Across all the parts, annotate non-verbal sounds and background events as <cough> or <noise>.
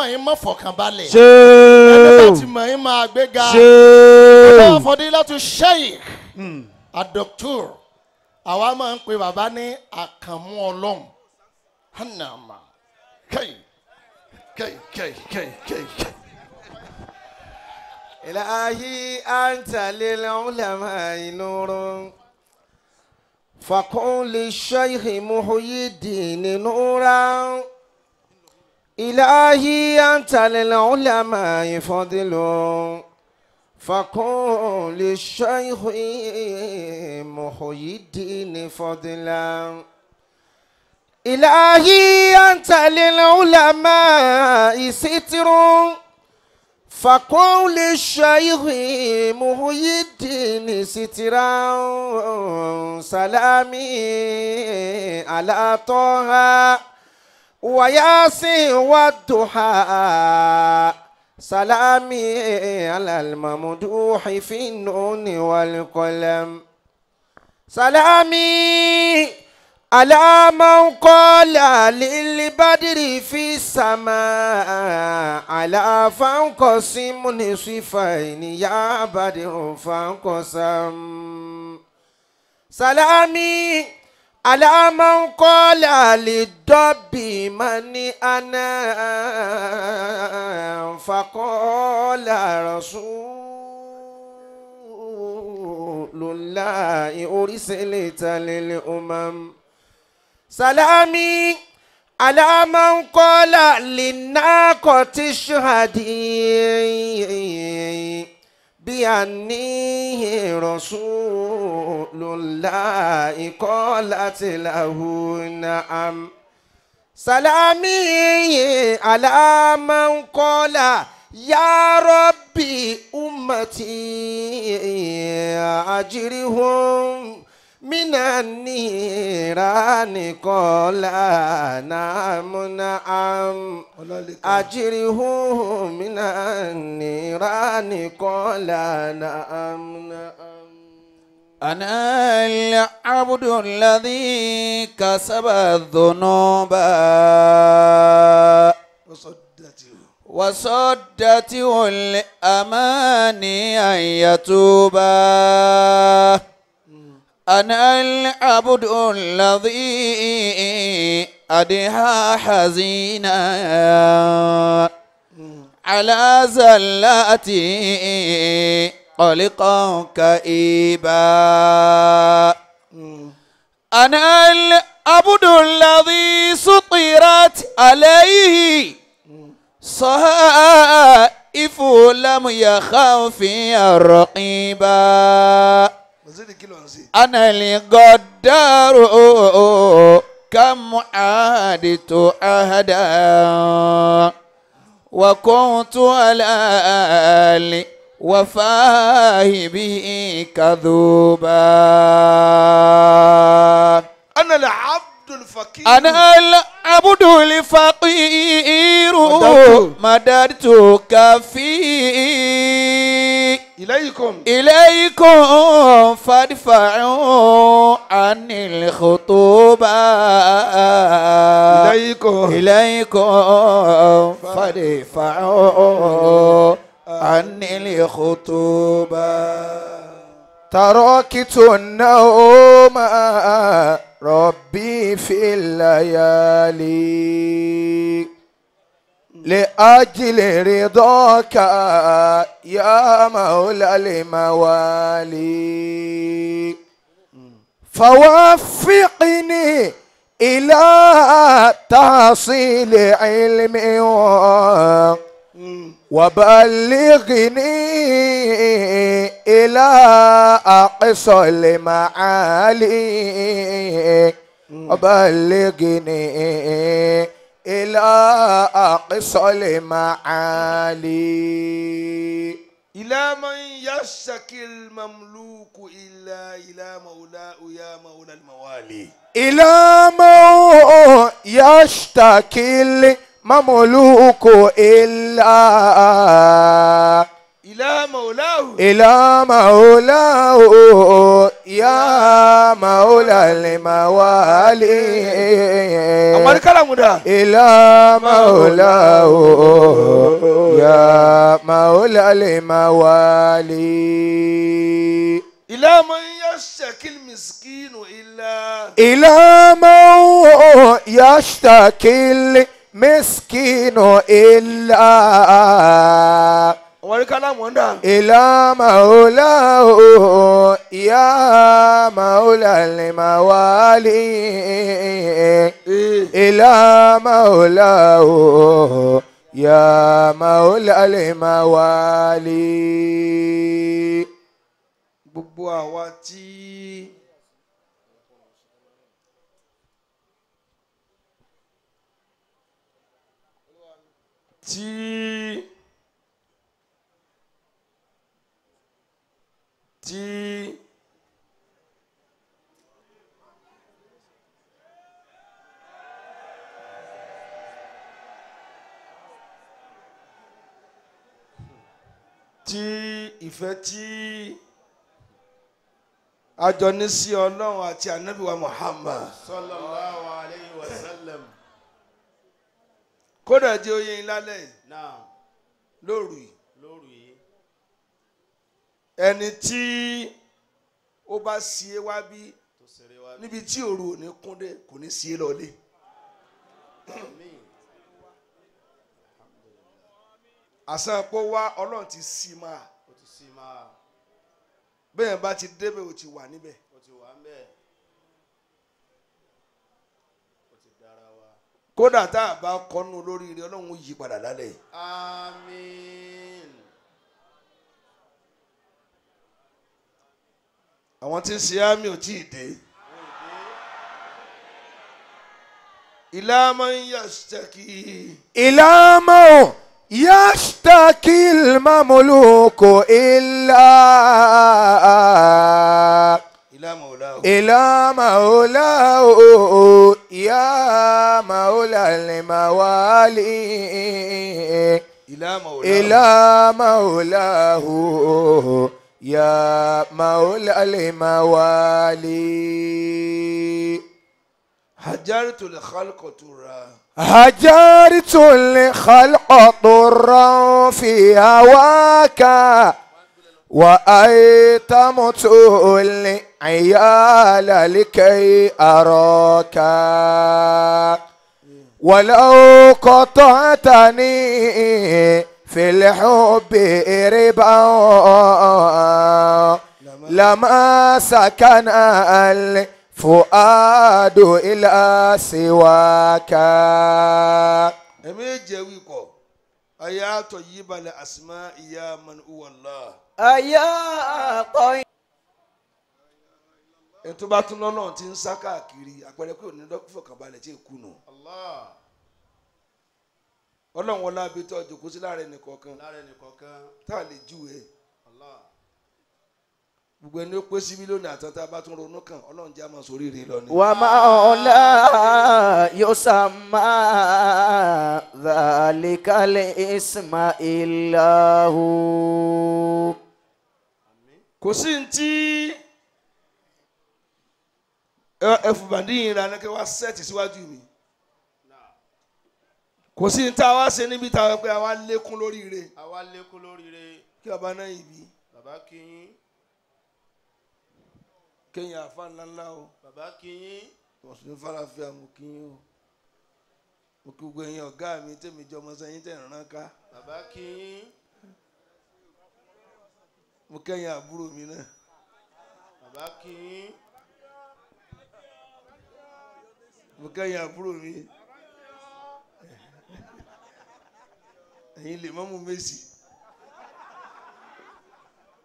bá mọ̀ yín mọ̀ fọkànbalẹ̀ ẹni bá ti ṣéwù mọ̀ yín máa gbéga ṣéwù ọlọ́wọ́ fọdílátù sheikh adoktor àwa máa ń pe bàbá ní àkànmú ọlọ́run hanama kẹ́yì kẹ́yì kẹ́yì kẹ́yì kẹ́yì kẹ́yì. إلهي أنت للعلماء نور فقل للشيخ محيي الدين نورا إلهي أنت للعلماء فضل فقل للشيخ محيي الدين فضلا إلهي أنت للعلماء ستر فقول الشيخ محيي الدين سترا سلامي على طه وياسين والضحى. سلامي على الممدوح في النون والقلم. سلامي على من قال للبدر في السماء. على فانقسم نصفين يا بدر فانقسم سلامي aláàmọ́ ń kọ́ làlẹ́ dọ́bì máa ní aná fakọ́ làrọ̀ lulayi orísìírísìí talẹ́lẹ́ umam. salami aláàmọ́ ń kọ́ náà kọ́ tí ṣùhàdì bí a ní Rasulullahi qalat lahu na'am. Salami ala man qala ya Rabbi ummati ajrihum. من النيران قال نعم نعم. أجره من النيران قال نعم نعم. أنا العبد الذي كسب الذنوب. وصدته. الأماني أن يتوبا أنا العبد الذي أدها حزينا على زلاتي قلقا كئيبا. أنا العبد الذي سطرت عليه صائف لم يخاف الرقيبا أنا القدار كم عادت عهدا وكنت على وفاه به كذوبا. أنا العبد الفقير. أنا العبد الفقير. مددت. مددت كفي إليكم إليكم فادفعوا عن الخطوبة إليكم إليكم فادفعوا عن الخطوبة تركت النوم ربي في الليالي لأجل رضاك يا مولى الموالي فوفقني إلى تحصيل علم وبلغني إلى أقصى المعالي وبلغني إلى أقصى المعالي. إلى من يشتكي المملوك إلا إلى مولاه يا مولى الموالي. إلى من يشتكي المملوك إلا إلى مولاه maulahu. إلى مولاه يا مولى الموالي àwọn alikalamu dà. إلى مولاه يا مولى الموالي ilé man yashtakil miskinu ilá. إلى من يشتكي المسكين إلا wọ́n kálá mọ̀ ń dà. ìlà màólà o ìyá màólà lè má wá lé eh. ìlà màólà o ìyá màólà lè má wá lé. gbogbo àwa tí tí. Tí tí ìfẹ́ tí àjọ ní sí ọlọ́run àti ànábì wa Muhammad sallallahu alayhi wa sallam. kódà oyè yín lálẹ́ yìí lóru yìí. Ẹni tí ó bá sí é wá bí. níbi tí òru ò ní kún dé kò ní sí é lọlé àṣà pé wá ọlọ́run ti sí máa. Bẹ́ẹ̀ bá ti débẹ̀ ó ti wà níbẹ̀. Kódà tá a bá kọ́nu lórí rẹ ọlọ́run yí padà lálẹ́ yìí. àmín. àwọn tí ń ṣe àmì ò tí ì dé. ìlà máa ń yà ṣẹ́kì إلى من يشتكي المملوك إلا ìlà mọ̀ọ́lá o. إلى مولاه يا مولى الموالي ìlà mọ̀ọ́lá o. إلى مولاه يا مولى الموالي. kálukọ̀ tó ra. هجرت الخلق طرا في هواك. وأيتمت العيال لكي أراك. ولو قطعتني في الحب ربا لما سكن الفؤاد إلى سواك ẹ̀mí jẹ́ wíkọ̀ ayé àtọ̀ yìí balẹ̀ àsìmá ìyá mani uwàlá. أيا طيب ẹni tó bá tún lọ́nà tí ń sá káàkiri àpẹẹrẹ pé òní dọ́kítà kàbalẹ̀ tí ì kú ọlọ́run ọlá bíi tó ọjọ́ kó sí láàárín nìkọ̀ọ̀kan tá a lè júwe gbogbo ẹni ó pé síbí lónìí àtàtà bá tún ronú kàn ọlọ́run já máa sórí rè lọ́nìí. wà á máa ọ̀la yóò sá máa dàlíkàlẹ̀ ismailahu. kò sí ní tí ẹfùbàdí yìí ra ní kí wọ́n á sẹ́ẹ̀tì síwájú mi kò sí ní tá a wá ṣe níbi tá a pé a wá lékún lóríire àwa lékún lóríire. kí ọba náà yìí bí bàbá kìín. kéèyàn àfa ńláńlá o bàbá kìín. mùsùlùmí fàlàfíà mú kí yín o mo kí gbogbo ẹ̀yin ọ̀gá mi tèmi jọ ọmọ sẹ́yìn tẹ̀ ràn ká bàbá kìín. mo kẹ́yìn àbúrò mi náà bàbá kìín. mo kẹ́yìn àbúrò mi ẹ̀yin lè mọ́mú Messi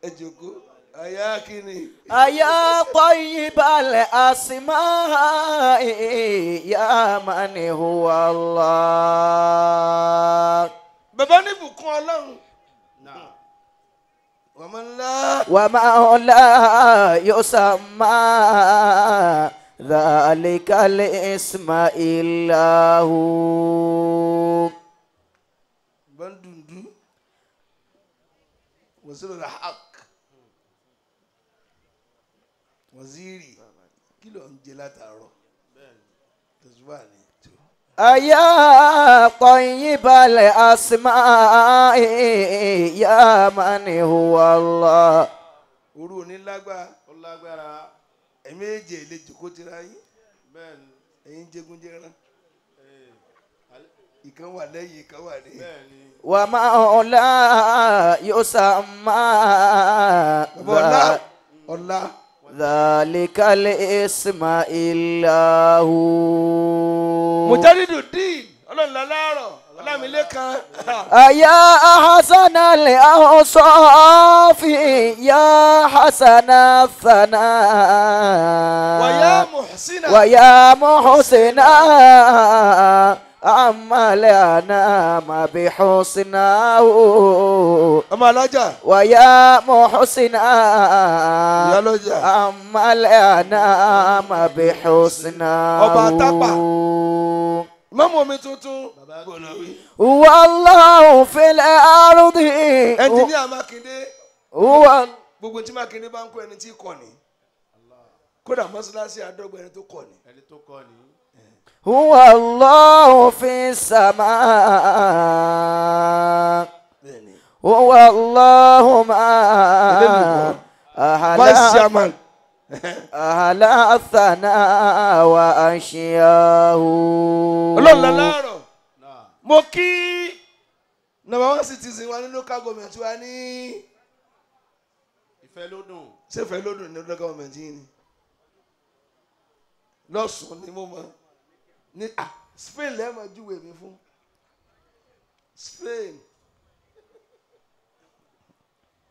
ẹ jòkó àyà kìíní. àyà pọ̀ yìí balẹ̀ àsìmá ìyá mani huwa Allah. bàbá ní ìbùkún ọlọ́run. ومولى يسمى ذلك الاسم إلا هو nasiru rahaq waziri kí ló ń jẹ látàárọ̀ tẹsíwá ni tó. Aya tayyibal ya mani hu Allah. Orú onílágbára. Olágbára. Ẹ̀mí èjì èlejò kó tira yín. Bẹ́ẹ̀ni. Ẹ̀yin jẹgúnjẹran ìkan wà lẹ́yìn ìkan wà ní. bẹ́ẹ̀ ni ومولى يسمى bọ́lá ذا- ọ̀la ذلك الاسم الله mujadidu dín ọlọ́run láláàrọ̀ ọlámilẹ́kan أيا حسن الأوصاف يا حسن الثناء wàyà muhsina ويا محسنا عمل أنام بحسناه ọmọ alájà ويا محسنا ìyálọ́jà عمل أنام بحسناه Ọba Tápà. mọ́mú omi tuntun gbọ́dọ̀ wí. والله في الأرض ẹnjìníà mákindé هو gbogbo tí mákindé bá ń kó ẹni tí kọ ni kódà mọ́ṣáláṣí àdọ́gba ẹni tó kọ ni. ẹni tó kọ́ ni هو الله في السماء bẹ́ẹ̀ni هو الله ما vice أهل chairman أهل الثناء وأشياه ọlọ́run láláàrọ̀ náà mo kí number one citizen wa ní local government wa ní ìfẹ́ ló dùn sẹ́fẹ̀ẹ́ lódùn ní local government yìí ni lọ́sùn ni mo mọ ní ah Spain lẹ́ẹ̀mọ̀ júwe mi fún Spain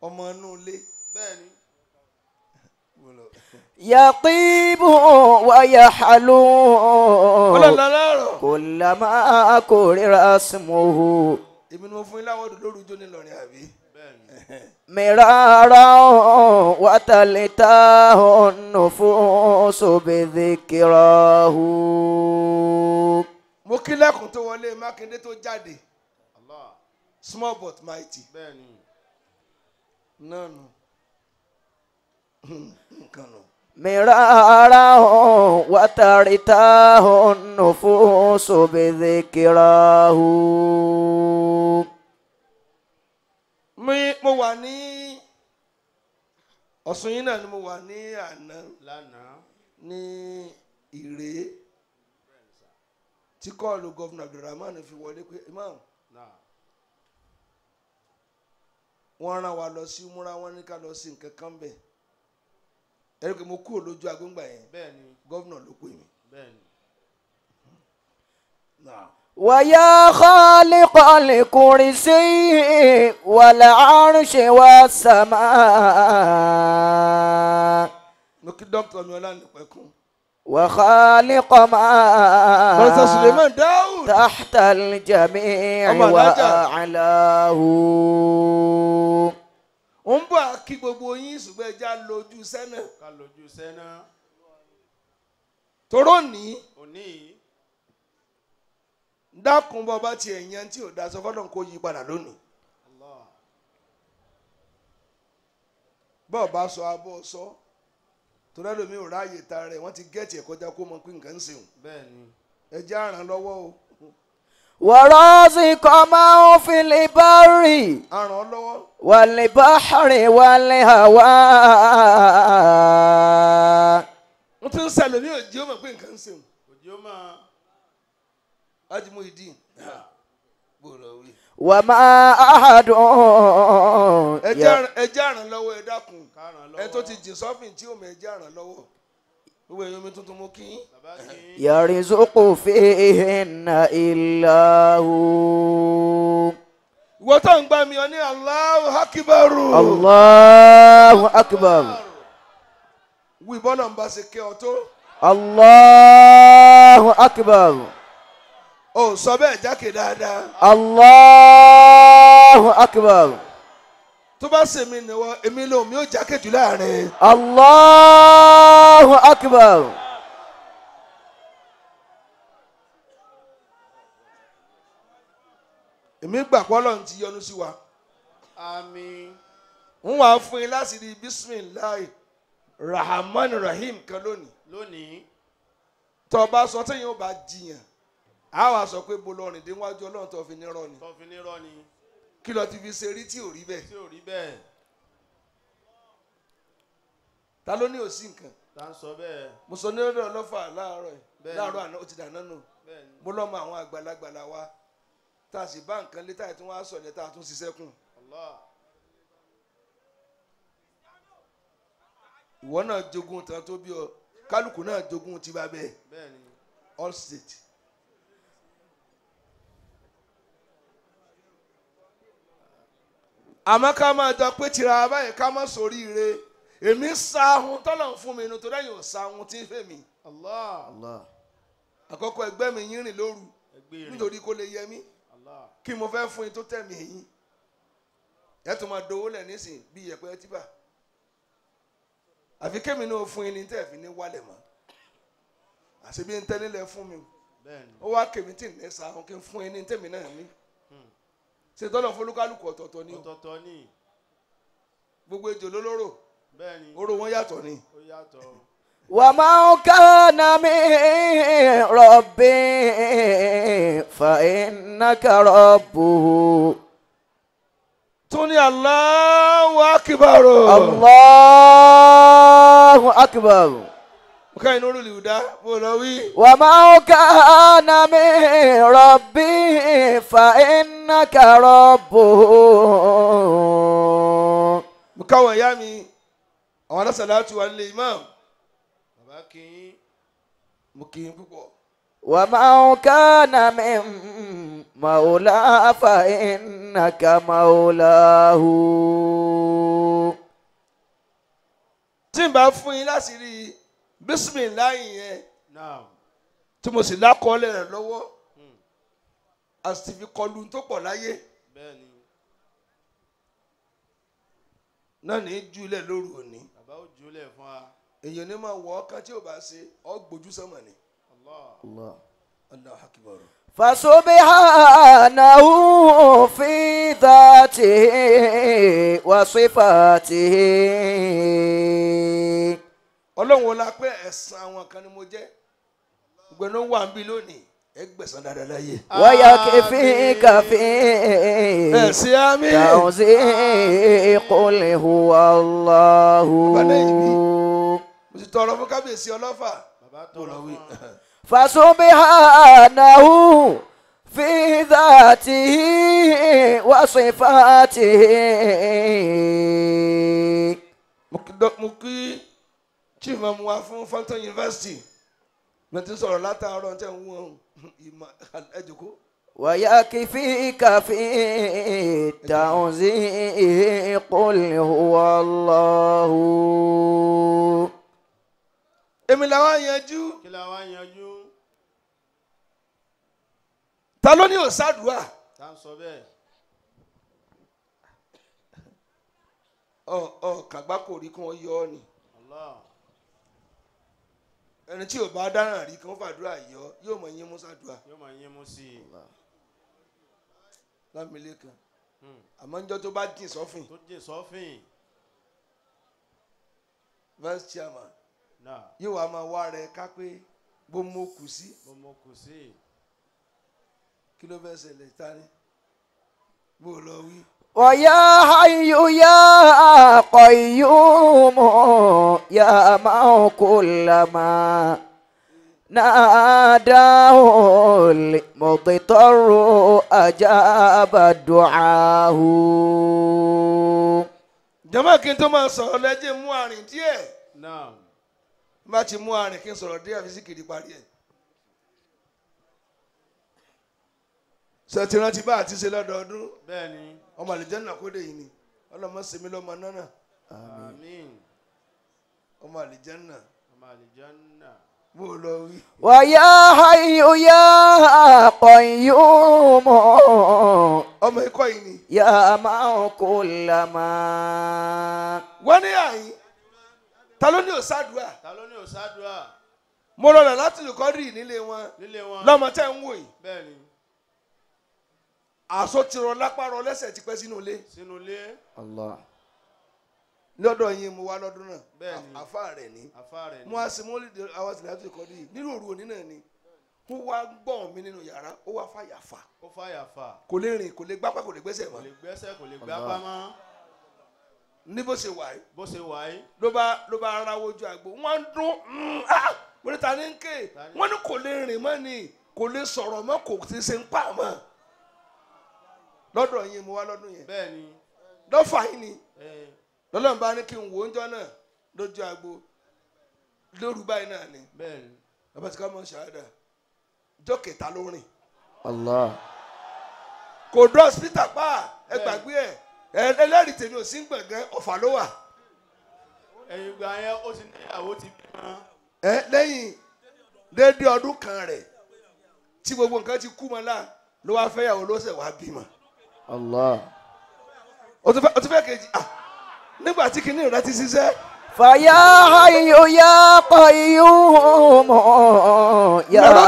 ọmọ inú ilé bẹ́ẹ̀ ni يطيب ويحلو ọlọ́run láláàrọ̀ كلما كرر اسمه èmi ni mo fún yín láwọn ọdún lóru jó nílọrin àbí bẹ́ẹ̀ ni مرارا وتلتاه النفوس بذكراه mo kí lẹ́kùn tó wọlé mákindé tó jáde Allah small but mighty bẹ́ẹ̀ ni náà nù nǹkan nù. مرارا وترتاه النفوس بذكراه mi mo wà ní ọ̀sùn yín náà ni mo wà ní àná. Ní ìrè tí kọ́ọ̀lù gọ́vùnà abdulrahman fi wọlé pé imam. Wọ́n rán wa lọ sí múra wọn ní ká lọ sí nǹkan kan bẹ̀. Ẹ̀rọ pé mo kúrò lójú agbóngbà yẹn. Gọ́vùnà ló pè mí. bẹ́ẹ̀ ni ويا خالق الكرسي والعرش والسماء mo kí dókítà mi ọlá nípẹ̀kún. وخالق ما Barrister Suleiman Daoud تحت الجميع أما نجا. وأعلاه ó ń bọ̀ kí gbogbo yín ṣùgbọ́n ẹja lójú sẹ́nà ká lójú sẹ́nà toró ní òní yìí dákun bọ́ bá tiẹ̀ yan tí ò da sọ fọ́dọ̀ kó yí padà lónìí. bọ́ọ̀ bá sọ abọ́ sọ torí ẹlòmíì ò ráàyè ta rẹ̀ wọ́n ti gẹ́ẹ̀tì ẹ̀ kọjá kó mọ pé nǹkan ń sèwọ̀n. ẹ jẹ́ àràn lọ́wọ́ o. wọ̀rọ̀ sì kọ́ máa ń fi lè bá rì. àràn lọ́wọ́. wàlẹ̀ bá rìn wàlẹ̀ àwa. wọ́n ti ń sẹ́lẹ̀ ní òjì mọ̀ pé nǹkan ń sèwọ̀n. òjì máa. Haji Muhyiddin wà máa àádùn. ẹ jẹ́ àràn lọ́wọ́ ẹ dákun ẹ tó ti jì sọ́fìn tí òun ẹ jẹ́ àràn lọ́wọ́ gbogbo èèyàn mi tuntun mo kí yín. yàrá ìsókò fèèna ìlàhù. ìwọ tó ń gbà mí ọ ní Allahu akibaru. Allahu akibaru. wíwọ́n náà ń bá ṣe kẹ́ ọ tó. Allahu akibaru o sọ bẹ́ẹ̀ jákè dáadáa. Allahu akbar. tó bá ṣe mi nìwọ èmi lòun mi akbar. èmi gbà pé Ọlọ́run ti yọ́nú sí wa. àmín. ń wá fún yín láti rahman rahim kan lónìí. lónìí. tó bá sọ téèyàn ò á wàá sọ pé bolo ọrìn déwájú ọlọ́run tó fi ní rọ ni. Tó fi ní rọ́ ni. Kí ló ti fi ṣe rí tí ò rí bẹ́ẹ̀? Tí ò rí bẹ́ẹ̀. Ta ló ní òsì nǹkan? Tá ń sọ bẹ́ẹ̀. Mo sọ ní ọdọ ọlọ́fà láàárọ̀ yìí. Láàárọ̀ àná ó ti dáná nù. Mo lọ́mọ àwọn àgbàlagbà la wa tá a sì bá nǹkan lé táyà tí wọ́n á sọ̀lẹ̀ tá a tún ṣiṣẹ́ kùn. Allah. Ìwọ náà jogún tán tó bí ọ. Kálukú náà jogún tí bá bẹ́ẹ̀ all state. Àmọ́ ká máa jọ pé tìrà báyìí ká má sórí ire èmi sáhun tọ́lọ̀ ń fún mi inú tó lẹ́yìn ò sáhun tí ń fẹ́ mi. Allah. Allah. àkọ́kọ́ ẹgbẹ́ mi yín rìn lóru nítorí kó lè yẹ mí. Allah. Kí mo fẹ́ fún yín tó tẹ̀ mí yín. Ẹ tún máa dowó lẹ̀ nísìn bí ìyẹ̀pẹ̀ tíbà àfi kémi náà fún yín ní tẹ̀ fi ní wálẹ̀ mọ́. Àṣebí ń tẹ́ nílẹ̀ fún mi ó wá kèmí ń ní sáhun kí n fún yín ní tẹ̀mí náà ní ṣe tọ́lọ̀ fọlúkálùkù ọ̀tọ̀ọ̀tọ̀ ni ọ̀tọ̀ọ̀tọ̀ ni gbogbo ejò lólóró oró wọn yàtọ̀ ni. wà á máa kana min rabbi fa innaka rabbuhu. tuni Allahu akbar. Allahu. ká inú rúlì ìdá bó lọ wí. وما كان من ربي فإنك ربه mo káwọn ìyá mi àwọn alásàlátù wa nílé imam bàbá kì í mo kì í púpọ̀ وما كان من مولى فإنك مولاه tí n bá fún yín láti rí i bísímìláì yẹn náà tí mo sì lákọọ́lẹ̀ rẹ̀ lọ́wọ́ a sì fi kọlu tó pọ̀ láyé bẹ́ẹ̀ ni náà ní í ju ilẹ̀ lóru òní bàbá ó jùlẹ̀ fún wa èèyàn ní máa wọ ọkàn tí ò bá ṣe ọ gbójú sọmọ ni Allah الله Allahu Akbar. فسبحانه في ذاته وصفاته ọlọ́run wọlá pé ẹ̀san àwọn kan ni mo jẹ́ gbẹ̀nú wà ń bí lónìí ẹ gbẹ̀san dáadáa láyé. ويكفيك في ẹ sí àmì. توزيع قل هو الله mo ti tọrọ fún kábíyèsí ọlọ́fà. bàbá tọrọ fún wa فسبحانه في ذاته وصفاته mo kí dọ́- mo kí chief mamu wa fún Fountain University mo ti sọ̀rọ̀ látàárọ̀ tẹ̀ ń wọ́n ìmọ̀ ẹ̀jọ̀kọ́. ويكفيك في التوزيع قل هو الله èmi làwọn yanjú kí la wá yanjú ta ló ní òsàdùà tá ń sọ bẹ́ẹ̀ ọ ọ kàgbá kò rí kí wọ́n yọ ọ́ ni Allah ẹni tí ò bá dáràn rí kí wọ́n fàdúrà yọ yóò mọ̀ yín mú sàdùà yóò máa yín mú sí i. Lámìlẹ̀ kan Hmm. àmọ́ níjọ́ tó bá jìn sọ́fìn. Tó jìn sọ́fìn. Vice chairman. Yóò wá máa wá rẹ ká pé bó mo kù sí. Mo mọ kù sí. Kí ló fẹ́ ṣẹlẹ̀ ta ni bó. ويا حي يا قيوم يا من كلما ناداه المضطر أجاب دعاه jama kí n tó máa sọ̀rọ̀ lẹ́jẹ̀ mú àrìn díẹ̀ náà bá ti mú àrìn kí n sọ̀rọ̀ díẹ̀ fi sí kiri parí ẹ̀. ṣe ti rántí bá àti ṣe lọ́dọọdún. bẹ́ẹ̀ni. ọmọ àlìjẹ́nà kóde yìí ni ọlọ́mọ sèmi lọ́mọ nánà. àmín. ọmọ àlìjẹ́nà. ọmọ àlìjẹ́nà. bó o lọ wí. wàyà ayò yá àkọyùmọ. ọmọ ikọ̀ yìí ni. yà á máa kó lamá. wọ́n ní àyín ta ló ní òsàdúà. ta ló ní òsàdúà. mo lọ láti lùkọ́ rí nílé wọn. nílé wọn. lọ́mọ tẹ́ ń wò yìí. bẹ́ẹ̀ni àṣọ ti rọ lápárọ lẹ́sẹ̀ ti pẹ́ sínú ilé. sínú ilé. Allah lọ́dọ̀ yín mo wá lọ́dún náà. bẹ́ẹ̀ni àfa rẹ̀ ni. àfa rẹ̀ ni. mo á sin mo lè di àwọn àti láti kọ́ di nínú òru òní náà ni ó wá gbọ́ mi nínú yàrá ó wá fàyàfà. ó fàyàfà. kò lè rìn kò lè gbápá kò lè gbẹ́sẹ̀ mọ́. kò lè gbẹ́sẹ̀ kò lè gbápá mọ́. ní bó ṣe wà yìí. bó ṣe wà yìí. ló bá ló bá ara wojú àgbo wọ́n dún mm, ah! wọ́n ní lọ́dọ̀ yín mo wá lọ́dún yẹn. Lọ́fà yín ni. Lọ́lọ́run bá ní kí n wò ó ń jọ́ náà lójú àgbo lóru báyìí náà ni. Bàbá tí ká mọ̀ ṣáádà jọ́ kẹta ló rìn. Allah. kò dọ́ hospital pa ẹ gbàgbé ẹ. Ẹlẹ́rìí tèmi ò sí gbọ̀ngàn ọ̀fà ló wà. Ẹ̀yìn ìgbà yẹn ó ti ní ìyàwó ti bímọ ẹ lẹ́yìn déédéé ọdún kan rẹ̀ tí gbogbo nǹkan ti kú mọ́ náà ló wá fẹ́yàwó ló ṣẹ̀ wá bímọ. Allah. o ti fẹ́ o ti fẹ́ kejì ah nígbà tí kinní rẹ ti ṣiṣẹ́. fàyà ayò ya kọ iyú mọ yàrá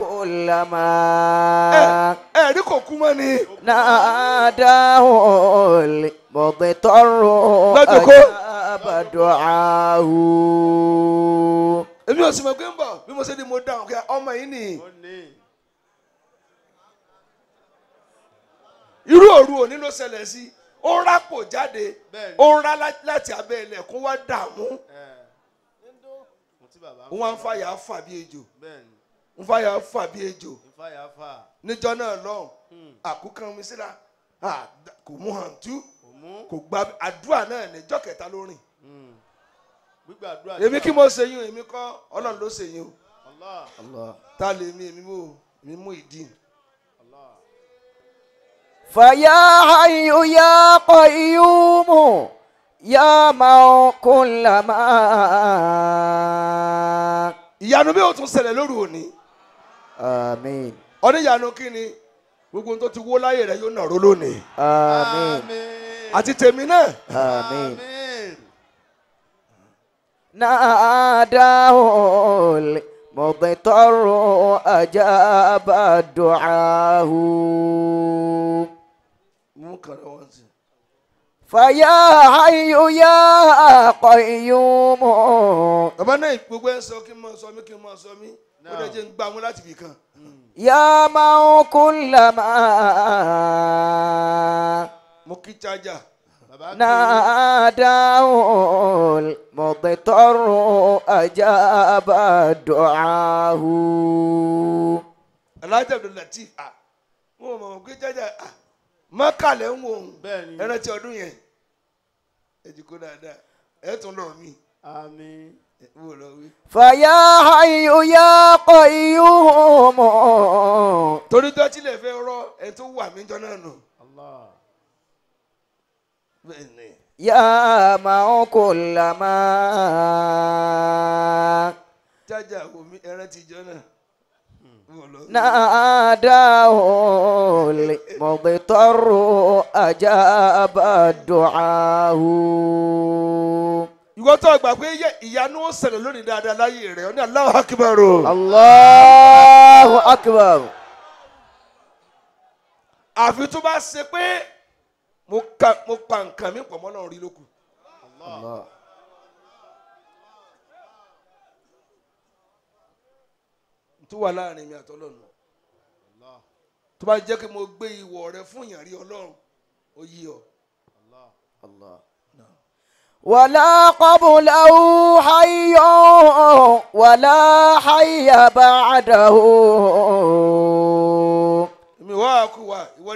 kólàmà. ẹ ẹ rí kò kú mọ́ ni. nàdá òòlì mọ̀gbẹ́ tọrọ àyàbàdọ̀ àhù. èmi ò sì mọ̀ pé ń bọ̀ bí mo ṣe ni mo dáhùn kí ọmọ yìí nìyí. irú òru òní ló ṣẹlẹ̀ sí. Ó ń rápò jáde. Ó ń rá láti abẹ́ ilẹ̀kùn wá dààmú. Wọ́n ń fàyà fà bí ejò. Ń fàyà fà bí ejò. Níjọ́ náà lọ́hùn àkúkan mi síra. Kò mú hàn tú kò gba àdúrà náà níjọ́ kẹta ló rìn. Èmi kí mo ṣe yún èmi kọ́ ọlọ́run ló ṣe yún o. Ta lè mi èmi mú ìdí. فيا حي يا قيوم يا من كل ما ìyanu bí o tún ṣẹlẹ̀ lóru òní آمين oníyanu kí ni gbogbo ohun tó ti wó láyé rẹ yóò nàró lónìí آمين Àmín àti tèmi náà آمين Àmín ناداه المضطر أجاب دعاه mú kàn lọ́wọ́ sí i. فيا حي يا قيوم bàbá náà gbogbo ẹ̀ ń sọ kí n máa sọ mí kí n máa sọ mí ó dẹ̀ jẹ́ ń gbà mú láti bì kan. يا من كل ما mo kí chájà bàbá kí ناداه المضطر أجاب دعاه alájà Abdul Latif ah mo mọ̀ mọ̀ pé chájà ah mọ́kàlẹ́ ń wò ó bẹ́ẹ̀ ni ẹran tí ọdún yẹn ẹ jí kó dáadáa ẹ tún lọ mí àmín ẹ wò lọ wí. فيا حي يا قيوم torí tó tilẹ̀ fẹ́ rọ ẹ tó wà mí jọ náà nù. Allah bẹ́ẹ̀ ni يا من كل ما chájà wò ناداه المضطر أجاب دعاه ìwọ tó gbà pé yẹ ìyanu ó ṣẹlẹ̀ lónìí dáadáa láyé rẹ̀ ọ ní Allahu Akbar o. الله أكبر àfi tó bá ṣe pé mo ka mo pa nǹkan mi pọ̀ mọ́ náà rí lókun. Allah tó wà láàárín mi àtọ́lọ́nù tó bá jẹ́ kí mo gbé ìwọ̀ rẹ fún ìyàn rí ọlọ́run ó yí ọ. wàlá qablahu hayyo wàlá hayya ba'dahu. èmi wá kú wa ìwọ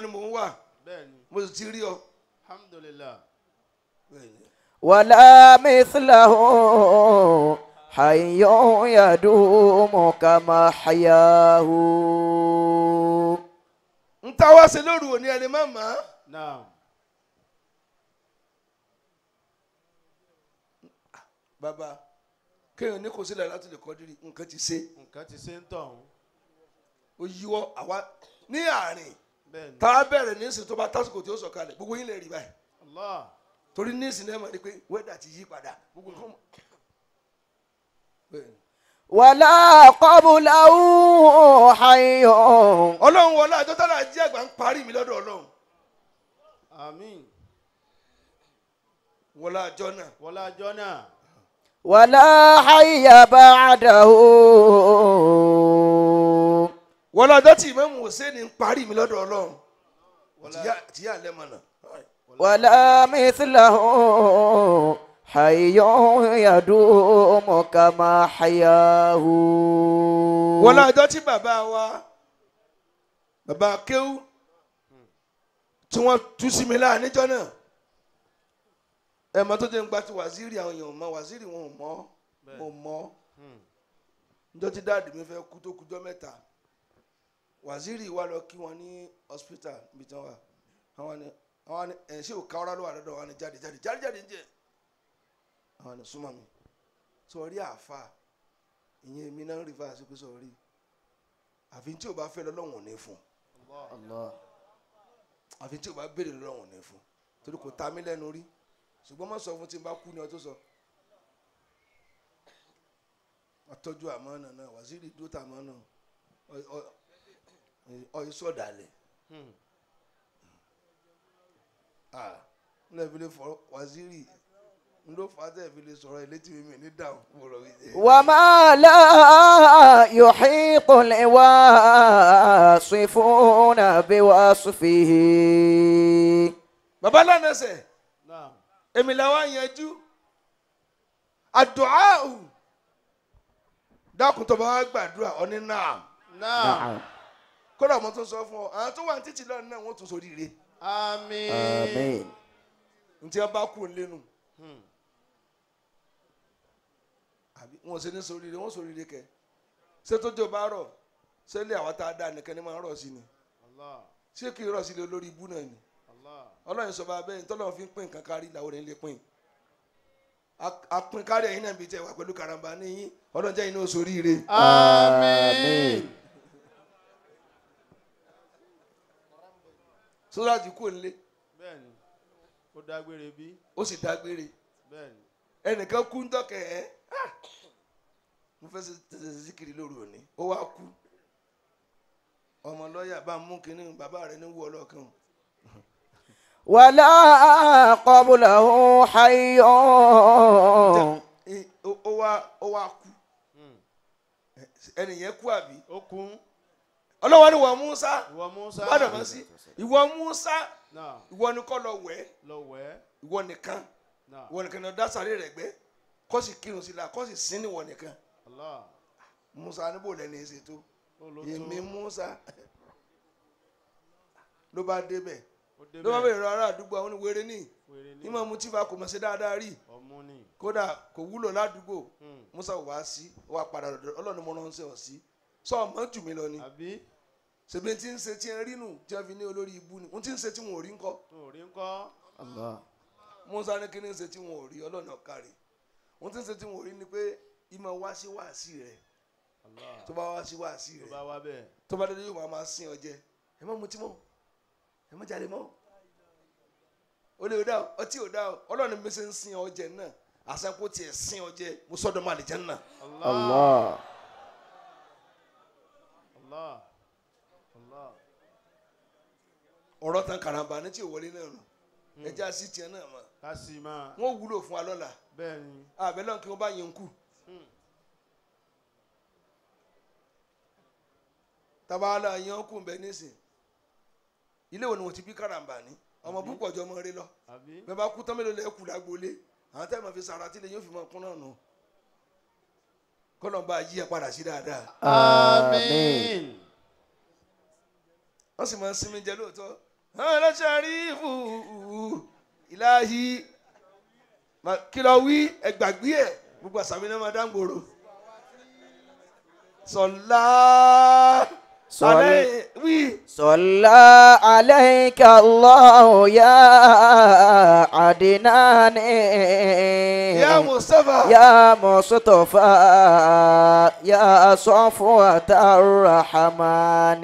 حي يدوم كما حياه n ta wá sí lóru òní ẹni má mà á. naam bàbá kéèyàn ní kò sílẹ̀ láti lè kọ́ dírí nǹkan ti ṣe nǹkan ti ṣe ń tọ̀hún ó yíwọ́ àwa ní àárín bẹ́ẹ̀ ni tá a bẹ̀rẹ̀ nísìnyí tó bá tásìkò tí ó sọ̀kalẹ̀ gbogbo yín lè rí báyìí Allah torí nísìnyí ẹ̀ mọ̀ ni pé wẹ́dà ti yí padà gbogbo nǹkan mọ̀. wàlá kọ́bùlà òun ayọ̀. ọlọ́run wọlé àjọtọ́lá jẹ́ àgbà ń parí mi lọ́dọ̀ ọlọ́run. àmín. wọlá jọ́nà. wọlá jọ́nà. wàlá ayé bá a dà o. wọlá dọ́tí ìmọ̀mù hùsẹ́ni ń parí mi lọ́dọ̀ ọlọ́run. tìyà lẹ́mọ̀nà. wàlá mi sílẹ̀ o. حي يدوم كما حياه wọlé ọjọ́ tí bàbá wa bàbá kéwú tí wọ́n tú sí mi láà níjọ́ náà ẹ̀ mọ́ tó jẹ́ ń gba ti wàzírì àwọn èèyàn ò mọ̀ wàzírì wọn ò mọ̀ mo mọ̀ níjọ́ tí dáàdì mi fẹ́ kú tó kújọ́ mẹ́ta wàzírì wa lọ kí wọn ní hospital níbi tí wọ́n wà àwọn ni àwọn ni ẹ̀ ṣé ò ká ọ́rá ló wà lọ́dọ̀ wọn ni jáde jáde jáde jáde ń jẹ́ àwọn ọ̀nà súnmọ́ mi. Sọrí àáfà ìyẹn èmi náà ń rí fáṣí pé sọrí àfi tí o bá fẹ́ lọ́lọ́wọ̀n ní fún. Àfi tí o bá béèrè lọ́lọ́wọ̀n ní fún. Torí kò ta mí lẹ́nu rí. Ṣùgbọ́n má sọ fún tí n bá kú ni ọ tó sọ. Ọtọ́jú àmọ́nà náà wàzírí dúró tà mọ́nà. Ọyọ sọ̀dàlẹ̀ ah hmm. nílẹ̀ fi lè fọ wàzírí وما لا يحيط الواصفون بوصفه bàbá lánàá sẹ̀ náà èmi làwọn yanjú àdùáhù dákun tó bá wá gbàdúrà ọ ní náà náà kódà mo tún sọ fún ọ àwọn tó wà ní títì lọ́nà náà wọ́n tún sórí ire àmín آمين ntí wọn bá kú lẹ́nu àbí wọn ò ṣe ní sórí ire wọn sórí ire kẹ. Ṣé tó jọ bá rọ ṣé lé àwọn tá a dá nìkan ní máa rọ sí ni? Allah. Ṣé kì í rọ sí ilé olórí ibú náà ni? Allah. Ọlọ́run sọ bá bẹ́ẹ̀ tọ́lọ́run fi ń pín nǹkan kárí làwọn ènìyàn lè pín. A- apín kárí ẹ̀yin náà bíi tẹ̀ wá pẹ̀lú karamba ní yín. Ọlọ́run jẹ́ iná sórí ire. àmín. Sọ́dọ̀ àti kú nílé. Bẹ́ẹ̀ni ó dágbére bí. Ó sì dágbére. Bẹ́ẹ̀ni. Ẹnìkan kú ń dọ́kẹ̀ ẹ́. Ah! mo fẹ́ ṣe síkiri lóru òní ó wá kú. Ọmọ lọ́ọ̀yà bá mú kínní bàbá rẹ̀ ní wú ọlọ́ọ̀kan. wàlá kọ́bùlà ó hayọ́. ó wá ó wá kú. Ẹnì yẹn kú àbí. ó kú. ọlọ́wọ́ ni wọ́n Musa. Gbọ́dọ̀ mọ́ sí. Ìwọ Musa. Ìwọ ni kọ́ lọ wẹ̀. Ìwọ nìkan. Ìwọ nìkan ni ọ̀dá sáré rẹ̀ gbẹ́ kọ́ kírun sí la kọ́ sì sin níwọ̀ nìkan musa níbo lẹni ṣètò èmi musa. Ló bá débẹ̀ ló bá bẹ̀rẹ̀ ará àdúgbò àwọn wèrè ní ìmọ̀ mu tíba kò mọ̀ sí dáadáa rí. Kódà kò wúlò ládùúgbò. Musa wà á sí wà padà lọ́dọ̀ ọlọ́ni mo ránṣẹ́ ọ̀ sí. Sọ ọmọ jù mí lọ ni. Ṣèbí tí ń ṣe tí ń rí nù tí wọ́n fi ní olórí ibú ni. Ohun tí ń ṣe tí wọn ò rí ńkọ́? Musa ní kí ni ń ṣe tí wọn ò rí? Ọlọ́ni ọ̀kàrí ohun tí ń ṣe tí wọn ò rí ni pé ìmọ̀ wá sí wàásì rẹ̀ tó bá wá sí wàásì rẹ̀ tó bá dédé yóò máa máa sìn ọ jẹ ẹ má mutí mọ́ ẹ má jáde mọ́ o lè dá ọtí ò dá ọlọ́run mi ṣe ń sìn ọ náà àṣàkó tiẹ̀ sìn ọ mo sọ́dọ̀ máa lè jẹ́ náà. Allah. Allah. Allah. ọ̀rọ̀ tan karamba ní tí ò wọlé náà nù hmm. ẹja sí tiẹ̀ náà mọ́. wọ́n wúlò fún wa lọ́la. bẹ́ẹ̀ ni. Ah, bá yẹn kú. Tabaala yẹn kú bẹ́ẹ̀ nísìn. Ilé wo ni wọ́n ti bí karamba ní ọmọ púpọ̀ jọ ọmọ rẹ lọ. Bẹ́ẹ̀ bá kú mélòó lẹ kú lágboolé àwọn tẹ́ ẹ̀ máa fi sara tí lè yóò fi máa kún náà nù. Kọ́nà bá yí ẹ padà sí dáadáa. Àmín. Wọ́n sì máa ń sinmi jẹ lóòótọ́. Ọlọ́sẹ̀ rí ìfù ìláhi kí lọ wí? Ẹgbàgbé ẹ. Gbogbo àsàmì náà máa dáńgbòrò. Sọlá Sọlá. alẹ́ wí صلى عليك الله يا عدنان yá mustapha يا مصطفى يا صفوة الرحمن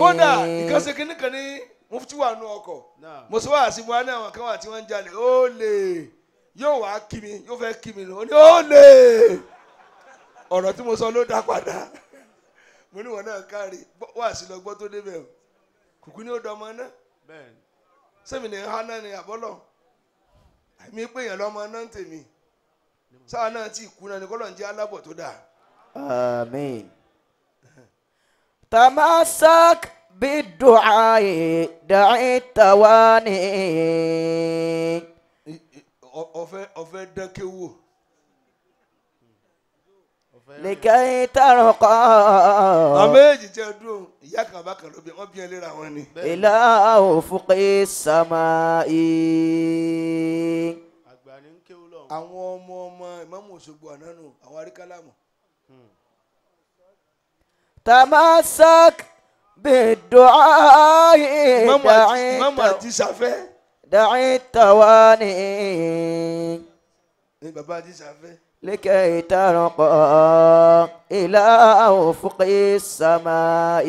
kódà ìkànsẹ́ kínní kan ní mufti wà nù ọkọ̀ náà mo sọ wá sí wa ní àwọn kan wà tí wọ́n ń jalè ó lè yóò wá kí mi yóò fẹ́ kí mi lọ ó ní ó lè ọ̀rọ̀ tí mo sọ ló dá padà mo ní wọn náà kárí gbọ́- wá sí lọ gbọ́ tó débẹ̀ o kùkú ní ó dọ ọmọ náà bẹ́ẹ̀ni sẹ́mi ní hánà ní àbọ́lọ̀ àmì pé èèyàn lọ́mọ náà ń tèmi sáà náà tí kú náà ni kọ́lọ̀ ń jẹ́ alábọ̀ tó dáa. آمين تمسك بالدعاء دع التواني I- i- ọ- ọfẹ ọfẹ dán nìkẹ́ tààrọ̀ kọ́. àwọn méjì jẹ́ dùn ìyá kan bá ló bí wọ́n bí ẹ wọn ni. ìlà òfukẹ́ sàmà ee. àwọn ọmọ ọmọ ìmáàmù Òṣogbo ànánù àwọn aríkálàmù. tamasak bidu'a da'i mamu tawani. ni baba àti safẹ́. لكي ترقى إلى أفق السماء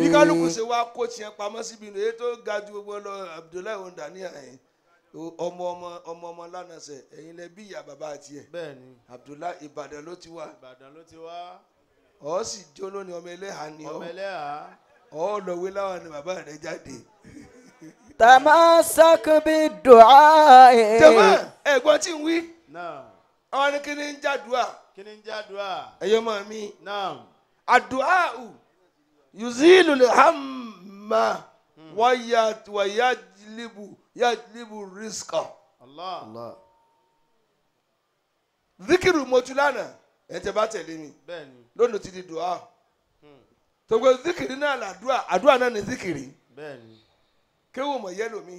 bí kálukú ṣe wá kó tiẹ̀ pamọ́ síbi ní èyí tó ga ju gbogbo lọ Abdullahi ondania yẹn ọmọ ọmọ ọmọ ọmọ lánàṣẹ ẹ̀yin lẹ bí ìyá bàbá àti ẹ̀ bẹ́ẹ̀ ni Abdullahi Ìbàdàn ló ti wá ìbàdàn ló ti wá ọ̀ sì jó lónìí ọmọ ẹlẹ́hàá ni ọmọ ọ́ ẹlẹ́hà ọ̀ lọ́wé láwọn ni bàbá rẹ̀ jáde. تمسك بالدعاء jẹ́mọ́ ẹ̀gbọ́n tí ń wí náà àwọn ni kíni ń jàdúà. kíni ń jàdúà. ẹyọ mọ mi. naam. àdúà ù yuzilu lhamma wayajlibu yajlibu rizqa. Allah. Allah. zikiru mọtulana ẹ tẹ bá tẹ̀lé mi. bẹ́ẹ̀ni. lónìí ti di dùá. Hmm. tòkè zikiri náà làdúà àdúà náà ni zikiri. bẹ́ẹ̀ni. kéwòn mọ̀ yẹ́lò mi.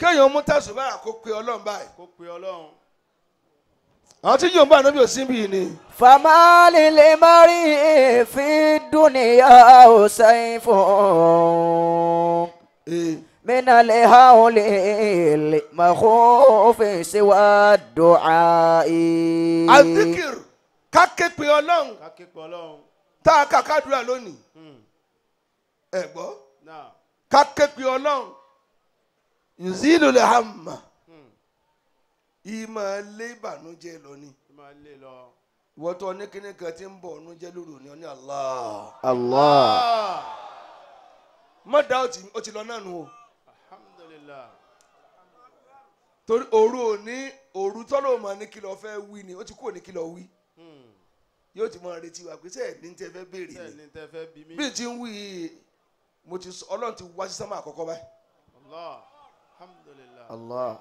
kéèyàn mú tẹ̀sùbá kó pe ọlọ́run báyìí kó pe ọlọ́run àwọn tí yóò bá ànábì òsín bíi ni فما للمرء في الدنيا سيف ee, من الهول المخوف سوى الدعاء azikir ká ké pe ọlọ́run ká ké pe ọlọ́run tá a kà kádùúrà lónìí Hmm. ẹ gbọ́ náà ká ké pe ọlọ́run yuzilu lahamma ìmọ̀ lé ìbànújẹ́ lọ ni ìwọ́n tó ní kíní kan ti ń bọ̀ ọ̀nújẹ́ lóru ni ọ Allah. Allah. má dá ó ti lọ náà nù o. alhamdulillah. torí òru òní òru tọ́lọ̀ mà ní kí lọ fẹ́ wí ni ó ti kúrò ní kí lọ wí yóò ti máa retí wa pé sẹ́ẹ̀ ní tẹ́ fẹ́ béèrè ni bí ti ń wí ọlọ́run ti wá sí sámà àkọ́kọ́ báyìí. Allah.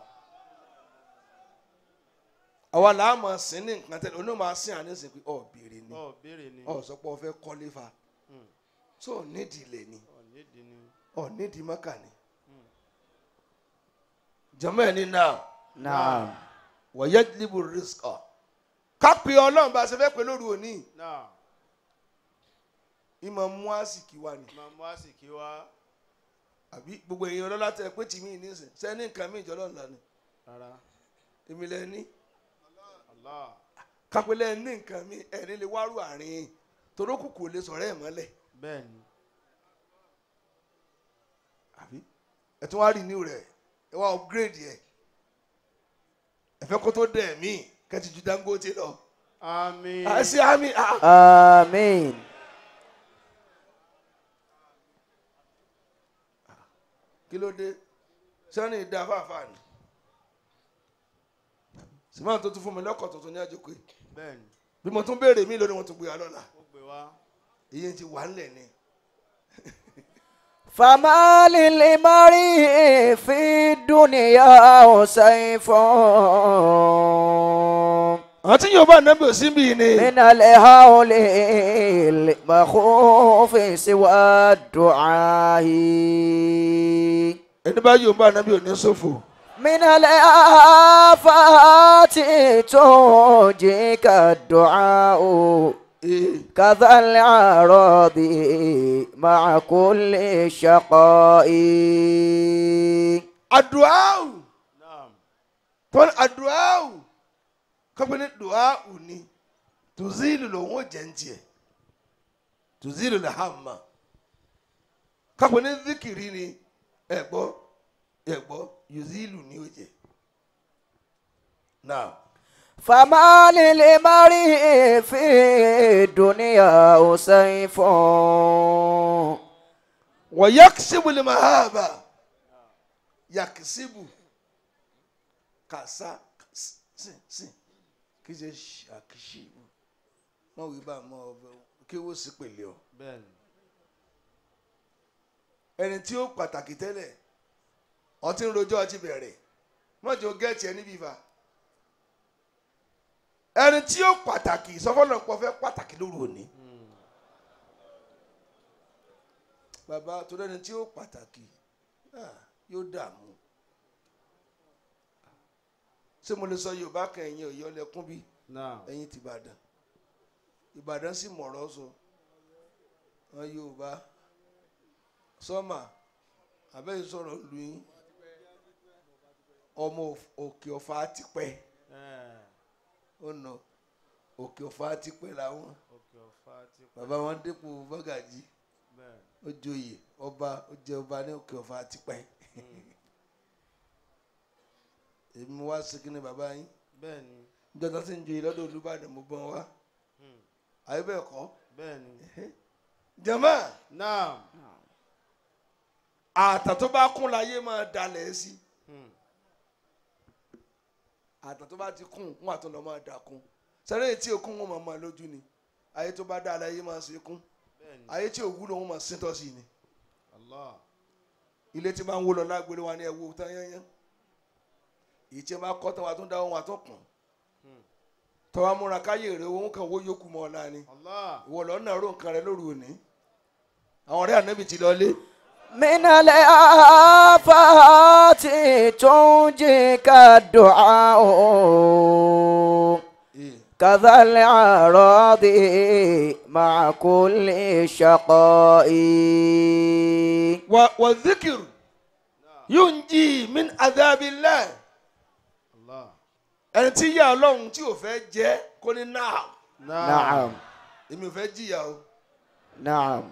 Àwa làá máa sìn ní nǹkan tẹ́lẹ̀ oní máa àní sìn pé ọ̀ béèrè ni. Ọ̀ sọ pé ọ fẹ́ kọ́lé tó nídìí lè ni? Ọ̀ nídìí mọ́kà ni. Jọmọ ẹni hmm. náà. Náà. Wọ̀yẹ́ dìbò risk ọ̀ kápẹ́ ọlọ́run bá ṣe fẹ́ pé lóru òní. Ìmọ̀ mú àsìkí wa ni àbí gbogbo èèyàn ọlọ́lá tẹ pé tìmí nísìn sẹ́ni nǹkan mi ìjọlọ́ ńlá ni? Èmi lẹ ní. Allah. Kápẹ́lẹ́ ní nǹkan mi ẹ̀rí lè wárú àárín. Torókù kò lè sọ̀rọ̀ ẹ̀ mọ́lẹ̀. Àbí? Ẹ̀ tún wá rí níw rẹ̀. Ẹ wá upgrade ẹ̀. Ẹ fẹ́ kó tó dẹ̀ mí kẹ́tì ju Dangote lọ. Àmín. Àṣì àmì ah, kí ló dé? Sani da fàáfàá ni? Simon tó tún fún mi lọ́kọ̀ tuntun ní àjòkè. Bí mo tún béèrè mi lónìí wọn tún gbé wa lọ́la iye ti wà nílẹ̀ ni. famali limari fi dunya ọ̀sẹ̀ ìfọ̀n àwọn tí yóò bá nàbí òsín bíi ni. من الهول المخوف سوى الدعاء ẹni bá yóò bá nàbí òní ṣòfò. من الآفات تنجيك الدعاء ee كذا الأعراض مع كل شقاء aduawu naam tọ́lá aduawu kọ́pẹ́ ní duawu ni tuzilu lòun ò jẹ́ ń tiẹ̀ tuzilu lè hàmà kọ́pẹ́ ní zikiri ni ẹ̀gbọ́ ẹ̀gbọ́ yuzilu ni ó jẹ́ náà فما للمرء في الدنيا سيف wọ́n yakisibu lè máa ha bá ṣe ṣàkíṣìbù wọ́n wí bá mọ ọbẹ̀ kí wọ́n sì pèlè ọ. ẹni tí ó pàtàkì tẹ́lẹ̀ ọtí ń rojọ́ ọtí bẹ̀rẹ̀. Mọ́jọ gẹ́ẹ̀tì ẹ níbí fa. Ẹni tí ó pàtàkì sọfọ́nàpọ̀ fẹ́ pàtàkì lóru òní. Bàbá tó lẹ́ni tí ó pàtàkì yóò dààmú ṣé mo lè sọ yorùbá kan ẹ̀yin ọ̀yọ́ lẹ́kún bí? Ẹ̀yin ti ìbàdàn. Ìbàdàn sì mọ̀rọ̀ sọ. Wọn yorùbá. Sọ́mà àbẹ́yẹ sọ̀rọ̀ lu yín. Ọmọ òkè ọ̀fà ti pẹ́. Ó nà òkè ọ̀fà ti pẹ́ làwọn. Bàbá wọn dépò bọ́gàjì. Ó joyè ọba ó jẹ ọba ní òkè ọ̀fà ti pẹ́ èmi wá sí kí ni bàbá yín? Bẹ́ẹ̀ni. Tó ti ń joyè lọ́dọ̀ olúbàdàn mo gbọ́n wá. Hmm. àyè bẹ́ẹ̀ kọ́? Bẹ́ẹ̀ni. Jama náà àtà tó bá kún láyé máa dalẹ̀ sí. Hmm. àtà tó bá ti kún wọn àtún lọ máa dà kún sẹ́rẹ́ tí òkun wọn máa máa lójú ni. Ayé tó bá dá láyé máa ṣe kún. Ayé tí òwúlò wọn máa síntọ́ sí ni. Allah. Ilé tí máa ń wó lọ lágbèrè wa ní ẹ̀wò tán yányán èyí tí wọ́n bá kọ́ tán wa tó ń dá ohun àtọkùn tọ́wọ́ múra káyè rẹ òun kàn wó yókù mọ́ ọ̀la ni. Ìwọ lọ́ọ́ náà ró rẹ lóru òní. Àwọn ọ̀rẹ́ ànábì ti lọ lé. minale afahati tunji ka du'a o. Kazali arodi maakuli shaqoi. wa wa zikir yunji min adabi lahi ẹni tí yà ọlọ́run tí ò fẹ́ jẹ́ kó ní naam. naam. èmi ò fẹ́ jìyà o. naam.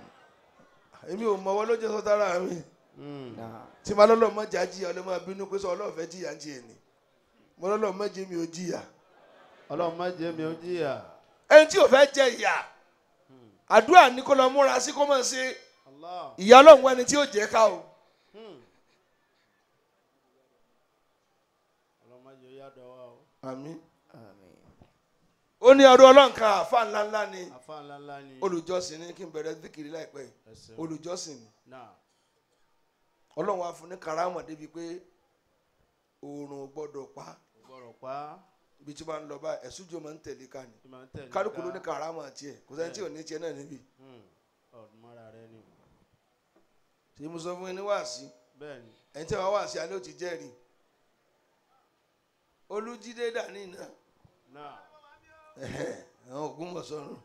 èmi ò mọ̀ wọ́n ló jẹ́ sọ́tara mi. Hmm. tí ma lọ́lọ́ mọ́ jà jìyà ọlọ́mọ abínú pé sọ ọlọ́run fẹ́ jìyà ń jìyà ni mo lọ́lọ́ mọ́ jẹ́ mi ò jìyà. ọlọ́run mọ́ jẹ́ mi ò jìyà. ẹni tí ò fẹ́ jẹ ìyà àdúrà ní kó lọ múra sí kó mọ̀ sí ìyà ọlọ́run wẹni tí ò jẹ́ ká o. àmín. àmín. ó ní ọdún ọlọ́nkà àfa ńlá ńlá ni. Olùjọ́sìn ní kí n bẹ̀rẹ̀ zikiri láìpẹ́ olùjọ́sìn ọlọ́run wa fún débi pé oòrùn gbọ́dọ̀ pa. Ibi tí wọ́n lọ bá ẹ̀sùn máa ń tẹ̀lé ká ni. Kálukú ní karama tiẹ̀. Kò sẹ́ni tí ò ní tiẹ̀ náà níbi. ṣé mo sọ fún yín ní wàásí? Ẹni tí wọ́n wàásí alẹ́ ò ti jẹ́rìí olùjídé dání náà. Àwọn ògúnmọ̀sọ́rùn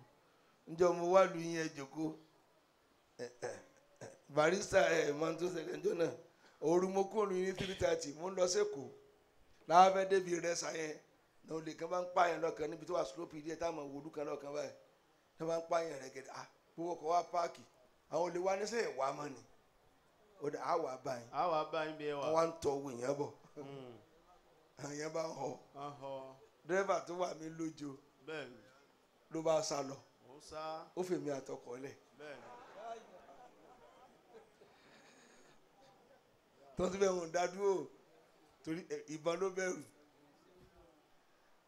níjọ́ mo wá lu yín ẹ jòkó barista ẹ̀ máa tó ṣẹlẹ̀ níjọ́ náà. Òru mo kó lu yín ní three thirty mo ń lọ sẹ́kọ̀ọ́ fẹ́ débi rẹ̀ sàyẹn náà olè kan bá ń pààyàn lọ́kàn níbi tó wà slope díẹ̀ táwọn wòlú kan lọ́kàn báyìí. Tó bá ń pààyàn rẹ̀ gẹ̀dẹ̀. Ah gbogbo ọkọ̀ wá páàkì. Àwọn olè wá níṣẹ́ ìwà mọ́ ni. Ó dà á wà báyìí a wà bá yín bí ẹ wà. Wọ́n wá ń tọ́ owó yẹn bọ̀ Hmm. yẹn bá họ dírẹ́fà tó wà mí lójo ló bá sá lọ. Ó fèmí àtọkọ̀ lẹ̀. Tó ti bẹ̀rù dádúró torí ẹ, ìbọn ló bẹ̀rù.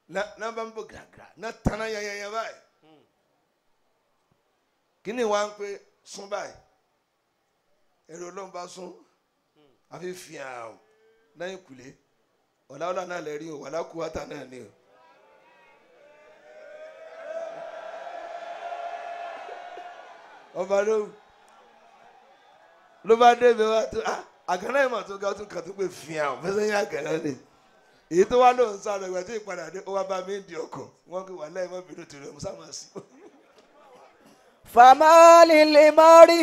Ná- náà bá ń bọ̀ gàgà náà tanná yanyanya báyìí. Hmm. kíni wá ń pé sún báyìí? Ẹ̀rọ ọlọ́run bá sún. Àfi fìyàn lẹ́yìn kùlé wàláwàlá náà lẹ́rí o wàlákùwátà náà ni o. ọba ló ló bá débi wá tó ah, àgànná ìmọ̀ tó ga tó kàn tó pé fìyà ọ̀ fẹsẹ̀ yín àgànná ni èyí tó wá ló ń sáré ìgbà tí ìpadà dé ó wá bá mi di ọkọ̀ wọn kò wà láì mọ́ bínú tìrẹ ọmọ máa sí. famali lè má rí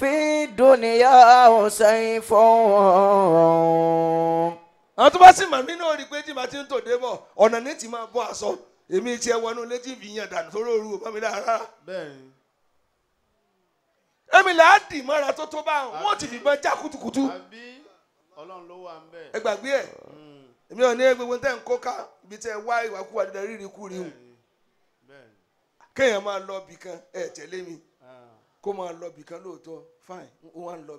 fi dúnìyà ọ̀sẹ̀ ìfọ̀wọ́n àwọn tó bá sì mà mí náà rí i pé tí màá ti ń tòde bọ̀ ọ̀nà ní ti máa bọ́ aṣọ. Èmi tiẹ̀ wọnú létí fi yàn dànù òru ò bá mi lára bẹ́ẹ̀ni. Èmi là á dì mọ́ra tó tó bá wọn ti fìbọn já kutukutu àbí? Ọlọ́run ló wà ń bẹ̀. Ẹ gbàgbé ẹ. Hmm. èmi ò ní gbogbo tẹ́ ń kó ká ibi tẹ́ wá ìwàkuwà dídá rírì kú rí hù bẹ́ẹ̀ni. Bẹ́ẹ̀ni. Kéèyàn máa lọ bì kan ẹ tẹ̀lé mi. Ah, kó máa lọ bì kan lóòótọ́. Fine ó wá ń lọ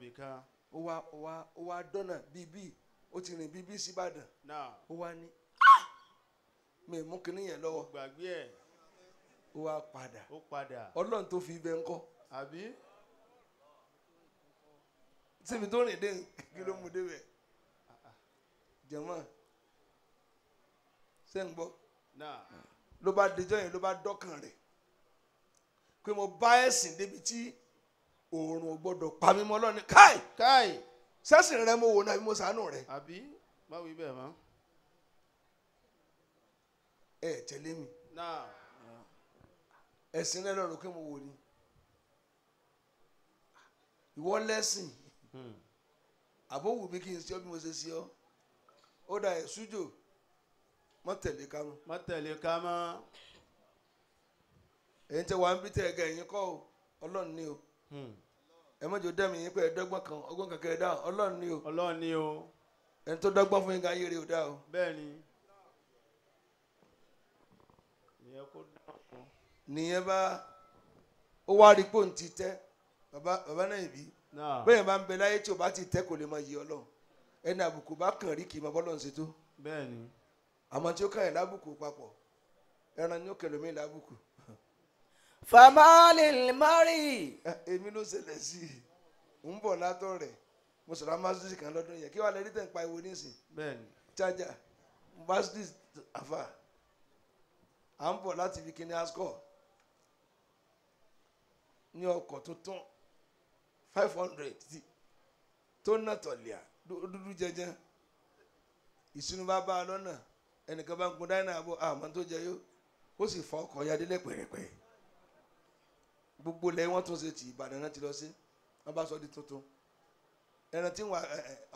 bì kan. Ó wá ó wá ó wá dọ́nà bíbí ó ti rìn bíbí síbàdàn ó wá ní mi mú kinní yẹn lọ́wọ́. Ó wá padà. Ọlọ́run tó fi ibẹ̀ ń kọ́. Síbi tó rìn dé kí ló mú débẹ̀ jẹ̀mọ́ ṣé ń gbọ́? Ló bá dijọ́ yẹn ló bá dọ́kàn rẹ̀. Pé mo bá ẹ̀sìn débi tí oòrùn ò gbọ́dọ̀ pa mí mọ́ lọ́ni káì! Káì sẹ́sìn rẹ mo wò náà mo sànù rẹ àbí? Má wí bẹ́ẹ̀ mọ́. Ẹ tẹ̀lé mi. Ẹ̀sìn rẹ lọ́rùn pé mo wò ni. Ìwọ lẹ́sìn. Hmm. àbó wù mí kí n ṣe ọ́ bí mo ṣe ṣe ọ́. Ó dà ẹ̀ sújò mọ́ tẹ̀lé ká mọ́. Má tẹ̀lé ká mọ́. Ẹ̀yin tẹ wà ń bí tẹ ẹ̀gá ẹ̀yin kọ́ o. Ọlọ́run ni o. Hmm. Ẹ mọ́jọ dẹ́mi yín pé ẹ̀ẹ́dọ́gbọ̀n kan ọgbọ́n kankan ẹ̀dá ọlọ́run ni o. Ọlọ́run ni o. Ẹni tó dọ́gbọ́n fún yín ká yére o dá o. Bẹ́ẹ̀ ni. Ìyẹn kó dáhùn fún nìyẹn bá ó wá rí pò ń ti tẹ́. Bàbá bàbá náà ìbí náà. Bẹ́ẹ̀ bá ń bẹ láyé tí o bá ti tẹ́ kò lè máa yí ọlọ́run. Ẹni àbùkù bá kàn rí kì í máa bọ́ lọ́run ṣe tó. Bẹ́ẹ̀ ni. Àmọ́ tí ó kàn yín lábùkù papọ̀ ẹran ni ó kẹlò mí lábùkù famalil mari. Eh, èmi ló ṣẹlẹ̀ sí i. Ń bọ̀ látọ̀ rẹ̀. Mo sọ̀rọ̀ amásídìsì kan lọ́dún yẹn. Kí wàá lẹ́rí tẹ̀ ń ìwé nísìn? Chájà amásídìsì àfà. À ń bọ̀ láti fi kíní ascọ ní ọkọ̀ tuntun five hundred tó nà tọ̀lìà dúdú jẹjẹ ìsinú bá a lọ́nà ẹnìkan bá ń kun dáínà àbọ̀ àmọ́ tó jẹ yó. Ó sì fọ ọkọ̀ yadé lẹ́pẹ̀rẹ̀pẹ̀ gbogbo lẹ́yìn wọ́n tún ṣe ti Ìbàdàn náà ti lọ sí. Wọ́n bá sọ di tuntun. Ẹran tí wà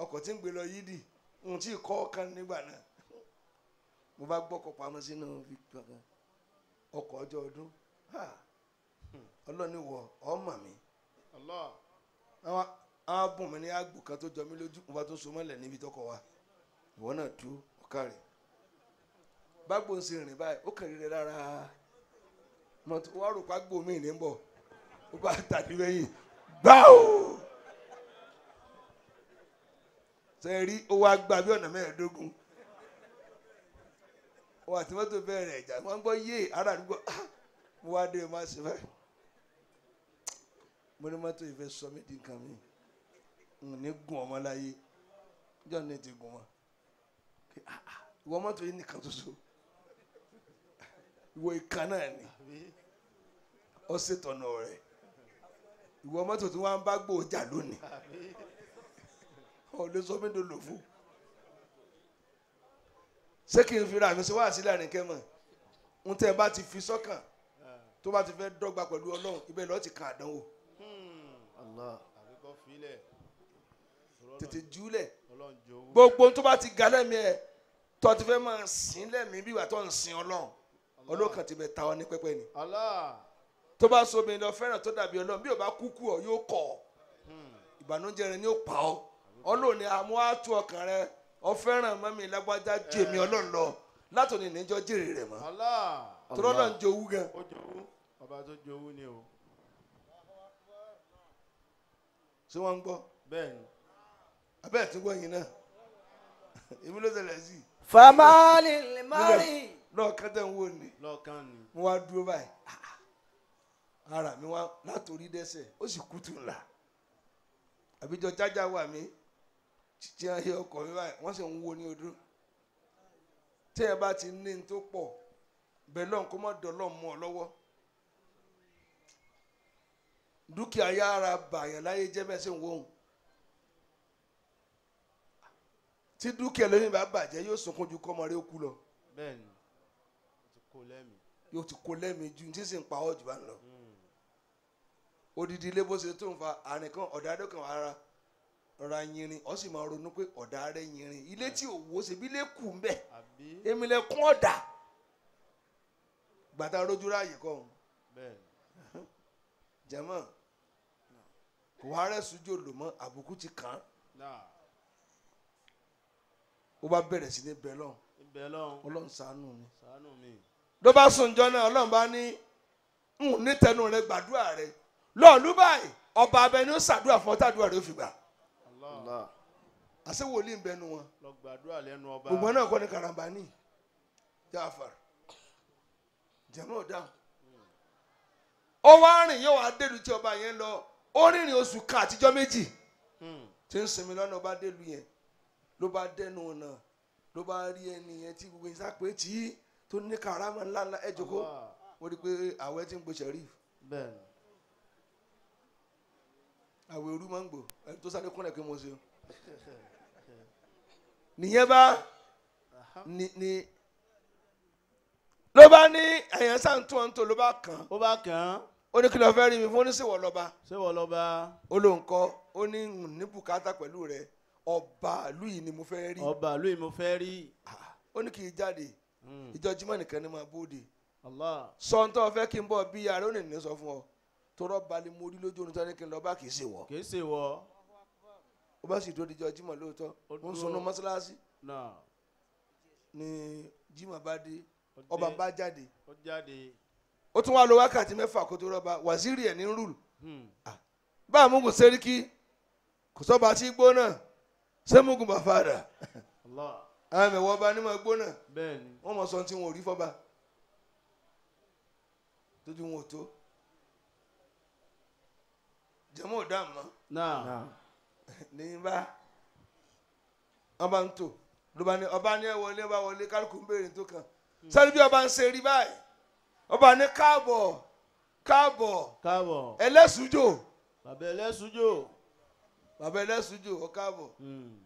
ọkọ̀ tí ń gbé lọ yídì ń tí kọ́ ọ̀kan nígbà náà. Mo bá gbọ́kọ̀ pamọ́ sínú Victor kan ọkọ̀ ọjọ́ ọdún. Ọlọ́ni wọ ọmọ mi Allah. Àwọn àwọn bùn mi ní àgbò kan tó jọ mí lójú. Mo bá tó so mọ́lẹ̀ níbi tọkọ̀ wa. Ìwọ náà tú ọ̀ká rẹ̀ bágbó ń ṣe rìn báyìí ó kàn rí rẹ lára. Mọ̀tò wọ́n rò pàgbó mi ní bọ̀ ó bá tàbí lẹ́yìn. Gbáò ṣe rí? Owó agbá bí ọ̀nà mẹ́ẹ̀ẹ́dógún. Wọ́n àti mọ́tò bẹ̀rẹ̀ ìjà. Wọ́n gbọ́ yé ara àdúgbò. Ah, mo wá dé má ṣe báyìí. Mo ní mọ́tò yìí fẹ́ sọ mí di nǹkan mi. N ní gun ọmọ láyé. John ní ti gun wọn ah, ah, ìwọ mọ́tò yìí nìkan ṣoṣo. Ìwọ ìkan náà ni. Ọ ṣètọ̀nà rẹ̀ ìwọ mọ́tò tí wọ́n bá gbò jà lónìí ọ̀lẹ́ sọ́mídò lò fún. ṣé kí n fi ra àmì sí wáhà sílẹ̀ àrìnkẹ́ mọ̀ ń tẹ́ ẹ bá ti fi sọ́kàn tó bá ti fẹ́ dọ́gba pẹ̀lú ọlọ́run ibẹ̀ lọ́ọ́ ti kan àdánwò. tètè júlẹ̀ gbogbo tó bá ti ga lẹ́mí ẹ̀ tó ti fẹ́ máa sìn lẹ́mí bí wàá tó ń sin ọlọ́run ọlọ́kàn ti bẹ̀ ta ọ ní pẹ́pẹ́ ni. Allah tó bá so obìnrin lọ fẹ́ràn tó dàbí ọlọ́run bí ò bá kúkú ọ yóò kọ̀ ọ́ ìbànújẹ́ rẹ ni ó pa ọ́ ọlọ́run ni àmú àtú ọkàn rẹ ọ fẹ́ràn mọ́mí lágbájá ju èmi ọlọ́run lọ látòní níjọ́ jèrè rẹ̀ mọ́ tọ́lọ́ náà ń jowú gan. ó jowú ọba tó jowú ni o. ṣé wọ́n ń gbọ́. bẹ́ẹ̀ni. abẹ́ẹ̀ tí wọ́n yin náà èmi ló ṣẹlẹ̀ sí. famali mari. lọ́ọ̀kan tẹ̀ ń wò ni. lọ́ọ̀kan ni. mo wá dúró báyìí ara mi wá látòrí dẹ́sẹ̀ ó sì kútu ńlá. Àbíjọ jájá wà mí tí yẹ ọkọ̀ mi báyìí wọ́n sì ń wo ní odó tí ẹ bá ti ní ní tó pọ̀ bẹ́ẹ̀ lọ́n kó má dọ́lọ́ mọ́ ọ lọ́wọ́. Dúkìá yára bàyàn láyé jẹ́ bẹ́ẹ̀ sì ń ó tí dúkìá lóyún bá bàjẹ́ yóò sunkún ju kọ́mọ rẹ̀ kú lọ. Yóò ti kó lẹ́mìí ju sì ń pa ọ́ jù bá ń lọ. Odidi ilé bó ṣe tó ń fa àrìn kan ọ̀dà adó kan ara rọra yinrin ọ sì máa ronú pé ọ̀dà rẹ yinrin. Ilé tí òwò ṣe bí ilé kù ń bẹ̀. Èmi lẹ kún ọ̀dà. Gbàtà rojú ráàyè kọ́ ọ̀hún jẹ́mọ́ kò wá rẹ̀ sójú òlò mọ́ àbùkù ti kàn án. Ó bá bẹ̀rẹ̀ sí ní bẹ̀ lọ́hùn. Ibẹ̀ lọ́hùn. Ọlọ́run ṣàánú mi. Ló bá sùn jọ náà ọlọ́run bá ní ń ní tẹnu rẹ gbàdúrà rẹ lọ́ọ̀lú báyìí ọba abẹni ó ṣàdúrà fún ọtàdúrà rẹ ó fi gbà. Àṣẹ wòlíì ń bẹnu wọn. Gbogbo náà kọ́ ni karambani Jafar. Jẹ̀mọ́ ò dáhùn. Ó wá rìn yóò wá délu tí ọba yẹn lọ. Ó rìnrìn oṣù kan àtijọ́ méjì. Hmm. tí ń sinmi lọ́nà ọba délu yẹn. Ló bá dẹnu ọ̀nà ló bá rí ẹni yẹn tí gbogbo ìsápẹ́ tí tó ní karama ńláńlá. Ẹ jókòó. Ó rí i pé àwẹ̀ tí ń gbé sẹ́ríf bẹ́ẹ̀ ni. Àwẹ̀ òru máa ń gbò. Ẹni tó sáré kúnlẹ̀ pé mo ṣe. Nìyẹn bá ní ní ló bá ní ẹ̀yàn sáǹtún ọ̀ǹtò ló bá kàn. Ó bá kàn ó ní kí ló fẹ́ rí mi fún? Oníṣèwọ̀ lọ́ba ṣé wọ́n lọ bá? Ó ló ń kọ́. Ó ní ní bùkátà pẹ̀lú rẹ. Ọba ìlú yìí ni mo fẹ́ rí. Ọba ìlú yìí mo fẹ́ rí. Ah, ó ní kì í jáde. Hmm. ìjọ Jímọ̀ nìkan ni máa bóde. Allah. sọ ń tọ́ fẹ́ kí n bọ̀ bí ara ó ní ní sọ fún ọ torọ́ balẹ̀ mo rí lójú oorun tó ní kí n lọ bá kì í ṣe wọ̀. Kìí ṣe wọ. ó bá sì dúró dijọ́ Jímọ̀ lóòótọ́ Ó ń sunú mọ́ṣáláṣí. Ni Jímọ̀ bá dé ọba bá jáde. Ó tún wá lọ wákàtí mẹ́fà kó tó rọ́ba wàzírì ẹ̀ ní rúùlù Hmm. bá àmúgùn sẹ́ríkì kò sọ́ba tí gbóná. Sẹ́mùgùn bàfà rà? Allah. àwọn ẹ̀wọ̀ ọba ní ma gbóná. Wọ́n mọ̀ sọ tí wọn ò rí fọ́ba. Tójú wọn ò tó jẹ́mọ́ ò dáhùn mọ́ náà. ní bá bá ń tò ló bá ní ọba ní ẹ wọlé bá wọlé kálukú ń béèrè tó kàn sáré bí ọba ń ṣe rí báyìí ọba ní káàbọ̀ káàbọ̀. Káàbọ̀. ẹlẹ́sùjò bàbá ẹlẹ́sùjò. bàbá ẹlẹ́sùjò ọ káàbọ̀. Hmm.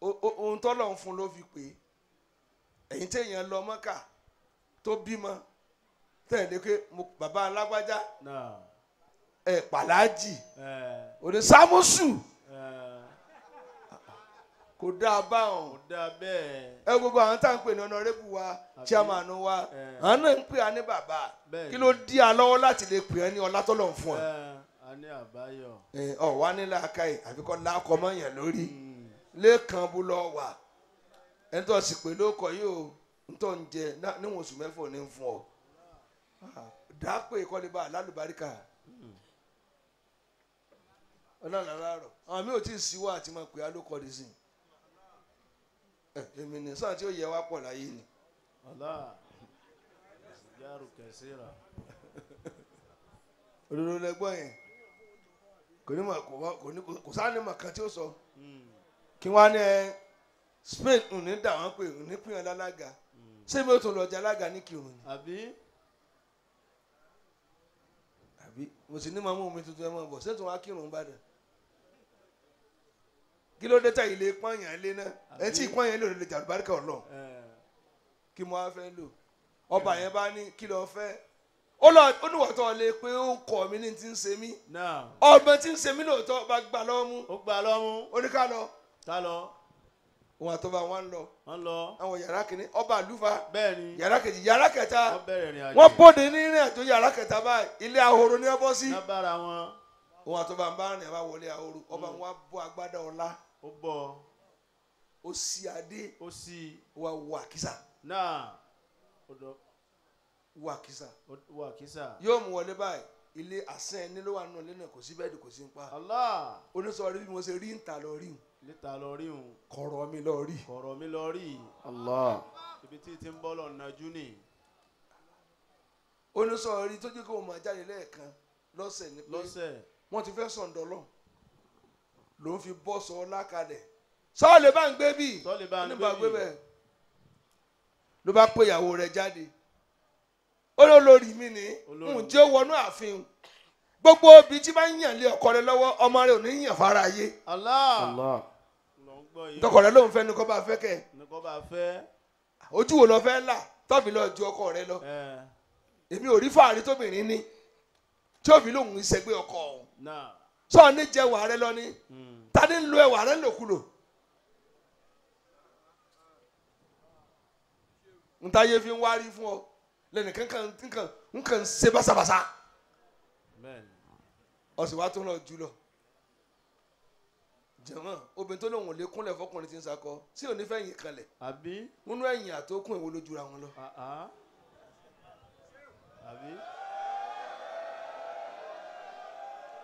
O- o- ohun tọ́lọ̀ ń fún ló fi pè é. Ẹ̀yin téèyàn lọ mọ́kà tó bímọ tẹ̀lé pé bàbá alágbájá. Náà. Ẹ̀ pàlájì. Òde sámúsù. Kò dáa báwọn ẹ gbogbo àwọn tá à ń pè ní ọ̀nàrẹ́bù wa chairman wa àwọn náà ń pè á ní bàbá. Kí ló dí a lọ́wọ́ láti lè pè é ní ọlá tọ́lọ̀ ń fún ẹ a ní àbáyọ. ọ wá nílẹ̀ akáyì àfikọ́ lákọ̀ mọ́ yẹn lórí. Hmm. lẹ́ẹ̀kan bó lọ wà. Ẹni tó sì pé ló kọ yìí o ntọ́ ń jẹ níwọ̀n oṣù mẹ́fà ò ní fún ọ. Dápẹ́ ìkọ́lébà lálùbáríkà ọlọ́run aláàrọ̀ àwọn mi ò tí ì síwọ́ àti máa pè á ló kọ́ ẹ èmi ní sáà tí ó yẹ wá pọ̀ láyé ni Allah. Jaru kẹsíra. <laughs> òdodo lẹgbọ́n yẹn kò ní kò sáà ní mọ̀ kan tí ó sọ Hmm. kí wọ́n á ní ẹ Spain ò ní dà wọ́n pé ò ní pín ọ lálága ṣé mi ò tún lọ jẹ alága ní kírun ni. àbí. Mo sì ní máa mú omi tuntun ẹ máa bọ̀ ṣé tí wọ́n á kírun bá dẹ̀. kí ló dé tá ilé pọ́nyàn lé náà? Ẹ tí ìpọ́nyàn lò lè jàdùbáríkà ọlọ́run. Kí mo á fẹ́ lò? Ọba yẹn bá ní kí lọ fẹ́? Ó lọ ó ní wọ́tọ̀ lé pé ó ń kọ́ mi ní ti ń ṣe mí. Ọgbọ́n tí ń ṣe mí lóòótọ́ bá gbà lọ́wọ́ mú ó gbà lọ́mú. ó ní ká lọ. Tá lọ. Òun àtọ́ba wọn ń lọ. Wọ́n lọ. àwọn yàrá kìíní ọba àlùfà yàrá kejì yàrá kẹta. Wọ́n bóde ní ìrìn àjò yàrá kẹta báyìí. Ilé ahoro ní ọbọ̀ sí. òun àtọ́ba ń bá rìn àbá wọlé ahoro. Ọba wọn bọ́ agbádá ọlá. Ó adé. Ó sì. ó wà kísà. yóò mú wọlé báyìí. Ilé ẹni ló wà nù lẹ́nu kò sí bẹ́ẹ̀dì kò sí ń pa. Allah. onísọ̀rí bí mo ṣe rí ń ta lọ rí níta lọ rí òun. kọ̀rọ̀ mi lọ rí kọ̀rọ̀ mi lọ rí. Allah. ibi tí ti ń bọ́ lọ nàjú nì. onísọ̀rí tó jẹ́ kó o máa jáde lẹ́ẹ̀kan lọ́sẹ̀ ní pé lọ́sẹ̀. wọ́n ti fẹ́ sọ̀ǹdọ̀lọ́ ló ń fi bọ́ sọ lákalẹ̀ sọ́ọ̀lì bá ń gbé bí Sọ́ọ̀lì bá ń gbé bẹ́ẹ̀ ló bá pé ìyàwó rẹ̀ jáde ó ló lórí mi Olórí. ǹjẹ́ wọnú ààfin gbogbo obì tí bá ń yàn lé ọkọ rẹ̀ lọ́wọ́ ọmọ rẹ̀ ò ní yàn fara ayé Allah. Allah. lọ ń gbọ́ yìí. Tọkọ rẹ̀ ló ń fẹ́ ní kó bá fẹ́ kẹ́. Ojú wo lọ fẹ́ là tọ́bi lọ ju ọkọ rẹ̀ lọ? Èmi ò rí fàárí tóbìnrin ní tí òbí lòun ìṣẹ́gbé ọkọ ọ̀hún sọ ní jẹ wà rẹ lọ ní Hmm. ta ni ń lo ẹwà rẹ lòkulò? Ntáyé fi ń wárí fún ọ lẹ́nu kankan nǹkan nǹkan ṣe báṣabàṣa. Ọ̀sìn wa tó lọ jù lọ jẹ̀mọ́ obìnrin tó lóun ò lè kúnlẹ̀ fọkùnrin tí ń sakọ sí òní fẹ́yìn kanlẹ̀ àbí nínú ẹ̀yìn àtòkùn èwo ló jura wọn lọ. Ah, ah. àbí.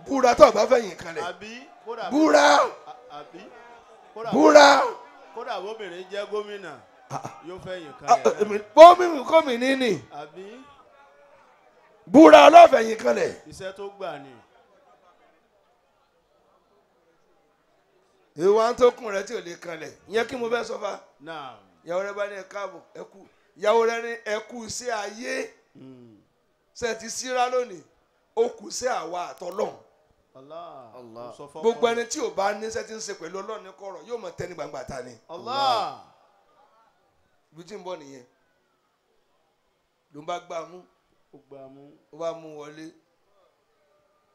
búra tó bá fẹ́yìn kanlẹ̀ búra búra. kódà bóbìnrin jẹ́ gómìnà ah, yóò fẹ́yìn kanlẹ̀. bómìnì gómìnì ni búra ló fẹ́yìn kanlẹ̀. iṣẹ́ tó gbà ni. Ìwà tó kùn rẹ tí ò lè kanlẹ̀. Ìyẹn kí mo fẹ́ sọ fa ìyàwó rẹ bá ní ẹ káàbọ̀ ẹ kú ìyàwó rẹ ní ẹ kú sí ayé. Ṣe ti síra lónìí? Ó kù sí àwa àtọlọ́hún gbogbo ẹni tí ò bá ní sẹ́tí ń ṣe pẹ̀lú ọlọ́run ní kọ̀rọ̀ yóò mọ tẹ́ni gbangba ta ni. Allah. Ibi tí ń bọ̀ nìyẹn. Ló ń bá gbà mú. Ó bá mú wọlé.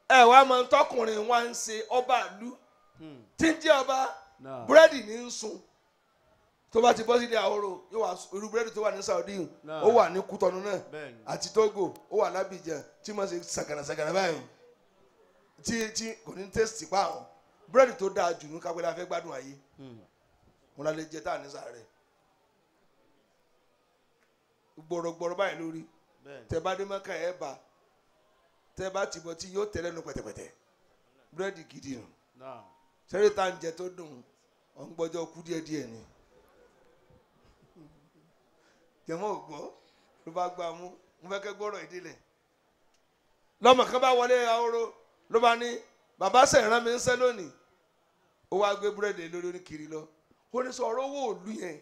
Ẹ wàá mọ tọkùnrin wa ń ṣe ọba ìlú. Hmm. Tí ń jẹ́ ọba búrẹ́dì ní ń sun. Tó bá ti bọ́ sílé àhóró yóò wá irú búrẹ́dì tó wà ní Saudi ó wà ní Kútọ́nù náà àti Togo ó wà lábìjà tí mo ṣe sàgànà báyìí. Tí tí kò ní tẹ́sítì pa àwọn. Búrẹ́dì tó dáa jù ní kápẹ́lẹ́ afẹ́ gbádùn ayé. Hmm. wọn lálẹ́ jẹ tá à ní sàárẹ̀ gbọ̀rọ̀gbọ̀rọ̀ báyìí lórí. Tẹ bá dé mọ́kà ẹ̀ bá. Tẹ bá tìbọ̀ tí yóò tẹ̀lé nu pẹ̀tẹ̀pẹ̀tẹ̀. Búrẹ́dì gidi nù. Náà sẹ́rí tá à ń jẹ tó dùn ọ̀ ń gbọ́jọ́ kú díẹ̀díẹ̀ ni. Jẹ̀mọ́ ò gbọ́ ló bá gbà mú mo fẹ́ kẹ́ gbọ́rọ̀ ìdílé lọ́mọ kan bá wọlé ahoro ló bá ní bàbá sẹ̀rán mi ń sẹ́ lónìí. Ó wá gbé búrẹ́dì lórí oníkiri lọ. Ó ní sọ ọ̀rọ̀ owó òlu yẹn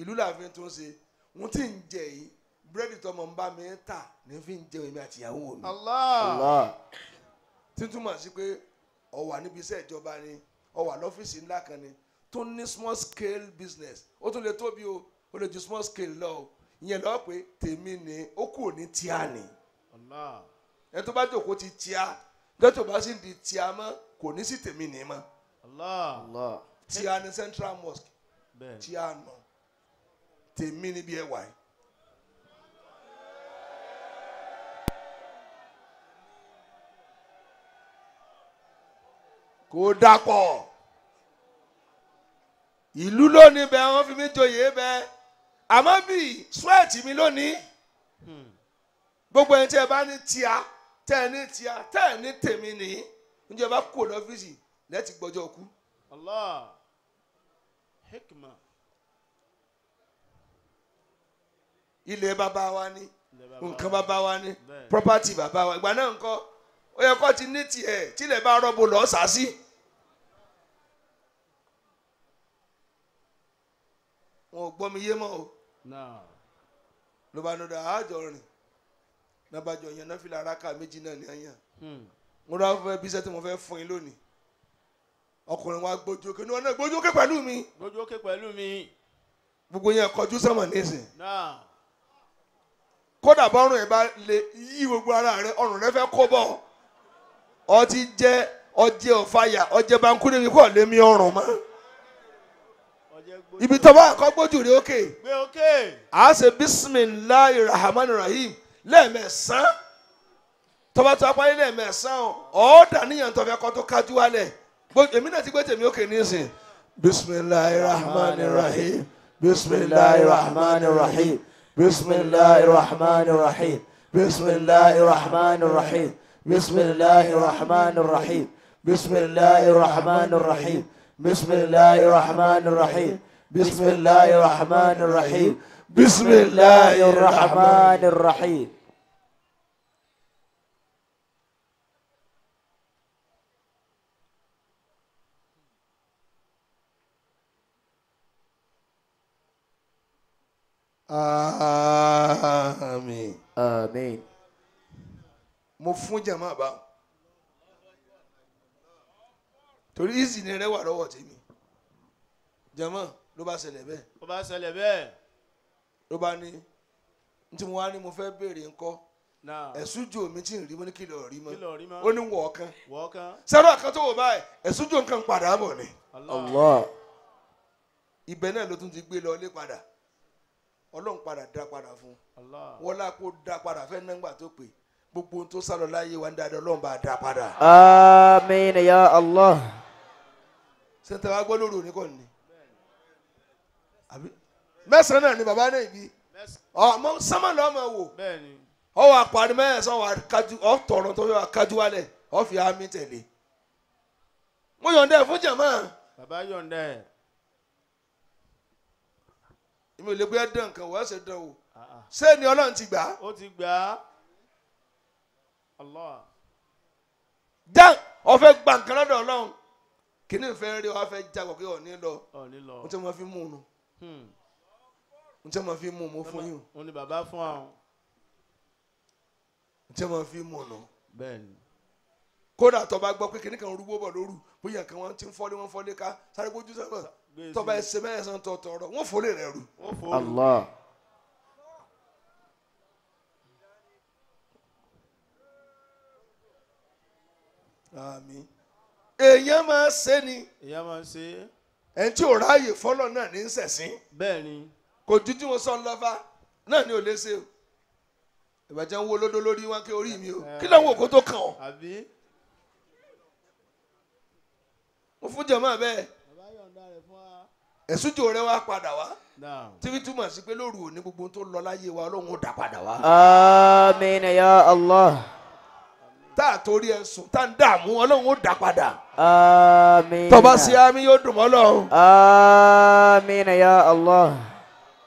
ìlú làfin tó ń ṣe. Mo ti ń jẹ yìí búrẹ́dì tọmọ ń bá mi ń tà ní fi ń jẹun èmi àtìyàwó mi. Allah! Allah. sí pé ó wà níbi iṣẹ́ ìjọba ni ó wà lọ́fíìsì ńlá kan ni tó ní small scale business. Ó tún lè tóbi o ó lè ju small scale lọ o. Ìyẹn lọ́wọ́ pé tèmi ni ó kù ní tíá ni. Allah. Ẹni tó bá jòkó ti tíá dọ́tò bá sì ń di tíá mọ́ kò ní sí tèmi ní mọ́. Allah. Allah. tíá ni central mosque. Ni tíá nù. Tèmi níbi ẹwà yìí. Kò dapọ̀ ìlú lónìí bẹ́ẹ̀ wọ́n fi mí joyè bẹ́ẹ̀ àmọ́ bí sweat mi lónìí gbogbo ẹni tí ẹ bá ní tíá tẹ́ ẹ ní tíá tẹ́ ẹ ní tèmi nìyí níjẹ́ bá kú lọ́fíìsì lẹ́tì gbọ́jọ́ kú. Allah. Hikma. Ilé bàbá wa bàbá nǹkan bàbá wa ní Bẹ́ẹ̀. property bàbá wa. Ìgbà náà ńkọ́ ó yẹ kó ti ní tiẹ̀ tílẹ̀ bá rọ́bù lọ́ọ́ sàásì. Wọn ò gbọ́ mi yé mọ́ o. Ló bá nọdọ àájọ rìn. Nàbàjọ yẹn náà fìlà araka méjì náà ní àyàn Hmm. mo rà fẹ́ bí iṣẹ́ tí mo fẹ́ fún yín lónìí. Ọkùnrin wa gbójú òkè ní wọn náà gbójú òkè pẹ̀lú mi. Gbójú òkè pẹ̀lú mi. Gbogbo yẹn kọjú sọ́mọ̀ nísìn kódà bọ́rùn ẹ̀ bá lè yí gbogbo ara rẹ ọrùn rẹ fẹ́ kó bọ̀. Ọtí jẹ́ ọjẹ́ ọ̀fàyà ọjẹ́ bankú níbi kọ́ lé mi ọrùn mọ́ ibi tó bá kọ́ gbójú rẹ òkè a ṣe bisimilahi rahman rahim. Lẹ́ẹ̀mẹ̀sán tọ́ba tó apáyé lẹ́ẹ̀mẹ̀sán ọ̀ọ́dà níyàn tó fẹ́ kọ́ tó kájú wálẹ̀ èmi náà ti gbé tèmi òkè nísìn bisimilahi rahman rahim. Bisimilahi rahman rahim. Bisimilahi rahman rahim. Bisimilahi rahman rahim. Bisimilahi rahman rahim. Bisimilahi rahman rahim بسم الله الرحمن الرحيم. بسم الله الرحمن الرحيم. بسم الله الرحمن الرحيم. آمين. آمين. مفهوم جماعة. torí ìsìn rẹ wà lọ́wọ́ tèmi. Jẹmọ ló bá ṣẹlẹ̀ bẹ́ẹ̀. ló bá ṣẹlẹ̀ bẹ́ẹ̀. ló bá ní tí mo wá ní mo fẹ́ béèrè ńkọ́? Ẹ̀sùjò mi tí ń rí mo ní kí rí mọ́? Ó ní wọ̀ọ́kán sẹ́rọ̀ kan tó wò báyìí ẹ̀sùjò nǹkan padà bọ̀ ni. ibẹ̀ náà ló tún ti gbé lọ padà. Ọlọ́run padà dá padà fún un. Wọ́n lápò dá padà fẹ́ nọ́ngbà tó pè. Gbogbo tó sálọ láyé wa ń dáadáa ọlọ́run bá dá padà. àmín ya Allah sẹ́ńtẹ̀ wa gbọ́ lóru òní ni? Àbí? Mẹ́sàn-án náà ni bàbá náà bí. Ọmọ sánmà lọ́ọ́ máa wò. Ọwọ́ àpàdé mẹ́sàn-án wà kájú ọ tọ̀rọ̀ tó yọ kájú wálẹ̀ ọ fi àmì tẹ̀lé. Mo yọ̀ǹda ẹ̀ fún jàmá. Bàbá yọ̀ǹda ẹ̀. Èmi ò lè gbé dán nǹkan wọ́n ṣe dán o ṣé ni ọlọ́run ti gbà ó ti gbà á. Dán gbà nǹkan lọ́dọ̀ ọlọ́run kìíní ìfẹ́ rí ọ fẹ́ jágbọ́ pé ọ̀ ní lọ? Mo tẹ́ mo fi mú un nu Hmm. mo tẹ́ mo fi mú un mo fún yín. Ó ní bàbá fún àwọn mo tẹ́ mo fi mú un nu bẹ́ẹ̀ ni. Kódà tó bá gbọ́ pé kìíní kan rúgbó bọ̀ lóru bóyá kan wọ́n ti ń fọ́lé wọ́n fọ́lé ká sáré gbójú gbé e tó bá ẹsẹ̀ mẹ́sàn-án tó tọrọ wọ́n fọ́lé rẹ̀ rù. Allah. àmín èèyàn máa ṣe ni. Ìyá máa ṣe. Ẹni tí ò ráàyè fọ́lọ̀ náà ní sẹ̀sìn bẹ́ẹ̀ ni. Kò dúdú wọn sọ lọ́fà náà ni ò lè ṣe o. Ìbàjẹ́ ń wo lódó lórí wọn kí orí mi o. Kí ló ń wò kó tó kàn ọ́? Àbí? Mo fún jẹ̀mọ́ bẹ́ẹ̀ bàbá yọ̀ǹda rẹ̀ wá padà wá. Tíbi túmọ̀ sí pé lóru òní gbogbo tó lọ láyé wa ọlọ́run ó dá padà wá. Amin ya Allah. Tá a torí ẹ sùn tá a ń dààmú ọlọ́run ó dá padà. Amin. tọ́ba sí àmì yóò dùn mọ́ lọ́run. Amin ya Allah.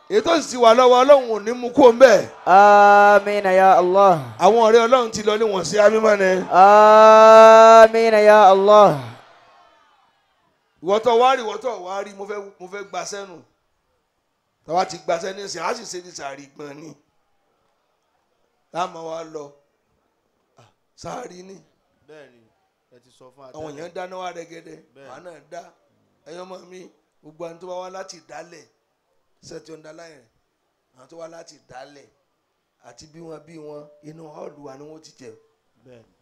ètò sì ti wà lọ́wọ́ ọlọ́run ò ní mú kó ń bẹ̀. Amin ya Allah. àwọn ọ̀rẹ́ ọlọ́run ti lọ ní wọ̀n sí àmì mọ́ni. Amin ya Allah. ìwọ́tọ̀ wá rí ìwọ́tọ̀ wá rí mo fẹ́ gba sẹ́nu. tọ́ba ti gba sẹ́nu sí a sì ṣe ní sàárì gbọ̀n ni. láàmú wa lọ Sàárì ni. Bẹ́ẹ̀ ni ẹ ti sọ fún àwọn èèyàn dáná wá rẹ́gẹ́dẹ́ wàá náà dá. Ẹ̀yọ́ mọ́ mi gbogbo àwọn tó bá wá láti dálẹ̀ sẹ́tì ọ̀ndà láyìn àwọn tó wá láti dálẹ̀ àti bí wọn bí wọn inú họ́ọ̀lù wa ni wọ́n ti jẹ. Bẹ́ẹ̀ ni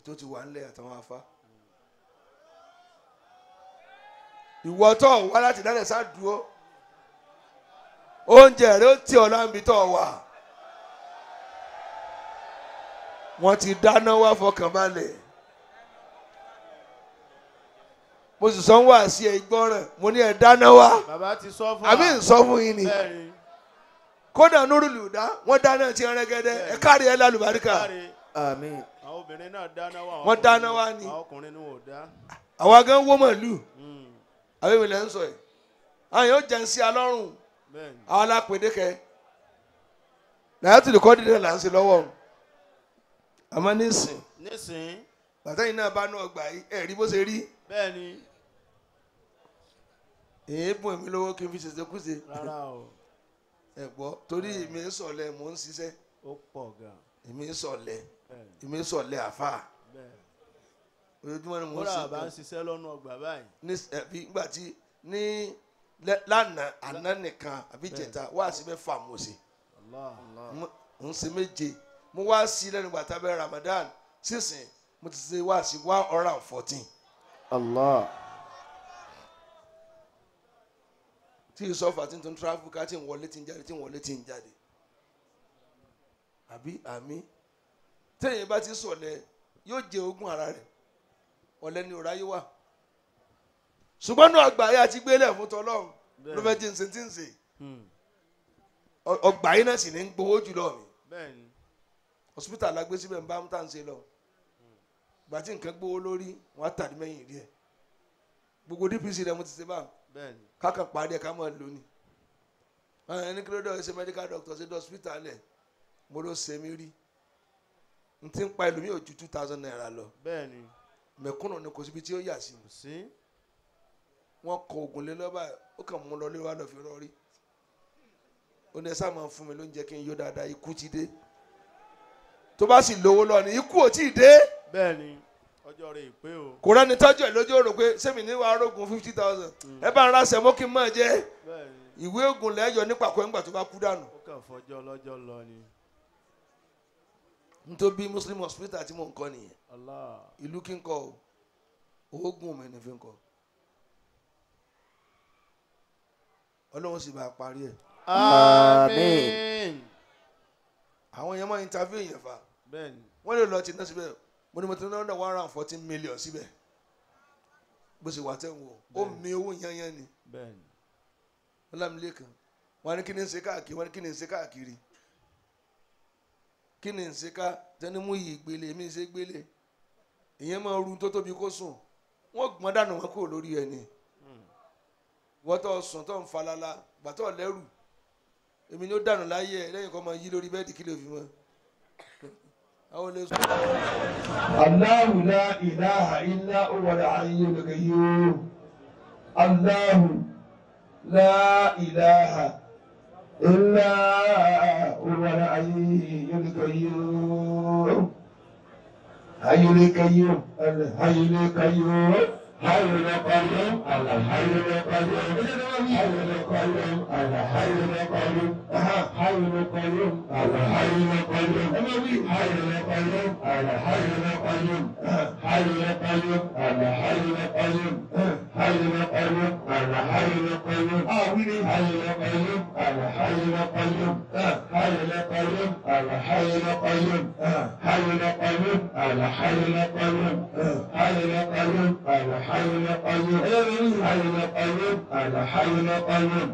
ètò ti wà ńlẹ̀ àtàwọn afá. ìwọ tó wá láti dálẹ̀ sá dúró. Oúnjẹ rẹ ó tì ọ́ láǹbí tó wà wọ́n ti dáná wá fọkànbalẹ̀ mo sì sọ ń wá sí ẹ gbọ́ràn. Mo ní ẹ dáná wá. Ti sọ fún àbí ń sọ fún yín ni? Kódà nórùlù dá wọ́n dáná ti rẹ́gẹ́dẹ́. Ẹ kárí ẹ lálùbáríkà. Àwọn àwọn Wọ́n dáná wá ni. àwọn àwa gan wó màlúù Hmm. àbí mi lẹ́ ń sọ yìí? Àwọn yóò jẹun sí alọ́rùn àwọn alápèdékẹ́ lè kọ́ dídẹ̀ là ń ṣe lọ́wọ́ o. àmọ́ nísìn nísìnyí bàtẹ́yìn náà bá nú ọgbà ẹ̀ rí bó ṣe rí. Bẹ́ẹ̀ ni èébùn èmi lówó kí n fi ṣèṣe kúṣe rárá o. <laughs> Ẹ̀ gbọ́ torí èmi ń sọ̀lẹ̀ mò ń ṣiṣẹ́. Ó pọ̀ gan. Èmi ń sọ̀lẹ̀ èmi ń sọ̀lẹ̀ àfà. Ojoojúmọ́ ni mò ń kódà ṣe bá ń ṣiṣẹ́ lọ́nà ọgbà báyìí. Ní nígbà tí ní lánàá àná nìkan àbí jẹta wá sí mẹ́fà mo ṣe. Allah ń ṣe méje mo wá sí lẹ́nu gbàtà bẹ́ẹ̀ Ramadan. Sísìn mo ti ṣe wá sí one hundred and fourteen. Allah. tí ìsọfà tí n tún travel ká tí n wọlé tí n jáde tí n wọlé tí n jáde. Àbí? Àmì téèyàn bá ti sọ̀lẹ̀ yóò jẹ ogún ara rẹ̀. Ọ̀lẹ ni ọ̀rá yóò wà. Ṣùgbọ́n náà àgbà yẹn àti gbélé fún tọ́lọ́run. Ló fẹ́ tí ń Hmm. Ọgbà yìí náà sì ní ń gbowó jùlọ mi hospital alágbé síbẹ̀ ń bá ń tà ń ṣe lọ. Ìgbà tí nǹkan gbowó lórí wọn á tàdí mẹ́yìn rí ẹ̀ gbogbo DPC rẹ̀ mo ti ṣe ni kákan parí ẹ̀ ká lò ní. ẹni kí ló dé ṣe medical doctor ṣe dé hospital ẹ̀ mo ló ṣe mí rí. N ti ń pa ẹlòmíì ò ju two thousand naira lọ. Mẹ̀kúnnù ni kò síbi tí ó yà sí. Wọ́n kọ oògùn lé lọ́ba ó kàn mú lọ lé wa lọ fi rọrí. Ó ní ẹ sáà máa fún mi lóúnjẹ kí n yó dáadáa ikú ti dé tó bá sì lówó lọ ní ikú ò tí ì dé. Bẹ́ẹ̀ ni ọjọ́ rẹ̀ ìpé o. Kò rẹ́ni tọ́jú ẹ̀ lójú òrò pé sẹ́mi ní wàá rógun fifty thousand? Ẹ bá ń ra sẹ́mó kí n máa jẹ́. Ni ìwé oògùn lẹ́yọ̀ nípa kọ́ ńgbà tó bá kú dànù. Ó kàn fọjọ́ lọ́jọ́ lọ ni. Nítorí muslim hospital tí mò ń kọ́ nìyẹn. Allah. Ìlú kí n kọ́ o. Oògùn mi ní fi ń kọ́. Ọlọ́run sì bá a parí ẹ̀. Àmín àwọn èèyàn máa interview èèyàn fa. Wọ́n lè lọ ti ná síbẹ̀. Mo ní mo ti ná one and fourteen million síbẹ̀. Bó ṣe wà tẹ̀ ń wò ó mi owó yanyan ni. Ọlámilẹ́kan wọn ní kí ni ń ṣe káàkiri wọn ní kí ni ń ṣe káàkiri. Kí ni ń ṣe ká tẹni mú yìí gbélé èmi ń ṣe gbélé ìyẹn máa ru tó tóbi kó sùn. Wọn gbọ́n dànù wọn kúrò lórí ẹ̀ ni. Wọ́n tó sùn tó ń falala gbàtọ́ lẹ́rù èmi ni ó dànù láyé ẹ lẹ́yìn kan máa yí lórí bẹ́ẹ̀dì kí ló fi mọ́. Allahu la ilaha illa huwal hayyul qayyum. Allahu la ilaha illa huwal hayyul qayyum. Hayyul qayyum. Hayyul qayyum. حي القيوم الحي القيوم حي القيوم الحي القيوم حي القيوم الحي القيوم حي القيوم الحي القيوم حي القيوم الحي القيوم حي القيوم الحي القيوم حي القيوم الحي القيوم آمين حي القيوم الحي القيوم حي القيوم الحي القيوم حي القيوم الحي القيوم حي القيوم الحي القيوم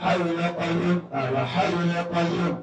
حي القيوم الحي القيوم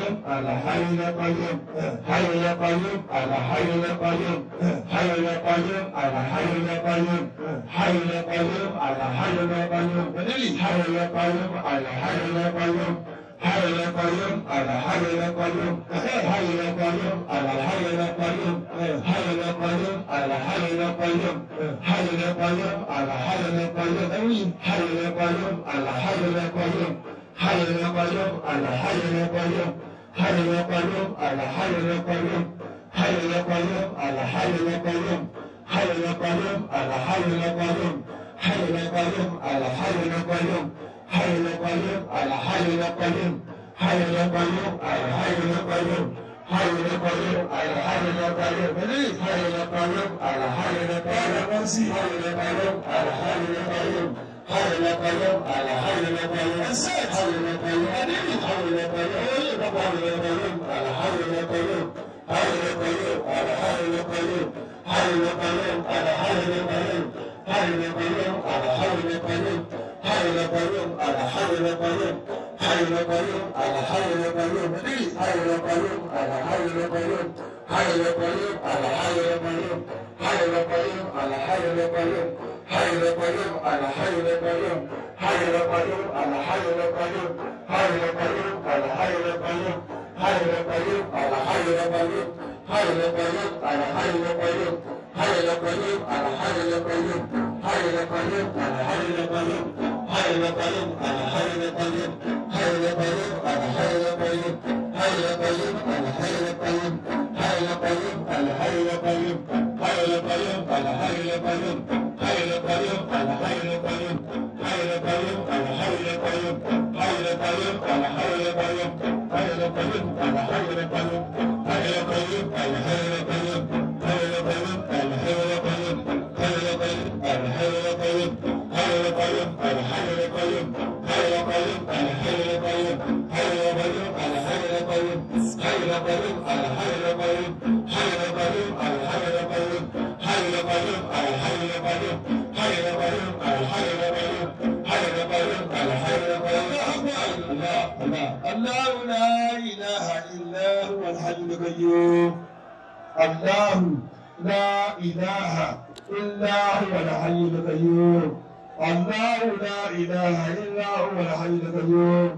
qayyum alhayu ya qayyum hayu ya qayyum alhayu ya qayyum hayu ya qayyum alhayu ya qayyum hayu ya qayyum alhayu ya qayyum hayu ya qayyum alhayu ya qayyum حي يا قيوم على حي يا قيوم حي يا قيوم على حي يا قيوم حي يا قيوم على حي يا قيوم حي يا قيوم على حي يا قيوم حي يا قيوم على حي يا قيوم حي يا قيوم على حي يا قيوم القيوم الحي القيوم حي القيوم الحي القيوم حي القيوم الحي القيوم حي القيوم الحي القيوم حي القيوم الحي القيوم حي القيوم الحي القيوم حي القيوم الحي القيوم حي القيوم الحي القيوم حي القيوم الحي القيوم حي القيوم الحي القيوم حي القيوم الحي القيوم حي القيوم الحي القيوم حي القيوم الحي القيوم حي القيوم الحي القيوم حي القيوم الحي القيوم حي القيوم الحي القيوم حي القيوم الحي القيوم حي القيوم حي القيوم حي القيوم الحي القيوم حي القيوم الحي القيوم حي القيوم الحي القيوم حي القيوم الحي القيوم حي القيوم الحي القيوم حي القيوم الحي القيوم حي القيوم الحي القيوم حي القيوم الحي القيوم حي القيوم الحي القيوم حي القيوم الحي القيوم حي القيوم الحي القيوم حي القيوم الحي القيوم حي القيوم الحي القيوم حي القيوم الحي القيوم حي القيوم الحي القيوم حي القيوم الحي القيوم حي القيوم الحي القيوم حي القيوم الحي القيوم حي القيوم الحي القيوم هاي لطيب على هاي لطيب الله لا إله إلا هو الحي القيوم. الله لا إله إلا هو الحي القيوم. الله لا إله إلا هو الحي القيوم.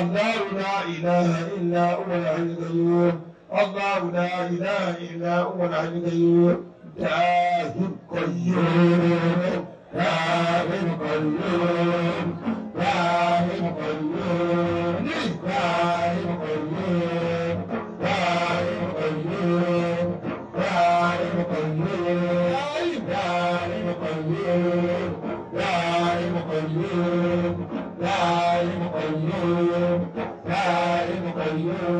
الله لا إله إلا هو الحي القيوم. الله لا إله إلا هو الحي القيوم. داهم قيوم داهم قيوم Ibrahim Qayyum Ibrahim Qayyum Ibrahim Qayyum Ibrahim Qayyum Ibrahim Qayyum Ibrahim Qayyum Ibrahim Qayyum Ibrahim Qayyum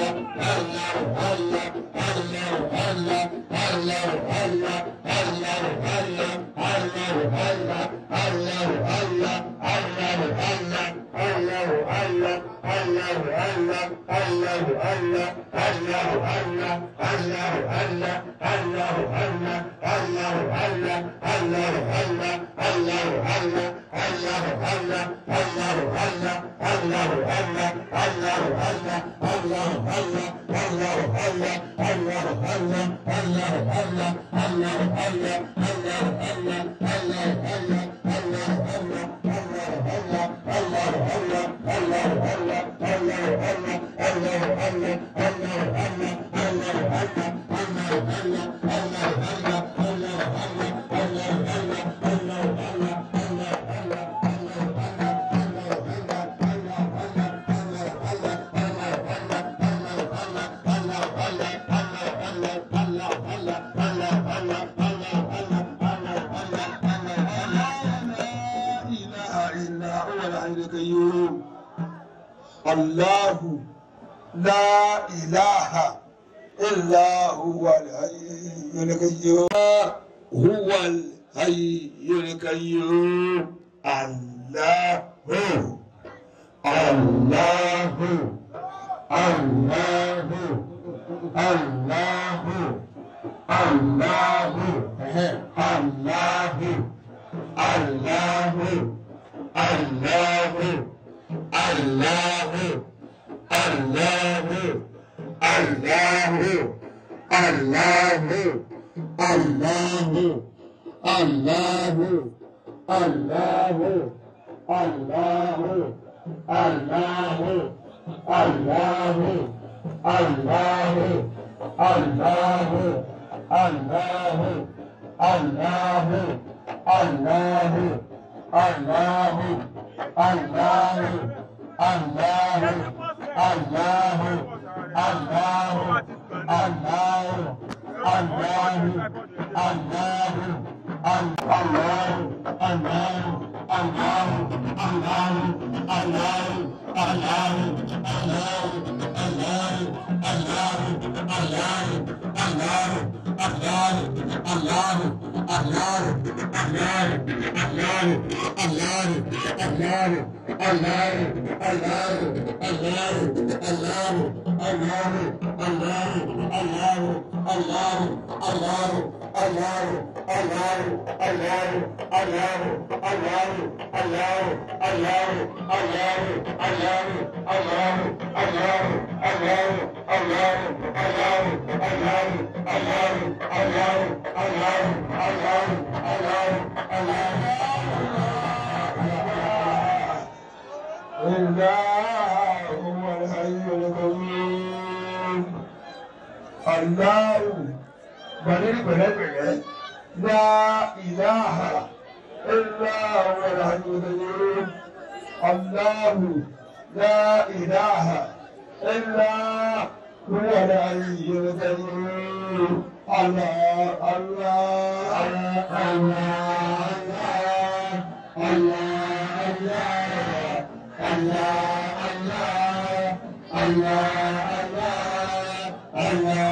لا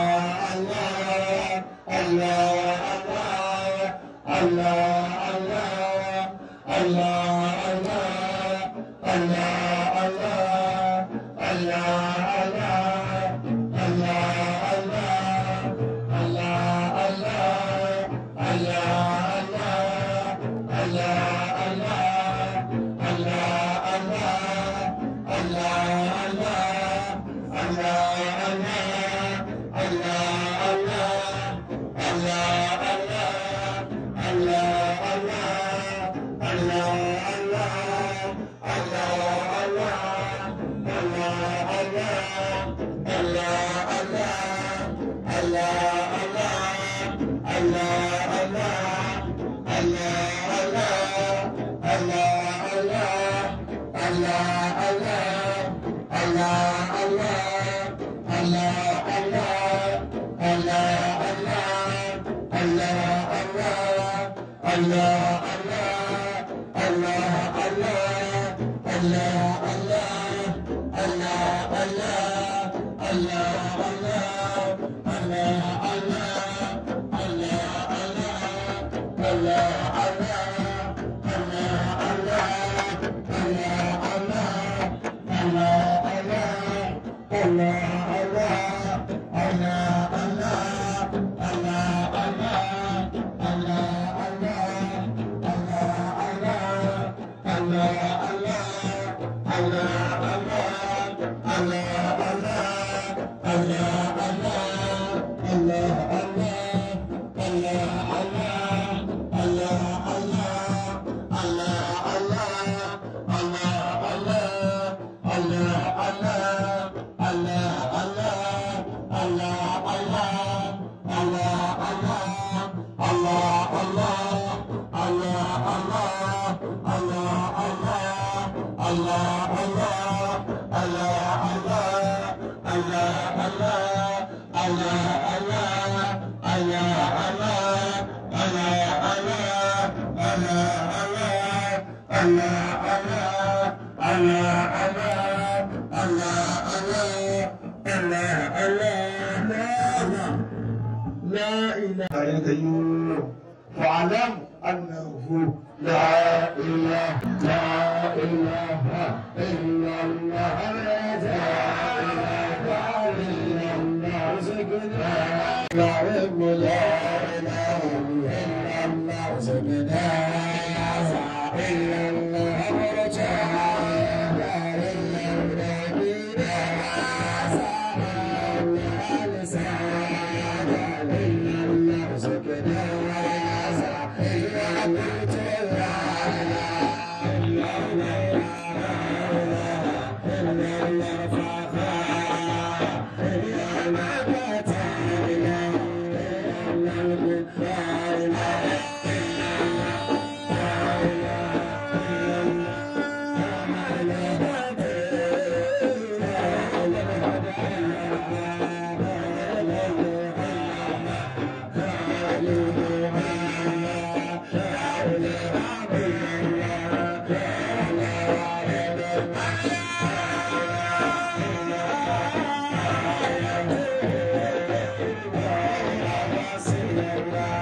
Amen.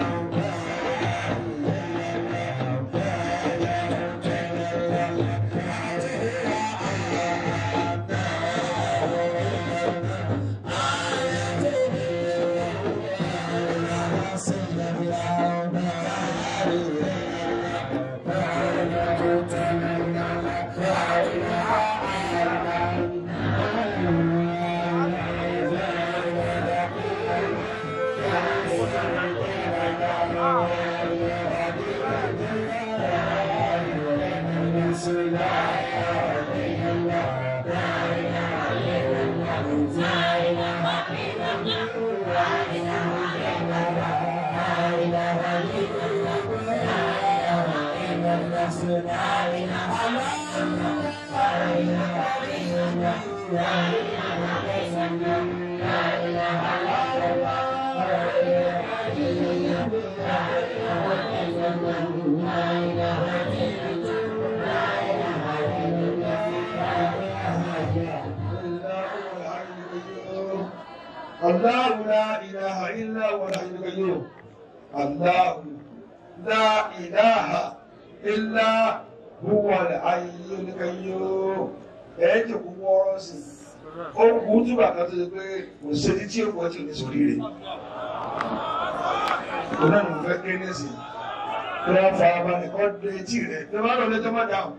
De etí rẹ̀ wọ́n bá lọ lẹ́jọ́ má dáhùn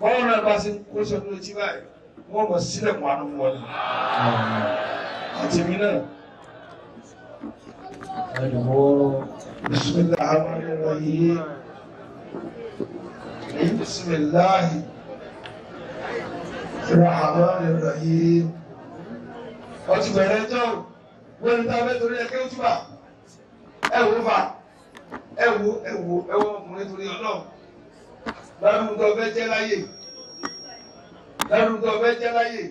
bọ́ọ̀ náà bá ṣe kó sọ́dún etí báyìí wọ́n mọ̀ sílẹ̀ mọ́ àánú fún ọ ni àti mi náà. Bismillah ar-Rahman ar-Rahim. Bismillah ar-Rahman ar-Rahim. Wọ́n ti bẹ̀rẹ̀ ẹjọ́ o. Wọ́n ní tá a bẹ́ torí ẹkẹ́ ó túbà. Ẹ wo fa. Ẹ wo ẹ wo ẹ wo ọkùnrin torí ọlọ́run. Tó fẹ́ jẹ́ láyè. Tó fẹ́ jẹ́ láyè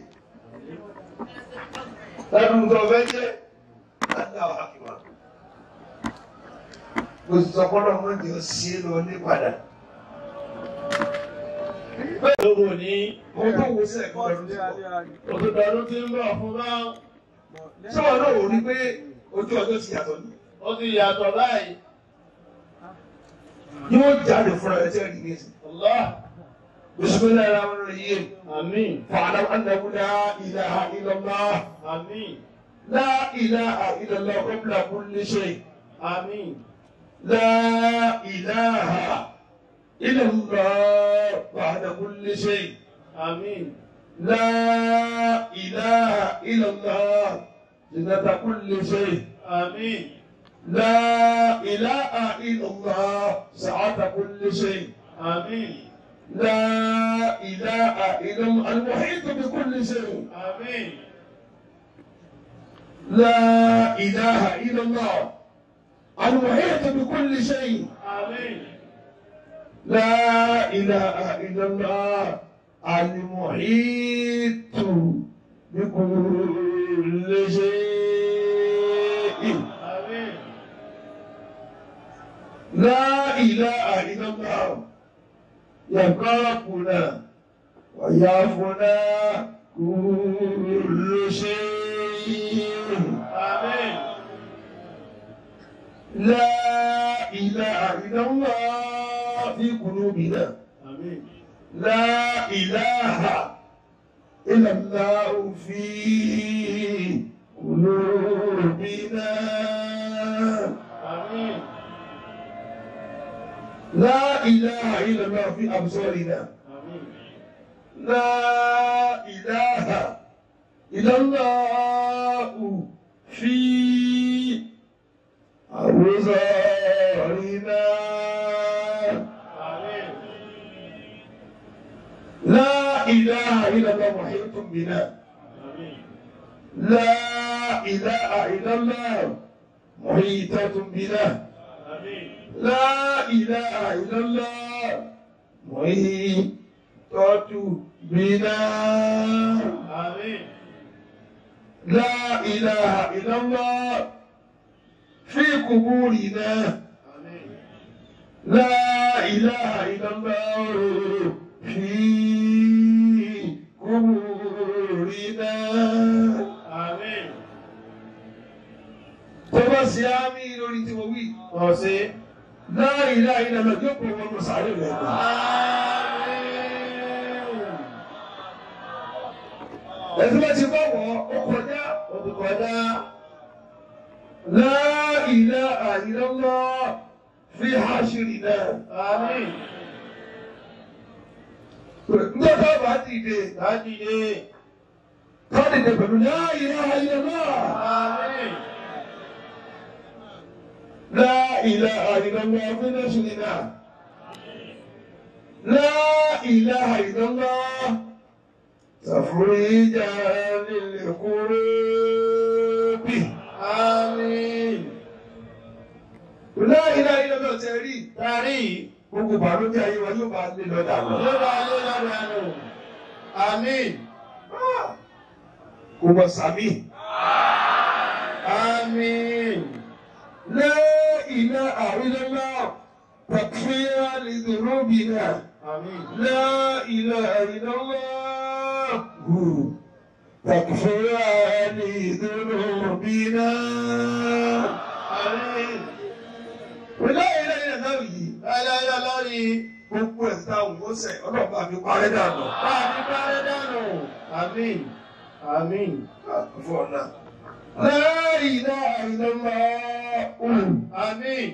tó fẹ́ jẹ́ láti àwọn àkìwà. Mo sọ fọ́nà mọ́ ní o sí lọ ní padà. lóko ní Mo tó wo sí ẹ̀kọ́ tí ọdún ń bọ̀ fún bá Ṣé wọn náà wò ní pé ojú ọjọ́ ti yàtọ̀ ni? ó ti yàtọ̀ báyìí. Yóò jáde fúnra ẹ̀ tí ẹ̀ rí ní ìsìn. Allah Bismillahir Rahmanir Rahim. àmín Fa'lam annahu la ilaha illallah. àmín La ilaha illallah qabla kulli shay. àmín لا إله إلا الله بعد كل شيء àmín لا إله إلا الله زنة كل شيء àmín لا إله إلا الله سعة كل شيء àmín لا إله إلا الله المحيط بكل شيء àmín لا إله إلا الله المحيط بكل شيء àmín لا إله إلا الله المحيط بكل شيء لا إله إلا الله يخافنا ويعفنا كل شيء àmín لا إله إلا الله في قلوبنا àmín لا إله إلا الله في قلوبنا لا إله إلا الله في أبصارنا. لا إله إلا الله في أبصارنا. لا إله إلا الله محيط بنا. لا إله إلا الله محيطة بنا. La ilaha illallah muhi tọ́tù bina. La ilaha illallah fi kuburina. La ilaha illallah fi kuburina. Tó bá sí àmì lórí tí mo wí ọ̀sẹ̀ náà ìlà ìlà lọ́jọ́ pé wọ́n mọ̀ sáré rẹ̀ gbà. ẹ̀sìn bá ti bọ̀wọ̀ ó kọjá òbí kọjá. Náà ìlà àìlọ́ lọ fi hàṣírí náà. Bá dìde, bá dìde, dìde pẹ̀lú náà ìlà àìlọ́. àmín لا إله إلا الله في نشرنا. لا إله إلا الله تفريجا للقلوب. àmín لا إله إلا الله tẹ̀rí. darí Gbogbo bàlódé ayé wa yóò bá lé lọ dànù. yóò bá lé lọ́dọ̀ àmín kò mọ̀ sàmì. Àmín. لا إله إلا الله تكفيرا لذنوبنا Àmín. لا إله إلا الله تكفيرا لذنوبنا Àmín. ولا إله إلا الله yìí Láìláìlá lórí. gbogbo ẹ̀sìn táwọn ò sẹ̀ ọlọ́ọ̀bá mi parẹ́ dànù. Báàbí parẹ́ dànù. Àmín. Àmín. fún ọ̀nà. لا إله إلا الله Àmín.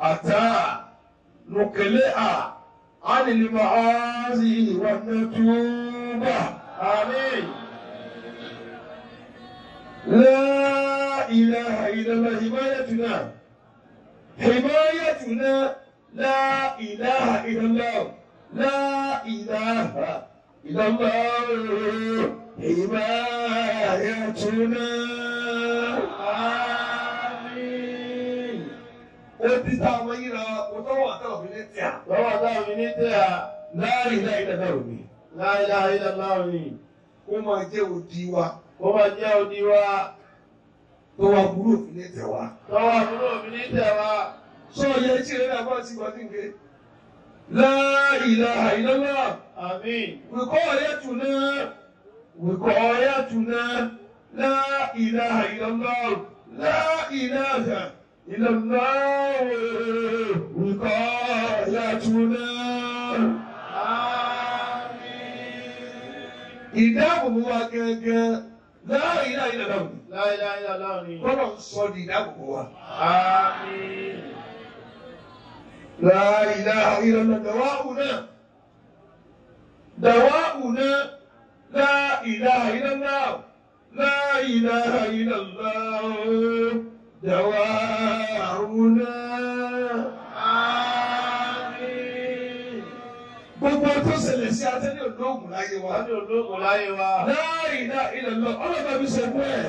أتى نقلع عن المعاصي والنتوبة Àmín. لا إله إلا الله حمايتنا حمايتنا لا إله إلا الله لا إله إلا الله حمايتنا Ebi tá a mọ yín ra kò tọ́wọ́ àtàwọn mi ní tíà. Tọ́wọ́ àtàwọn mi ní tíà. Láàrin ilé ìdàgbà òní. Láàrin ilé ìdàgbà òní. Ó máa jẹ́ odi wa. Ó máa jẹ́ odi wa. Tọ́wọ́ àbúrò mi ní tẹ̀ wá. Tọ́wọ́ àbúrò mi ní tẹ̀ wá. Sọ yẹ tí ìrẹ́lẹ̀ àbá ti gbọ́ sí nké. Láàrin ilé ìdàgbà. Àmín. Wìkọ́ ọ̀yẹ́ tù náà. Wìkọ́ ọ̀yẹ́ tù náà. Láàrin ilé ìdàgbà. Láàrin ilé ìdàgbà ìlànàwó ìkọ́ yàtúná. ìdáàbòbò wa gẹ́gẹ́ láàárín ilá ilẹ̀ láwùjọ. láìlá ilá láwùjọ. kọ́nà ń sọ di ìdáàbòbò wa. láìlá ìlànà dàwáhù náà dàwáhù náà láìlá ilá náà láìlá ilá láwùjọ dàwárúnà àmín. Gbogbo tó ṣẹlẹ̀ sí Atẹ́lẹ̀ olóògùn láyé wa. Atẹ́lẹ̀ olóògùn láyé wa. Láàyè náà ilẹ̀ lọ, ọlọ́gbà mi ṣe fún ẹ̀.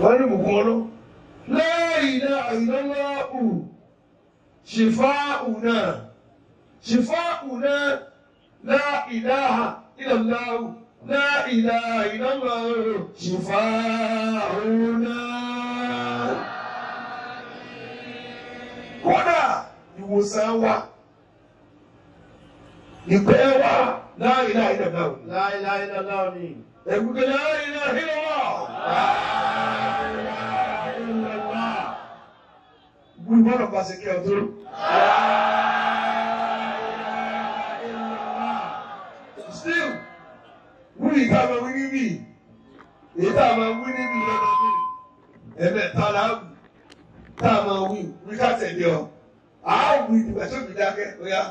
Wọ́n ní bùkún ọlọ́. Láàyè náà ìlọ́lọ́ọ̀kù ṣìfá ùnà ṣìfá ùnà la ilaha illallahu. لا إله إلا الله شفاؤنا kódà ìwòsàn wa ìpẹ́ wa لا إله إلا الله Láìláìlá lórí. ẹ̀gbùgbẹ́ لا إله إلا الله gbùgbọ́n ọ̀pá sí kí ọ tó. still wúni ìta máa wí níbí ìta máa wí níbí lọ́dọọdún ẹ̀mẹ́ta láàbù tá a máa wí wí ká tẹ̀lé ọ. Àá wí ìgbà tó dákẹ́ ó yá.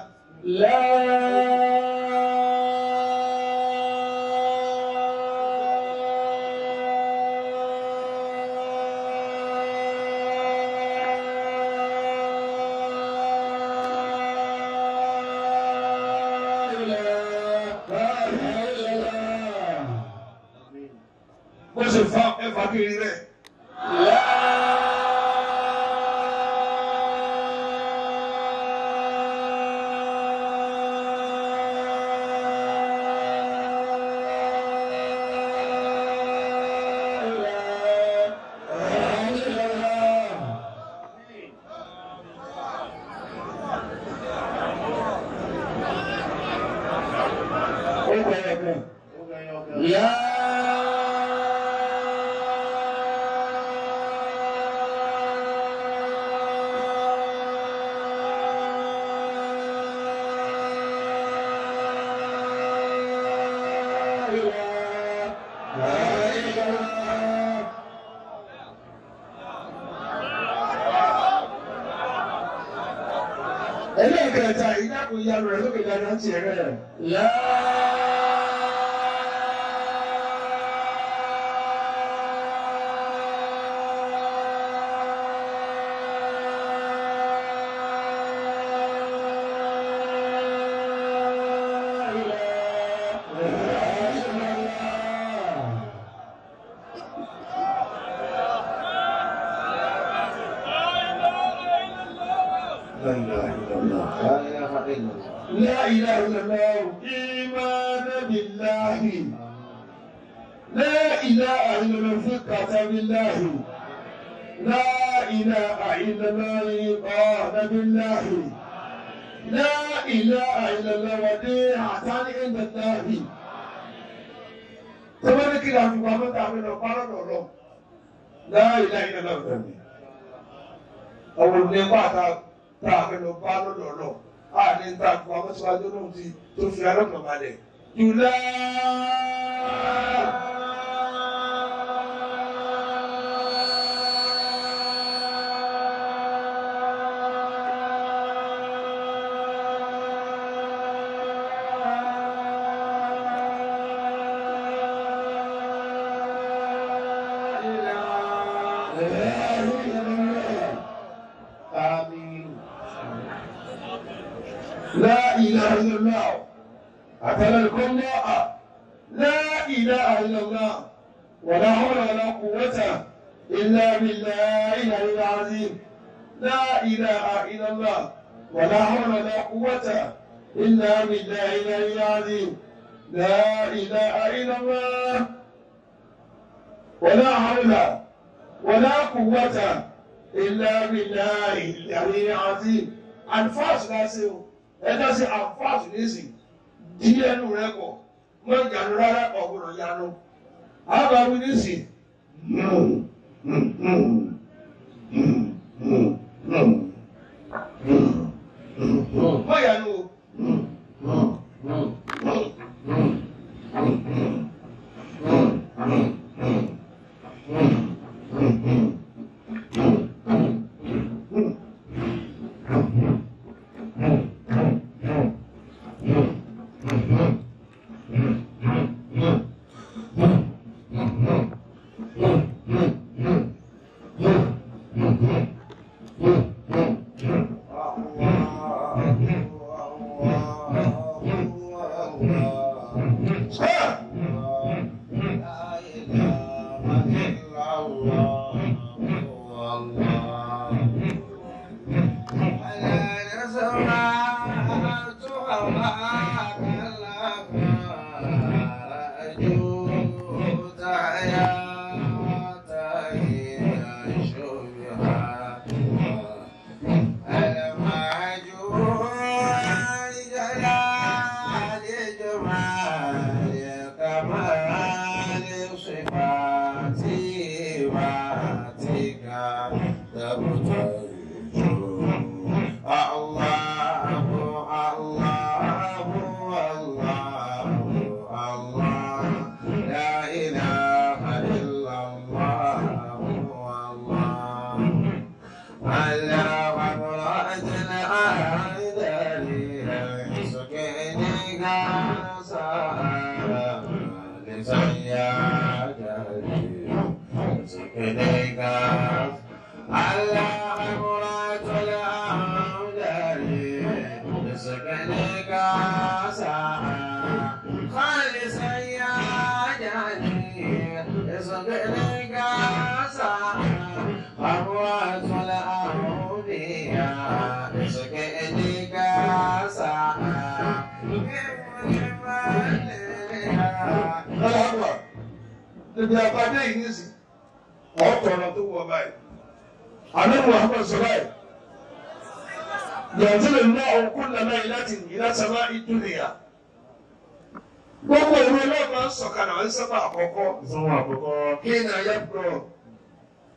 Lọ́dọ̀ lọ a ní ta àfikún amẹ́síwájú lóhùn ti tó fi alọ́kàn balẹ̀.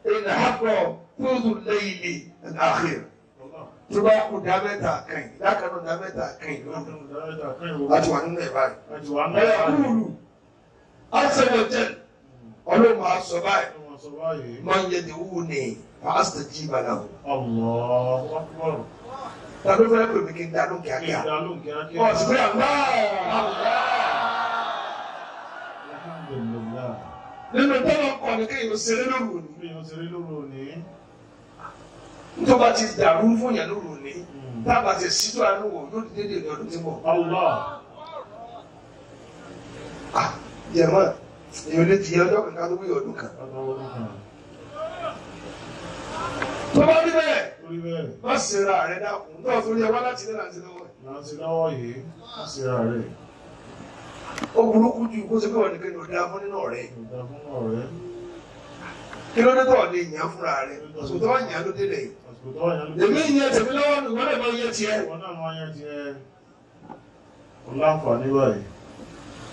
Kúrọ̀ fúdù lẹ́yìn àkhìr tó bá kú dá mẹ́ta kàn yìí lákàtúntò dá mẹ́ta kàn yìí lónìí láti wà nínú ẹ̀ báyìí. ẹ̀yà kúrú àṣẹwọ̀jẹ̀ ọlọ́run máa sọ báyìí máa ń yẹ di wú ni pásítọ̀ jí ìbàdàn o. Akbar. tàbí fẹ́ pè mí kí n dá lóun kíákíá. Sì fẹ́ àgbà. Nínú tọ́lọ̀ kọ́ ni kéèyàn ṣeré lóru òní. Bí wọ́n ṣe rí lóru òní. bá ti dàrú fún yàn lóru òní. tábà ti ṣíjú àánú wò yóò di dédé ní ọdún tí. Allah. Ah, jẹ̀mọ́ èèyàn lè jìyà ọjọ́ kankan tó wí ọdún kan. Tó bá rí bẹ́ẹ̀ má ṣera rẹ̀ dákun náà tó rí ẹ wá láti ilé láti ẹ̀. láti lọ́wọ́ yìí sí ààrẹ ó burúkú ju kó ṣe pé wọn nìkan ní ọ̀dà fún nínú ọ̀rẹ́. Kí ló dé tọ̀ lè yàn fúnra rẹ̀? Wà yàn ló dé lẹ̀ èmi yẹn tèmi lọ́wọ́ nù wọ́n lè máa yẹ tiẹ̀. láǹfààní báyìí.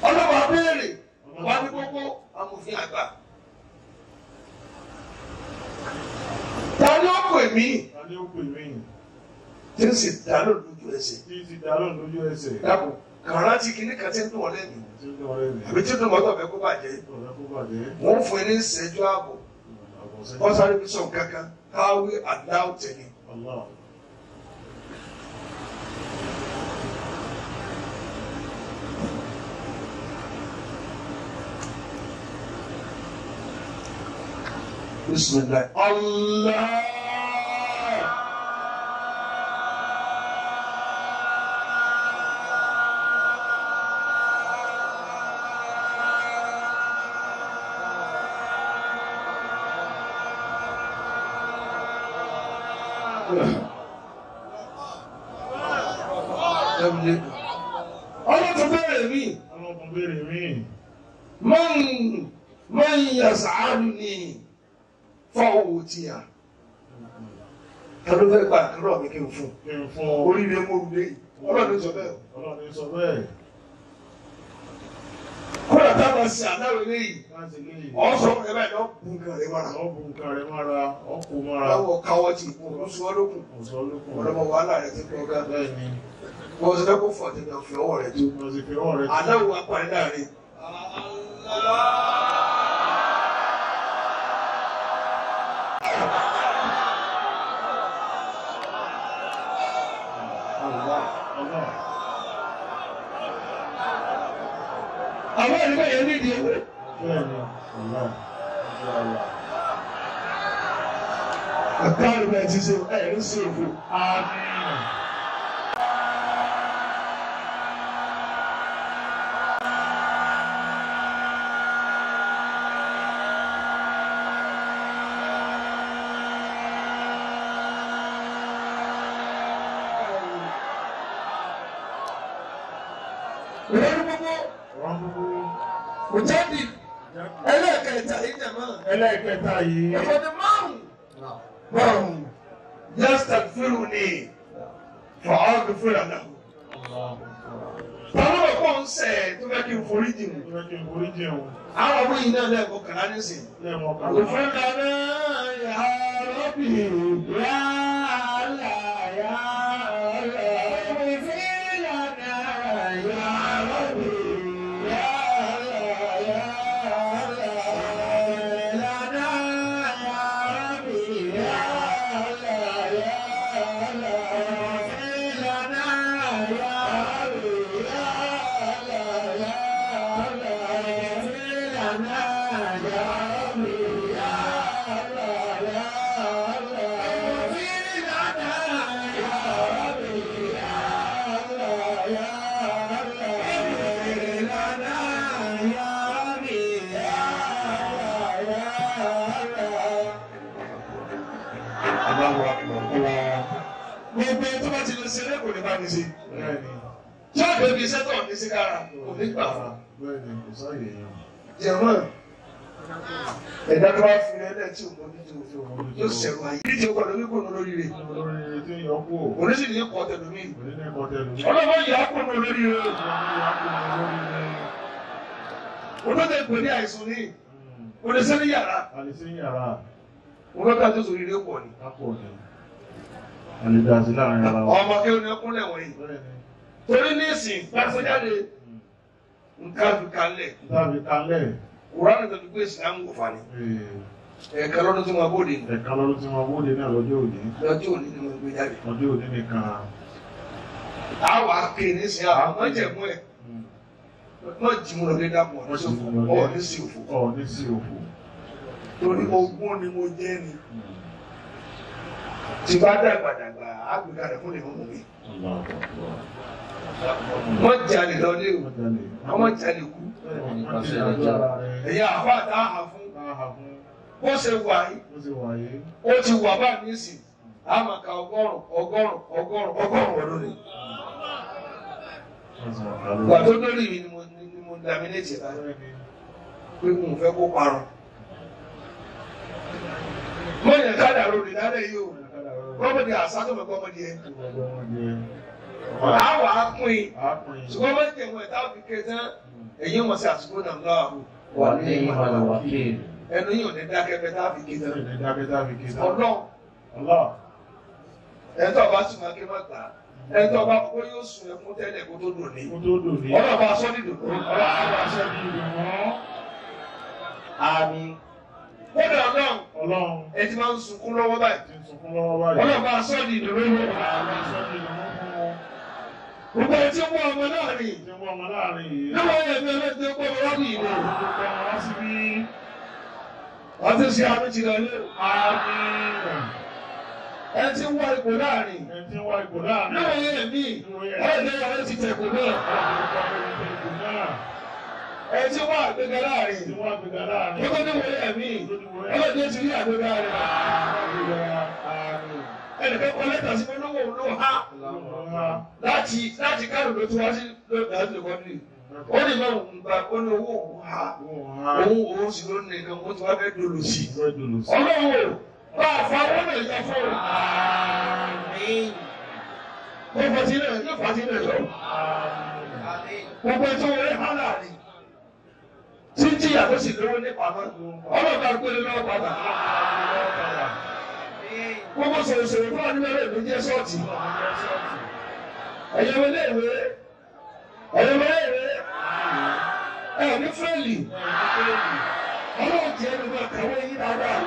Ọlọ́wọ́ abéèrè wà ní gbogbo amòfin àgbà. ta ni ó pè mí? Ta ni ó pè mí? Tí ń sì dá lójú ẹsẹ̀. Tí ti dá lóun lójú ẹsẹ̀ dàpọ̀ kàrá tí kìíní kan ti ń dùn ọ́ lẹ́nu tí àbí tí ń dùn mọ́tò fẹ́ kó bàjẹ́ wọ́n fún ẹ ní ìṣẹ́jú ààbò wọ́n sáré fi sọ kankan káwé àdáwò tẹ̀lé. Bisimilayi. Allah. ọlọ́tún bẹ̀rẹ̀ mi ọlọ́kùn béèrè mí man man yas'aluni fọwọ́ tí a ta ló fẹ́ gbà kúrò mi kí n fún kí oríire ọlọ́run sọ bẹ́ẹ̀. Ọlọ́run sọ bẹ́ẹ̀. Kódà àdáwọ̀ eléyìí. Ọ̀sọ̀ ẹ rẹ nǹkan rẹ̀ káwọ́ kó ọ̀sọ́ lókun. Ọ̀dọ́mọ wàhálà rẹ ti pọ̀ wọ́n ti kó ọwọ́ rẹ tó àdáwọ̀ láàárín. Allah àwọn ènìyàn yẹn nídìí ewé. bẹ́ẹ̀ ni Allah Allah àkáàlù rẹ ti ṣe ẹ̀rí sí òfò. àmín ìrọ̀lú gbogbo ọ̀rọ̀ gbogbo kò jáde ẹlẹ́ẹ̀kẹta yìí jẹ̀ mọ́. ẹlẹ́ẹ̀kẹta yìí ẹ̀fọ́ ni márùn-ún. márùn-ún yẹ́sítà fírù ni fàáàgì fúnra náà. Tọ́lá bẹ̀ kọ́ ń sẹ̀ tó fẹ́ kí n forí jì mú. ó fẹ́ kí n forí jẹun Àwọn ọmọ yìí náà lẹ́ẹ̀kọ́ kàrá nísìn. lẹ́ẹ̀mọ́ kan Òfin kaná yà rọ́bì yà là ẹ̀dá tó bá fi rẹ̀ lẹ́ tí ò mọ tí o fi wọ́n yóò ṣẹ̀rù ayé. Bí tí o gbọ́dọ̀ wípé òun lórí rẹ̀, òun sì ní kọ́ tẹ̀lé mi. ní ní ní Ọlọ́mọ yìí á kún un lórí rẹ̀. Olóde pè ní àìsàn ní. Lè sẹ́ni yàrá. Tó sórí rẹ̀ pọ̀ ni. ní. Àlìdásí láàárín ara wa. Ọmọ kí ni ẹkúnlẹ̀ wọ̀nyí. Bẹ́ẹ̀ ni. Torí ní ìsìn gbàgbọ́ jáde. Nǹkan fi kalẹ̀. Dábì kalẹ̀. Kùránì tó fi gbé ìsìlámù kò fani. Ẹ̀ka lọ́dún tí wọ́n bóde. Ẹ̀ka lọ́dún tí wọ́n bóde náà lọ́jọ́ òní. Lọ́jọ́ òní ni wọ́n gbé jáde. Ọjọ́ òní nìkan. Àwọn akéde sí àwọn mọ́jẹ̀mú ẹ̀. Wọ́n jí mu lọ́dẹ dàpọ̀ ní. Ọ̀ ní sí òfò. Ọ̀ ní sí òfò. Torí ogún ni mo jẹ́ ni. Tí bá dàgbà dàgbà, á gbé kalẹ̀ fún ìmọ̀ mi. Wọ́n jalè lọ́lé o. Àwọn jalè kú. Ẹ̀yin àfa tá a hà fún. Bó ṣe wà yìí, ó ti wà bá mi sìn. A máa ka ọgọ́rùn-ún, ọgọ́rùn-ún, ọgọ́rùn-ún, ọgọ́rùn-ún ọdún ni. ìgbà tó lórí mi ni mo ni mo laminate báyìí pé mo fẹ́ kó parun. mo yẹ káàdà lórí lálẹ́ yìí o kọ́mọdé àsátọ̀mọ̀ kọ́mọdé ẹ̀ àwọ̀ á pín in ṣùgbọ́n mo ti tẹ̀wọ̀n ẹ̀ta kẹta èyí wọn sì àsìkò náà lọ́wọ́ wà ní ìmọ̀lẹ̀ wákìlì. ẹnu yìí ò ní dákẹ́ a fi kẹta ọlọ́run Allah. ẹni tó bá sùn máa ké má gbà tó bá kó yóò sùn ẹkún tẹ́lẹ̀ kó tó dùn ní Kó tó dùn ní. ọlọ́run bá aṣọ ní dùn ní. Àmín. kódà ọlọ́run ẹ ti máa ń sunkún lọ́wọ́ báyìí ọlọ́run bá aṣọ ní dùn ní bí ìdùnnú fún wọn. Gbogbo tí ó mú ọmọ náà rìn Tí wọ́n mọ láàárín yìí. níwọ̀n yẹn mi ọlọ́run tó kọ́ ní Gbogbo ọmọ wá síbí. wọ́n ti ṣe àmì ti ilé Àmín. ẹni tí ń wá ipò láàárín tí ń wá ipò láàárín. níwọ̀n yẹn mi. Tó yàrá ti tẹ̀kù náà. Tí ń wá àgbéga láàárín Tí wọ́n gbéga láàárín. níwọ̀n níwọ̀n yẹn mi. Tó ti rí àgbéga rẹ̀. Ẹnìkan kọ́ lẹ́tà sí pé lówó ló há. Láti láti kárò ló tún wá sí láti lè kọ́ni ó ní máa ń gba ó ní owó òun ha òun òun sì ló ní nǹkan ó ti wá fẹ́ dolo sí. I o bá a fa owó náà yá fún un ó fọtí náà yóò fọtí náà lọ. Gbogbo ètò orí hálà ni tí ń jìyà tó sì lówó ní pamọ́ ọlọ́run bá gbélé lọ́wọ́ padà. Gbogbo sòròsòrò fún àdúgbò ló jẹ́ sọ́ọ̀tì ẹ̀yẹ wọlé ìwé ẹ̀yẹ wọlé ìwé ẹ̀ ní fẹ́ẹ̀lì ọlọ́run jẹ́ ẹni máa kàwé yín dáadáa.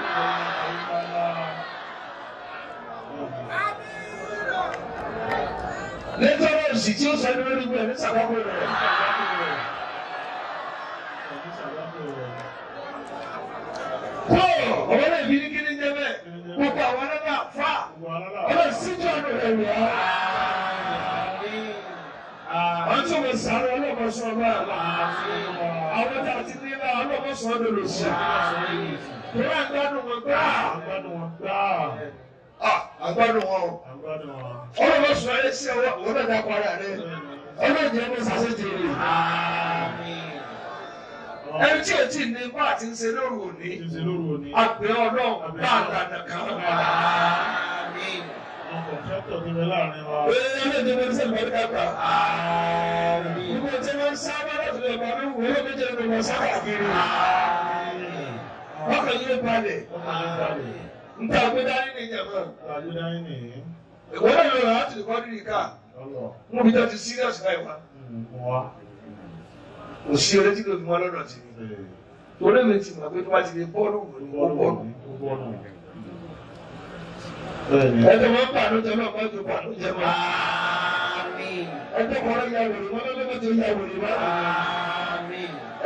lẹ́tọ́rọ̀ òsì tí ó sọ ẹni lórí gbẹ̀mí sàkókò rẹ̀. tó ọ̀wọ́ lè bí ní kí ní jẹ́ bẹ́ẹ̀? Gbogbo àwọn ọlọ́dà fà ọlọ́run síjú ọ̀nà rẹ̀ wá. Wọ́n tún wọ sàrọ̀ ọlọ́mọ sọ ọba àwọn tí a ti ní bá ọlọ́mọ sọ ọdún lò sí. ń gbádùn wọn gbá. Àgbádùn wọn o ọlọ́mọ sọ ẹ sí ọwọ́ wọn náà dákọ̀ ara rẹ̀. Ọlọ́run jẹ́ kó sàṣẹ́jì rẹ̀. ẹni tí o ti ní bá a ti ń ṣe lóru òní. àgbẹ̀ ọlọ́run bá a dàda kan. Ẹlẹ́dẹ̀ẹ́ bẹ́ẹ̀ sẹ́ni bẹ́ẹ̀ dàgbà. Gbogbo tí wọ́n sábà láti lè bá mi ó méjì lè mọ̀ sábà kiri. Wọ́n kàn yín balẹ̀. Nta gbé dání ní ìjàmbá. Ìwọ́n náà yọ̀rọ̀ láti lè kọ́ nínú ìka. Wọ́n fi dọ́tí serious báyìí wá. Kò sí eré tí kò fi mọ́ lọ́dọ̀ tì mí. Torí mi ti mọ̀ pé tó bá ti lè bọ́ọ̀lù wò ó bọ́ọ̀lù. Ẹ̀jẹ̀ wọn pàánù jẹ náà wọ́n ju pàánù jẹ mọ́. Ẹ̀jẹ̀ kọ́ra ya wèrè wọ́n lọ́dọ̀ tó ya wèrè wá.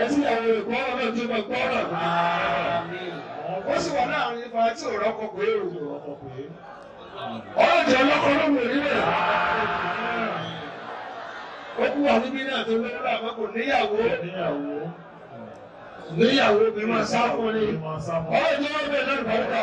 Ẹ̀sìn ya wèrè kọ́ ọ̀rọ̀ náà tó bá gbọ́ ọ̀rọ̀. Ó sì wà láàárín ipa tí ò rọ́kọ̀ pé èrò. Ọ̀rọ̀ ọlọ́kọ̀ ló wò nílẹ̀. Ó kú wà níbí náà tó lọ́wọ́ àmọ́ kò níyàwó. Níyàwó bí máa sá fún ni. Ọ̀rọ̀ ìjọba wọn bẹ̀ lọ́rùn bọ́ọ̀kà.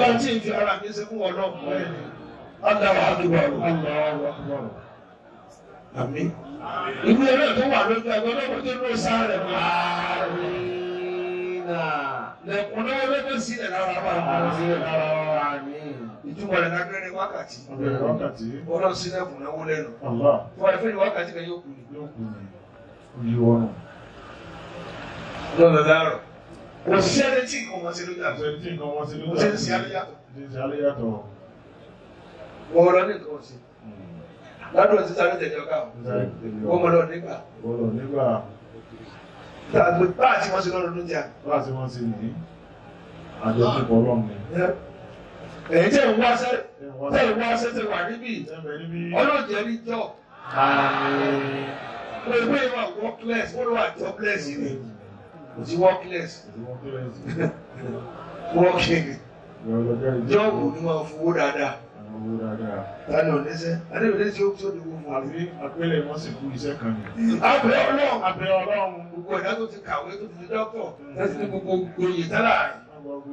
bá tí ì fi ara mi ṣe fún wọn náà. Adáwọ̀ àdúgbò àrùn. Àmín. Ìwé náà tó wà lójú ẹgbẹ́ ọlọ́wọ́ tó ló sáré mọ́. Lẹ̀kùn náà lọ́dọ̀ sí ẹ̀ lára wa. Ìtumọ̀ rẹ̀ lágbẹ́ ní wákàtí. Ọlọ́run sí lẹ̀kùn náà wó lẹ́nu. Wọ́n rẹ̀ fẹ́ ní wákàtí kan yóò ni. Lọ́dọ̀ dárọ̀. Kò sí ẹni tí nǹkan wọn ṣe lójú àbẹ̀. Kò sí ẹni sí aléyàtọ̀. Wọ́n rọ ní nǹkan ọ̀sìn. Ládùn ti sáré tẹ̀lé ọkà. Wọ́n mọ̀ lọ nígbà. Tàbí bá àti wọ́n ṣe lọ́rọ̀ lóúnjẹ. Láti wọ́n ti ní àjọṣepọ̀ ọlọ́run ni. ẹ̀yin tẹ̀ ń wáṣẹ́ tẹ̀ ń wáṣẹ́ tẹ̀ wà níbí ọlọ́jẹ̀ ní jọ pé pé wà workless wọ́n wà jobless ni kò sí workless <laughs> working. Jọ́ọ̀bù ni wọ́n fowó dáadáa. Tani ò níṣẹ́ adé ò níṣẹ́ ó tó dìbò fún mi. Àbí apẹ́lẹ̀ wọn sì kú iṣẹ́ kan ni. abẹ́ ọlọ́run. Abẹ́ ọlọ́run. Gbogbo ẹ̀dá tó ti kàwé tó ti di dọ́kítọ̀ láti ní gbogbo oyè tẹ́lá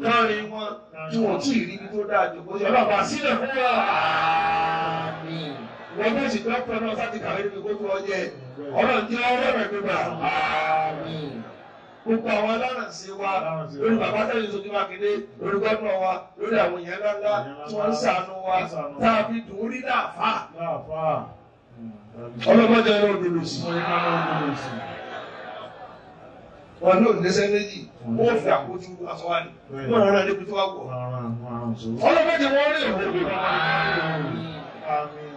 káàrin wọn tí wọ́n tí ì rí ibi tó dáa jù. Kó ṣe ọlọ́pàá sílẹ̀ fún wa. wọ́n bẹ́ẹ̀ sì dọ́kítọ̀ náà sáti kàwé níbi kó tó ọjẹ́. Ọlọ́run jẹ́ ọwọ́ rẹ̀ gbígbà. Gbogbo àwọn alárànṣe wa lórí bàbá tẹ̀lé sojú mákindé lórí gómìnà wa lórí àwọn èèyàn ńláńlá tí wọ́n ń ṣàánú wa tá a fi dùn rí láàfáà. ọlọ́mọdé ẹ̀rọ òdòdó sí. Wọ́n gbọ́dọ̀ ní òdìdẹ́sẹ́ méjì wọ́n fi àpótí aṣọ wa ní wọ́n rán níbi tó wá wọ̀. Ọlọ́mọdé wọn ìwé ìwé Àmín.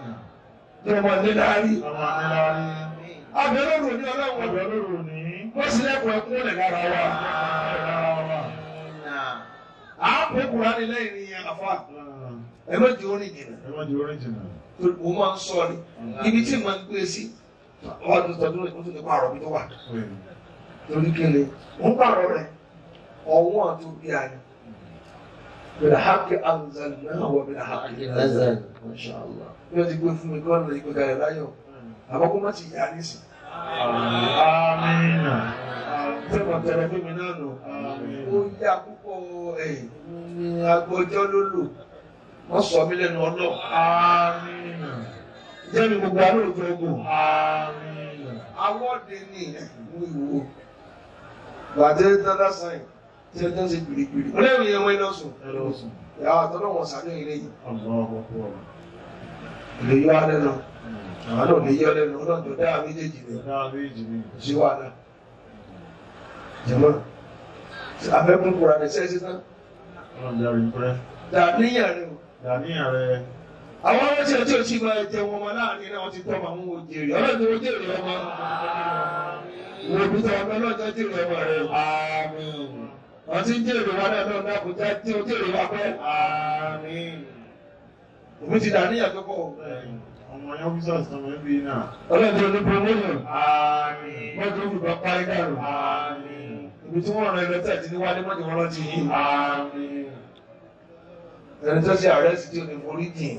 ní ọmọ abẹ́rẹ́ rò ní ní. Wọ́n sì lẹ́kọ̀ọ́ ẹkún lẹ̀ lára wa. À ń pè kúrò ní lẹ́yìn ní àfa ẹ má di orin jìnnà. Mo máa ń sọ ni. Ibi tí ń gbé sí ọdún tọdún rẹ̀ tún lè pààrọ̀ bí tó wà. Torí mo ń pààrọ̀ rẹ̀. Ọ̀wọ́n àti òbí àná. bẹ̀rẹ̀ hákì anzalnahu wa bẹ̀rẹ̀ hákì nazal. Masha Allah. bí wọ́n ti gbé fún mi kọ́ ọ̀nà ìgbé kalẹ̀ láyọ̀ àbọ̀kọ́ má ti yá nísìn. Àmín. tẹ́lẹ̀ tẹ́lẹ̀ fún mi náà nù. Àmín. ó yá púpọ̀ ẹ̀yìn ní agbọjọ́ ló lò wọ́n sọ mí lẹ́nu ọlọ́ Àmín. jẹ́ mi gbogbo alóòjọ́ ogun Àmín. awọ́de ní ìwò ìwò gbàdé dáadáa sáyìn tí ẹjọ́ ń ṣe gbìrìgbìrì mo lẹ́yìn ìyẹn wọ́n iná sùn Ẹ lọ sùn. ìyàwó àtọ́nà wọn sàánú ilé yìí Allahu Akbar. Náà àwọn náà lè yọ lẹ́nu dáa méjèèjì ní Dáa méjì ni. kò sí wàhálà jẹ̀mọ́ abẹ́kún kura ní sẹ́sí tán? Ọlọ́run dàníyàn ni o. Dàníyàn rẹ̀. àwọn ọmọ tí o tí o ti máa jẹ wọn ọmọ láàárín náà wọn ti tọ́ àwọn òjèrè ọlọ́dún ó jèrè ọmọ. Wo bí tọ́ ọmọ ọlọ́jọ́ jèrè ọmọ rẹ. Wọ́n ti ń jèrè wa náà náà náà kò já tí o jèrè wa pẹ́. Òbí ti dà níyà tó pọ̀ Yẹn wíṣọ̀ sọmọ ẹbí náà. ọlọ́dún ní promotion Àmín. wọ́n tó fi bá parí dànù Àmín. ibi tí wọ́n rán ẹgbẹ́ tẹ̀ tí ní wálé mọ́tò wọn rántí yìí Àmín. ẹni tó ṣe ààrẹ sì tí o ní forí jìn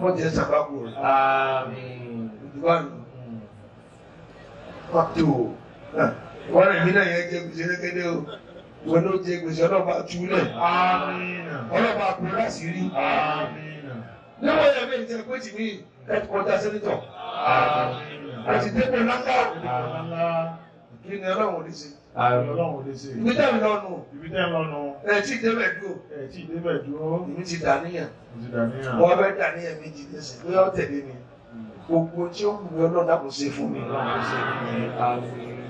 wọ́n jẹ́ sàbákù rẹ̀ Àmín. ìdúbà nù wọ́n tó wọ́n rìn mí náà yẹn jẹ́ gbèsè lẹ́gẹ́dẹ́ o wọn ló jẹ gbèsè ọlọ́pàá túlẹ̀ Àmín. ọlọ́pàá kò láṣìírí Àmín. níwọ̀n yẹn bẹ́ẹ̀ jẹ́ pé tìmí ẹ̀ kọjá sẹ́nitọ̀ àti ńláńlá Àmín. kí ni ọlọ́run ò ní ṣe Ọlọ́run ò lè ṣe. ìwé tẹ̀mí lọ́nu Ibi tẹ́ ń lọ́nu. ẹ̀ tí débẹ̀ dúró Ẹ tí débẹ̀ dúró. èmi ti dàníyàn Mo ti dàníyàn. wọ́n fẹ́ dàníyàn méjì nísìn pé ọ́ tẹ̀lé mi gbogbo tí ó wù mí ọlọ́run dàpọ̀ ṣe fún mi mi.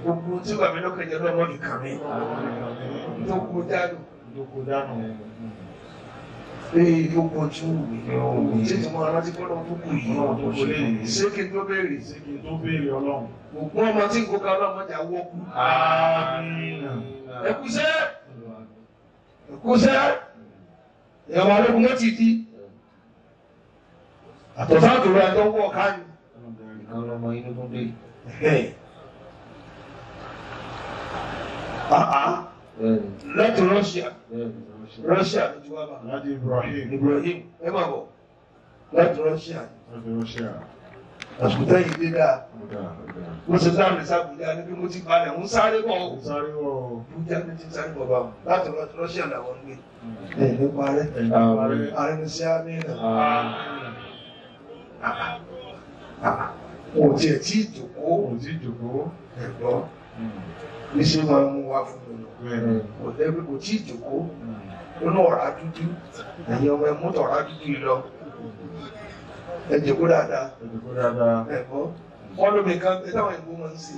Gbogbo tí ó wà mí lọ́kàn jẹ́ kàn mí Àmín. tó kú dánù Lóko dánù. Ee gbogbo tí ó wù mí tí tí mo rántí gbọ́dọ̀ tó kù yìí? Tó kò lè ní. ṣé kí n tó béèrè Ṣé kí n tó béèrè Ọlọ́run? gbogbo ọmọ tí n kó ka ọlọ́mọdé àwọ̀kú Àmín. ẹkúṣẹ́ ẹkúṣẹ́ ìyàwó alógun mọ́ ti di. Àtọ̀tọ̀ àtòrò ẹjọ́ wọ̀ káyù Àwọn ọmọ inú tó dé. àá Bẹ́ẹ̀ni, láti Russia. Russia. Ló ti wá bá Láti Ibrahim. Ibrahim. Ẹ máa bọ̀. Láti Russia. Láti Russia. àsìkò tẹ́yìn dé dáa. Mo dáhùn ní sábùjá ní bí mo ti balẹ̀ ń sáré bọ̀. Ọ́ Sáré wọ̀ Abuja ní ti sáré bọ̀ bá wọn láti Russia làwọn ń gbé. Ẹ̀ nípa rẹ̀ ẹ̀yìn parí. ààrẹ ní sí àmì náà. Wọn ò tiẹ̀ tí ì jòkó Kò tí jòkó. ẹ̀gbọ́n bí ṣe máa mú wá fún mi. Kò lẹ́gbẹ́ kò tí ì jòkó nínú ọ̀rá dúdú. Ẹ̀yin ọmọ ẹ̀ mú tọ̀rá dúdú yìí lọ. ẹ jòkó dáadáa. Ẹ̀gbọ́n wọn lómi kan pé táwọn ìbò máa ń ṣe.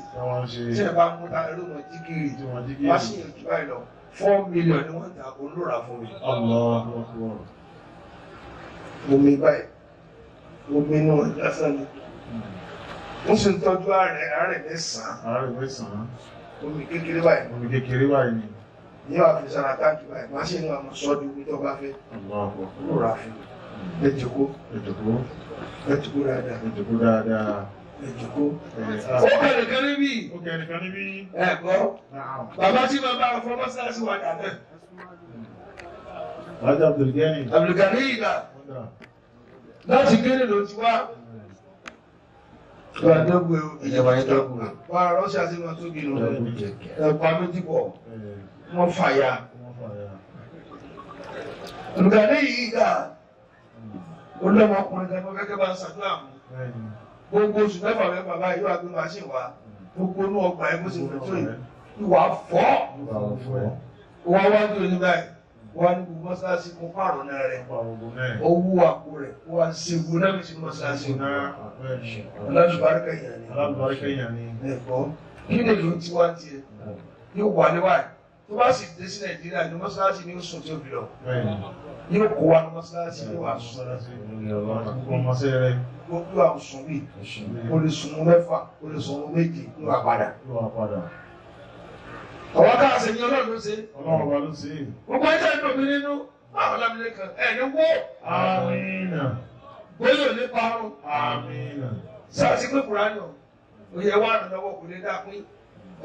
Tí ẹ bá mú ta ẹrú wọn jí kiri tí wọ́n jí kí wá sí ìyànjú báyìí lọ. Four million ni wọ́n ta olóra fún mi. Omi báyìí. Omi inú ẹ̀ lásán ni. Wọ́n sì ń tọ́jú Ààrẹ mẹ́sàn-án. Omi kékeré báyìí Omi kékeré báyìí ni. ìyẹn wà fi sára táǹkì báyìí má ṣe ní àwọn sọ́ọ́dù ibi tó bá fẹ́ ó rà fún ẹ jòkó ẹ jòkó dáadáa ìjòkó dáadáa. ẹ jòkó. Ẹ, ó bẹ̀rẹ̀ kan níbí Ó kẹ́ ẹnìkan níbí. ẹ gbọ́ bàbá tí bàbá fọmọ́sáàsì wà dàbẹ̀ Alhaji Abdulgani. àbùkàní ìgbà Wọ́ndà. láti kéré ló ti wá. Wà. Ìjọba yẹn dọ́gbé. Wà rọ́ṣà sí wọn tóbi jẹ̀kẹ́. Ẹ̀pà méjì pọ̀, Ẹ, wọ́n fàyà. Àbùkàní yìí gbà ó lọ́mọkùnrin kan tó kẹ́kẹ́ bá ń ṣàdúrà mú. Gbogbo oṣù mẹ́fà mẹ́fà báyìí yóò wá gbé màṣín wá. Gbogbo inú ọgbà ẹ̀ ṣe fẹ́ tó yìí. Ìwà fọ́. Wọ́n wá ní oní báyìí. Wọ́n á ní gbogbo mọ́ṣáláṣí kún pààrọ̀ náà rẹ̀. Owó àpò rẹ̀ wọ́n á ṣe gbogbo náà fi náà. Bẹ́ẹ̀ni. Aláṣùbáríkà yẹn ni. Ni. ẹ̀kọ́ kí lè ló ti wá tiẹ̀ yóò wà níwáyé tó bá sì dé sí nàìjíríà ní mọ́ṣáláṣí ní oṣù tó fi lọ yóò kó wa ní mọ́ṣáláṣí ní wàá sùn Gbogbo àwọn sùn bíi o lè sùn mẹ́fà o lè sùn méje ní wàá padà. Padà. àwọn káàsì ní ọlọ́run ló ṣe. Ọlọ́run ọba ló ṣe. Gbogbo ẹ̀jẹ̀ ń dòmí nínú àwọn lábílẹ̀ kan ẹ̀ ní wó. Amina. gbóyò ní parun. Amina. sáàsì pé kùránì? Ọ̀ òye wà lọ́wọ́ kò lè dápín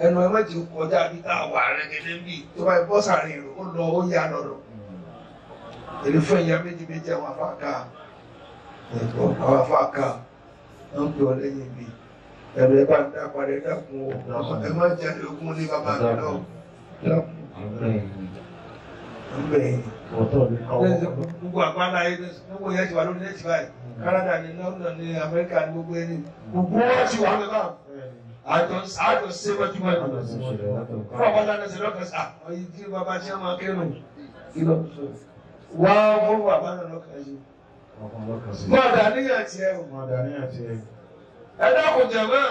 ẹnu ẹ̀ mẹ́jì kọjá bí tá a wà rẹ̀ gẹ́gẹ́ bí tó bá bọ́ sàárín rẹ̀ ó lọ ó yá lọ́dọ̀. èlé fún ìyá méjì méjì àwọn afáàká. Ẹ̀kọ́ àwọn afáàká wọ́n pè ọ́ lẹ́yìn bí ẹ̀rọ ẹ̀ bá ń dá padà dákun o. Ẹ má jáde ogún ní bàbá mi náà dákun. Ni gbogbo àgbáńlá yìí gbogbo yẹn ti wà lórí nẹ́ẹ̀tì báyìí. Canada ní London ní Amẹ́ríkà ní gbogbo ẹni gbogbo wọn ti wà lọ́wọ́ àjọ àjọ sẹ́wọ́jú wọn fún àwọn ọ̀dà ẹsẹ̀ lọ́kàn sí àwọn yìí tí bàbá tí wọ́n máa ló wá fún bàbá náà lọ́kàn yìí. Sí. Mọ̀ ọ̀dà níyàn tiẹ̀ o. Máa dání àti ẹ̀. Ẹ dákun jẹ̀mọ́.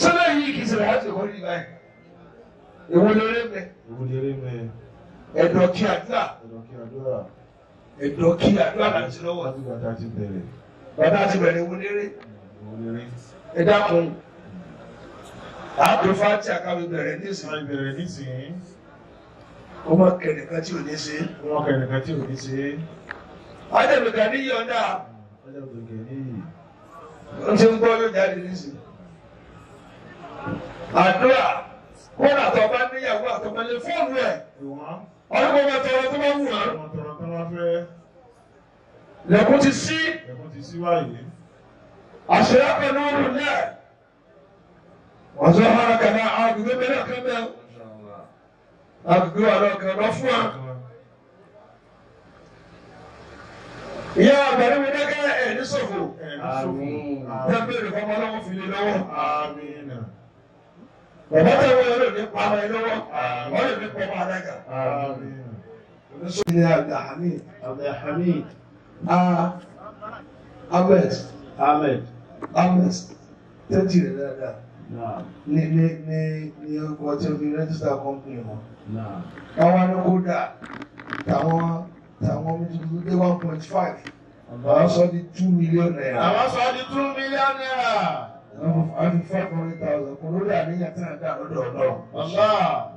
Sọ́dọ̀ yìí kì í ṣẹlẹ̀ láti wọ́n rí báyìí. Èwo lórí mi. Ẹ̀dọ̀ kí àdúrà. Ẹ̀dọ̀ kí àdúrà. Láti lọ́wọ́. Gbàtà ti bẹ̀rẹ̀. Léré. Ìwúlérè. Ẹ dákun. Àádọ́ fáti àkàwé bẹ̀rẹ̀ nísìnyí. Máa. Ó máa kẹ̀lẹ̀ kan tí ò ní ṣe. Wọ́n kẹ̀lẹ̀kẹ́ tí ò ní ṣe é. Adébùkà ní yọ̀ǹda. Ọjọ́ gbẹ̀gẹ̀ níyì. Ó ti ń gbọ́ yóò jáde nísìnyí. Àdúrà. Kódà tó bá níyàwó àtọ́mọlé fóònù ẹ̀. Ọdún kò máa tọrọ tó bá wù wọ́n. Lẹ̀kùn ti sí. Ẹ̀kún ti sí wáyé. àṣírí pẹ̀lú ọ̀rùn náà wọ́n tún hàn kàn náà àwọn àgbègbè mẹ́rin kan bẹ́ẹ̀ àgbègbè wà lọ́kàn lọ fún wa. Ìyá àgbàdo mi dákẹ́ ẹ̀ ní Àmín. tẹ́ bẹ̀rẹ̀ fọmọ lọ́wọ́ fi lé lọ́wọ́. Bàbá tẹ̀ wọ́n yóò ní ọmọ ẹ lọ́wọ́ wọ́n lè ní pa ọmọ adága. Ní Abdulhamid Abdulhamid. ah Ahmed Ahmed. Ahmed tẹ́tì rẹ̀ dáadáa ní ní ní ní ọkọ̀ tí o fi rẹ́jísítà kọ́mpìnì wọn. Naam. káwọn ní táwọn táwọn méjìlélógún dé one point five àwọn sọ di two million naira. Àwọn sọ di two million naira. àwọn fi five hundred thousand kò lórí àníyàn tí wọn dá lọ́dọ̀ Ọlọ́run. Allah.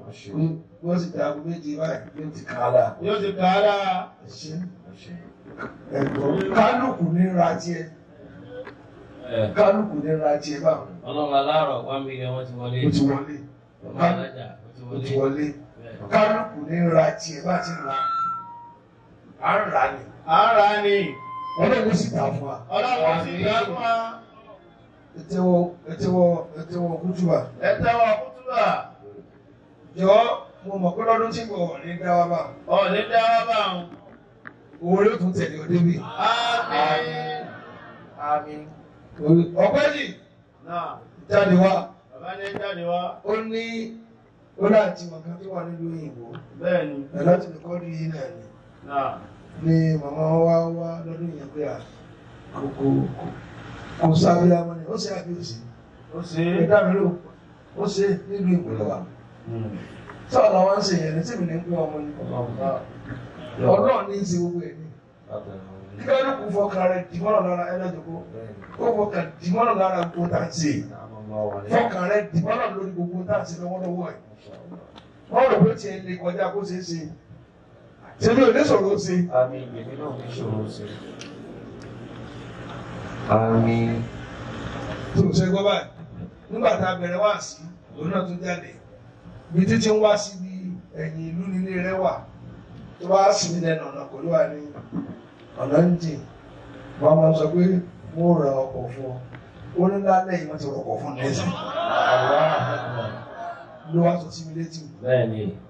wọ́n sì dàgbù méjì báyìí yóò ti kà á la Yóò ti ẹ̀ṣẹ̀ ẹ̀gbọ́n kálukú ní ra tiẹ̀. Kálukú ní ra tiẹ̀ báwọn ọlọ́run aláàrọ̀ one million wọ́n ti wọlé. Ó ti wọlé. Ó ti wọlé. Kálukú ní ra tiẹ̀ bá ti ra à ń rà ní Ara ni. Ọlọ́run sì dà fún wa. Ọlọ́run sì dá fún wa. ètèwọ ètèwọ ètèwọ kútùbà Ẹ tẹ́wọ̀ kútúbà. jọ mo mọ̀ pé lọ́dún tí kò ní dá wa bá Ọ̀lẹ́ dá wá bá wọn. owó ló tún tẹ̀lé ọdẹ bí. Àmín. Àmín. ọ̀pẹ́ yìí Náà. jáde wá Bàbá ní jáde wá. ó ní ó láti mọ̀ká tó wà nílùú òyìnbó Bẹ́ẹ̀ni. ẹ̀ láti lè kọ́ ní náà ni Náà. Ni màmá wa wá lọ́dún yẹn pé à kò kò kò sábẹ́ àwọn ni. Ó ṣe àbíyèsí Ó ṣe ẹ̀dá mi ló ó ṣe nílùú ìpínlẹ̀ wa. Sọ́ọ̀ làwọn ń ṣe yẹn ní tí mi ní pé ọmọ ni? Ọlọ́ọ̀ ní í ṣe gbogbo ẹ̀ ní. kíkálukú fọkàn rẹ̀ dìmọ́nà lára ẹlẹ́dọ̀kọ́ ó fọkàn dìmọ́nà lára gbogbo tá à ń ṣe fọkàn rẹ̀ dìmọ́nà lórí gbogbo tá à ń ṣe lọ́wọ́lọ́wọ́ ẹ̀. Wọ́n rò pé tiẹ̀ lè kọjá kó ṣeé ṣe tèmi ò ní sọ̀rọ̀ ṣe Àmín. Èmi náà ní ṣòro sí. Àmín. tó ṣe gbọ́ báyìí nígbà tá a bẹ̀rẹ̀ wá sí òun náà tún jáde bí títí ń wá síbi ẹ̀yìn ìlú nílé rẹ wà tó bá ní lẹ́nu ọ̀nà kò ló wà ní ọ̀nà ń jìn wọ́n máa sọ pé wọ́n ra ọkọ̀ fún ọ ó ní lálẹ́ yìí wọ́n ti rọ̀kọ̀ fún lẹ́sìn ló wá sọ sí mi létí Bẹ́ẹ̀ni. tó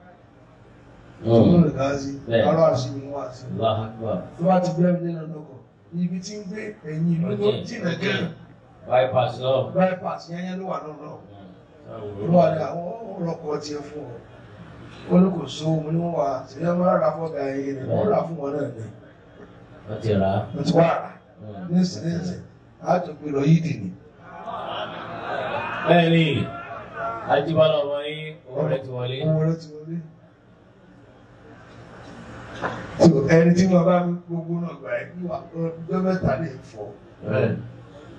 sí Bẹ́ẹ̀. ará àṣìbí wọn Akbar. tó bá ti bẹ́ẹ̀ ní lẹ́nu ọkọ̀ ibi tí ń gbé ẹ̀yìn ìlú tó jìnnà gẹ́rẹ́ Bypass lọ. bypass yẹn yẹn ló wà lọ́nà ló wà ní àwọn ọlọ́kọ̀ tiẹ̀ fún ọ ó ní kò sówó mo ní wọ́n wà sí ẹ máa ra fọ́gà ẹ̀yìn ni wọ́n rà fún wọn náà ni Wọ́n ti rà á. mo ti wá rà ní ìsinyìí àjọpẹ̀ lọ yídì ni Bẹ́ẹ̀ni. Ajíbọ́lá ọmọ yín owó rẹ̀ ti wọlé. owó rẹ ti wọlé. So, ẹni tí wọn bá gbogbo náà gbà ẹ ní wà ọjọ́ mẹ́ta lè fọ.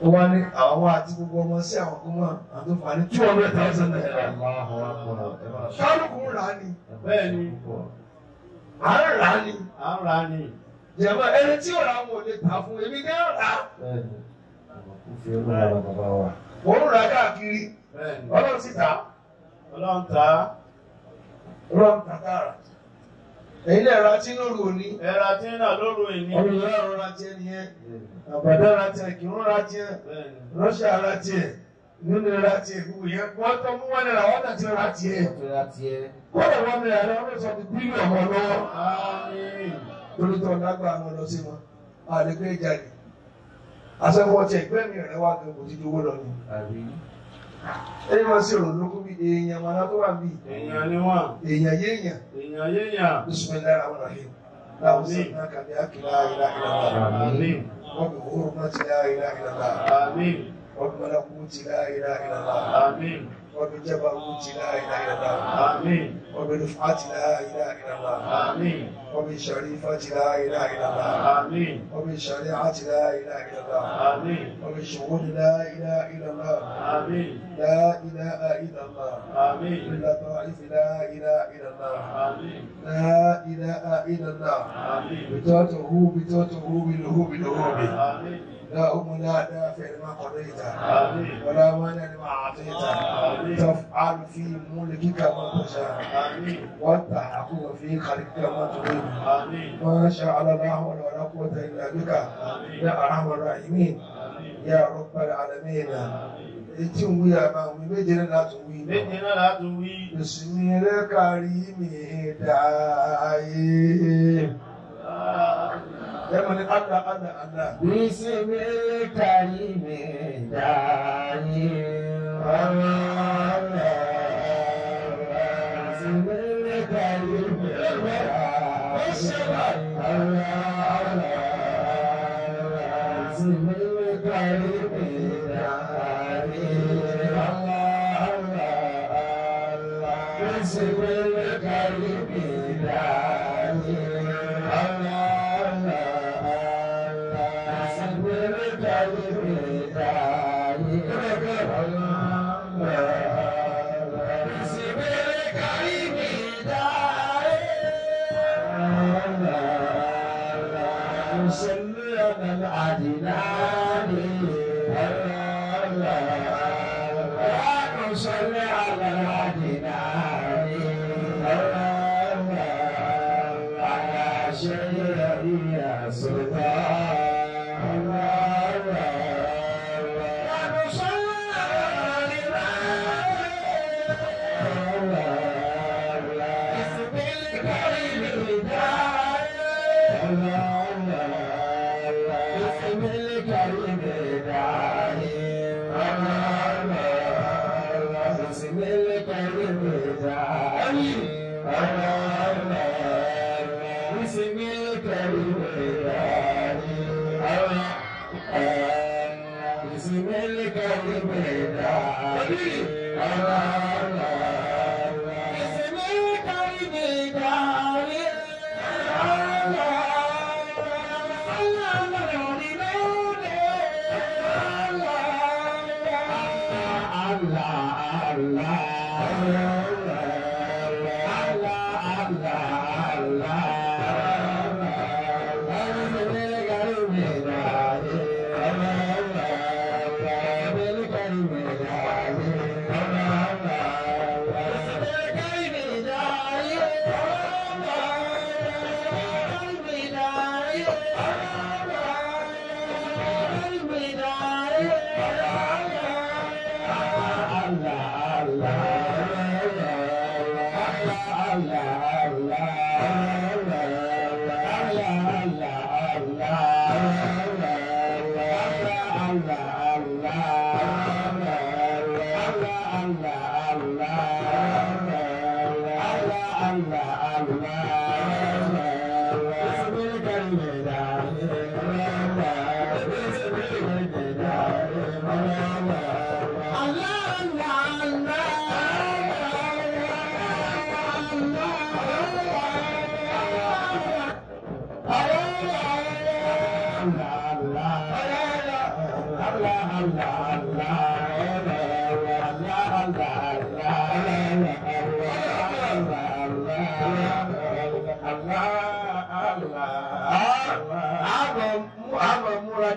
Ó wá ní àwọn àti gbogbo ọmọ sí àwọn ọmọ àtúnfà ní two hundred thousand naira. Kálukú rà ni. Bẹ́ẹ̀ni. à ń rà ni. À ń ra ni. jẹ̀mọ́ ẹni tí ò rà wọn ò lè tà fún ní rà lọ bàbá wa. mò ń rà káàkiri. Ọlọ́run sì tà Ọlọ́run ta. ọlọ́run tà káàrà èyí náà ra tí lóru òní. Ẹ̀rà tí ń nà lóru ìní. ọlọ́run náà ra tiẹ̀ nìyẹn. Àbàdàn ra tiẹ̀ kìrún ra tiẹ̀ rọ́ṣà ra tiẹ̀ nínú ra tiẹ̀ gbogbo yẹn wọ́n tọ́ mú wọn náírà wọ́n tà ti ra tiẹ̀. Wọ́n lè wọ́n náírà lọ́wọ́ sọ ti bílíọ̀nù ọmọ lọ́wọ́. Tó lágbà àwọn lọ sí wọn. Àdégbé jáde. Àṣẹwọ́ tiẹ̀ gbẹ́mí rẹ̀ wá gan kò ẹni máa ṣe òrùn lókun bí èèyàn wọn tó wà bí Èèyàn ni wọ́n. èèyàn yéèyàn Èèyàn yéèyàn. bisimilayi rahman rahim láwọn sọ̀rọ̀ náà kàbí akílá ilá ilá Àmín. wọ́n bí òórùn náà ti lá ilá ilá Àmín. وبملكوت لا إله إلا الله. آمين. وبجبروت لا إله إلا الله. آمين. وبرفعة لا إله إلا الله. آمين. وبشريفة لا إله إلا الله. آمين. وبشريعة لا إله إلا الله. آمين. وبشهود لا إله إلا الله. آمين. لا إله إلا الله. آمين. باللطائف لا إله إلا الله. آمين. لا إله إلا الله. آمين. بتوته بتوته بالهو بالهو آمين. اللهم لا دافع لما قضيت Àmín. ولا مانع لما أعطيت آمين. تفعل في ملكك ما تشاء Àmín. وتحكم في خلقك ما تريد Àmín. ما شاء الله ولا قوة إلا بك يا أرحم الراحمين يا رب العالمين ètí ń wí àbá òun méje náà láti wí náà. Méje náà láti wí. Bísí rẹ̀ kárí mi dáyé. Ẹ mọ̀ ní Adá Adá Adá. Bismil karim dani. Bismil karim Bismil karim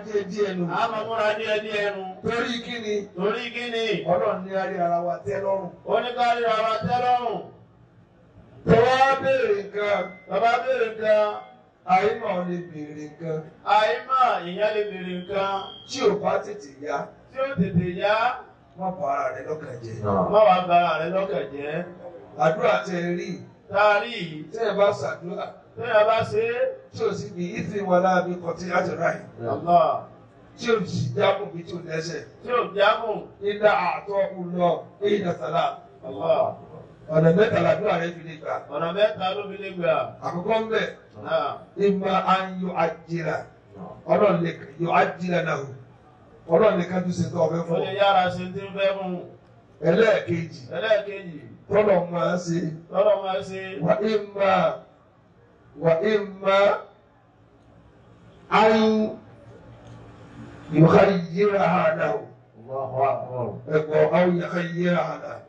díẹ̀ díẹ̀ nù. a máa múra díẹ̀ díẹ̀ nù torí kí ni ọlọ́run ní arí ara wa tẹ́ lọ́rùn. Oníkárí ara tẹ́lọ́rùn. tọ́wọ́ béèrè nǹkan Bàbá béèrè nǹkan. àyínmọ̀ lè béèrè nǹkan Àìmọ̀ ìyẹn lè béèrè nǹkan. tí ò bá tètè yá Tí ó tètè yá, wọ́n bá ara rẹ̀ lọ́kàn jẹ́. má wàá ba ara rẹ lọ́kàn jẹ́. àdúrà tẹ ẹ rí Táàrí yìí, tẹ́ ẹ bá ṣàdúrà téèyàn bá ṣe é, tí ò sì bí ìfì wọn láàbí kọtí láti ráì Allah, tí ò sì dákùn bí tí ò lẹ́sẹ̀. tí ò jágùn, ilà àtọ́ ulọ èyí dàtàlà Allah. ọ̀nà mẹ́tàlá àdúrà rẹ̀ fi lè gbà. Ọ̀nà mẹ́ta ló fi lè gbà. àkọ́kọ́ ń bẹ̀. Ìmọ̀ ayọ̀ àjìrà. Ọlọ́run lè yọ àjìrà náà ọlọ́run lè kájú sí tó ọbẹ̀ ó fún lè yára ṣe tí ń fẹ́ mú. ẹlẹ́ẹ̀kejì. Ẹlẹ́ẹ̀kejì, tọ́lọ̀ máa ṣe. Lọ́dọ̀ máa ṣe. Wà ìmọ̀. Wà ìmọ̀. Ayọ̀ yòókàyíra àdáwò ẹ̀kọ́ àwọn yòókàyíra àdáwò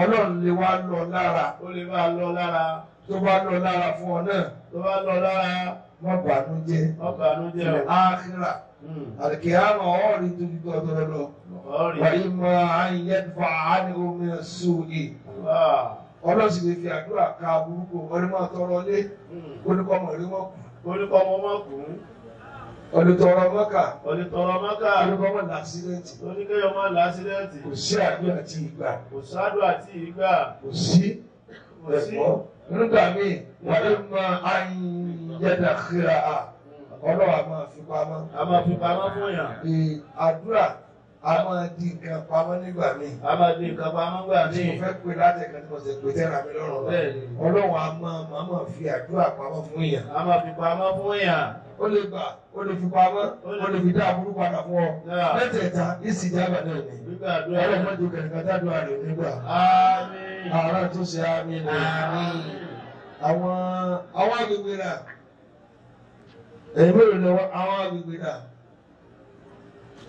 ọlọ́run lè wá lọ lára. Ó lè wá lọ lára. Tó bá lọ lára fún ọ náà tó bá lọ lára. má bànújẹ́. Má bànújẹ́ o. Àkìrà àlùkìyàmọ̀ ọ̀rì tóbi tó ọdọ lọ. Wàyí máa àyẹ̀ fà á ní omi sùúrì ọlọ́sì lè fi àdúrà ka burúkú ọ̀rẹ́mọ̀ tọrọ lé. Hmm. Kóníkọ́mọ̀ rí wọ́n kù kóníkọ́mọ̀ wọ́n kù kú. ọdún tọrọ mọ́kà Onítọ̀rọ̀ mọ́kà. olùkọ́mọ̀ làásídẹ́ǹtì Oníkéyọ̀ máa lásídẹ́ǹtì. kò sí àdúrà tí ìgbà Kò sádùn àti ìgbà. kò sí ẹ̀fọ́ nígbà míì wà ní ma ayélujára kíra a ọlọ́wà máa fi pamọ́ A máa fi pamọ́ fún yàn. Àdúrà a máa di nǹkan pamọ́ nígbà míì A máa di nǹkan pamọ́ gbà tí míì. mo fẹ́ pè láti ẹ̀ka tí mo sì pè tẹ́ra mi lọ́rùn a máa máa máa fi àdúrà pamọ́ fún yàn. A máa fi pamọ́ fún yàn. Ó lè gbà ó lè fi pamọ́ ó lè fi dá àbúrú padà fún ọ. Mẹ́tẹ̀ẹ̀ta ìsì jábà náà ni. Ọlọ́run mọ́jú kẹ̀kẹ́ dádúrà rẹ̀ nígbà. Ààrẹ tó ṣe àmì ni. àwọn àwọn agbègbè náà. èyí mélòó ni wọ́n- àwọn agbègbè náà.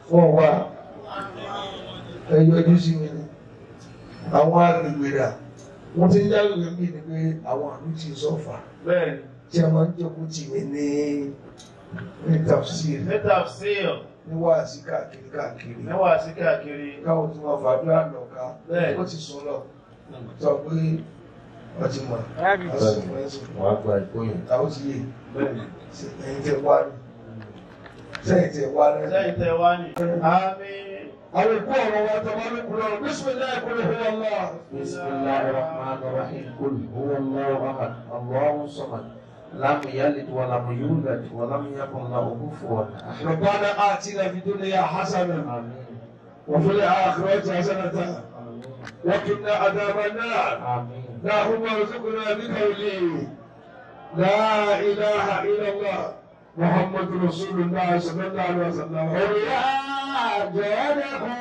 fún wa ẹ yọjú sí mi ni. àwọn agbègbè náà. wọ́n ti ń jáwé mi ni pé àwọn àlù ti sọ̀fà Bẹ́ẹ̀ni tí a máa ń jókòó tì mí ní ní tafsir Ní tafsir. ní wáàsí káàkiri káàkiri Mẹ́wàá sí káàkiri. káwọn tí wọn fàdúrà lọ́ka Bẹ́ẹ̀. ó ti sùn lọ sọ pé wọ́n ti mọ̀ àsìkò ẹ̀sùn wọ́n á gba ìkóyìn. àwọn ti yé Bẹ́ẹ̀ni. ẹ̀yin tẹ wá ní sẹ́yìn tẹ wá ní. Sẹ́yìn tẹ wá ní. Àmín. àwọn ìkú ọ̀rọ̀ wa tẹ wá ní kúrò bisimilayi kúrò fún wọn lọ. بسم الله الرحمن الرحيم قل هو الله احد الله الصمد لم يلد ولم يولد ولم يكن له كفوا احد ربنا آتنا في الدنيا حسنة امين وفي الآخرة حسنة وقنا عذاب النار امين اللهم ارزقنا بقولي لا إله إلا الله محمد رسول الله صلى الله عليه وسلم قل يا جادكم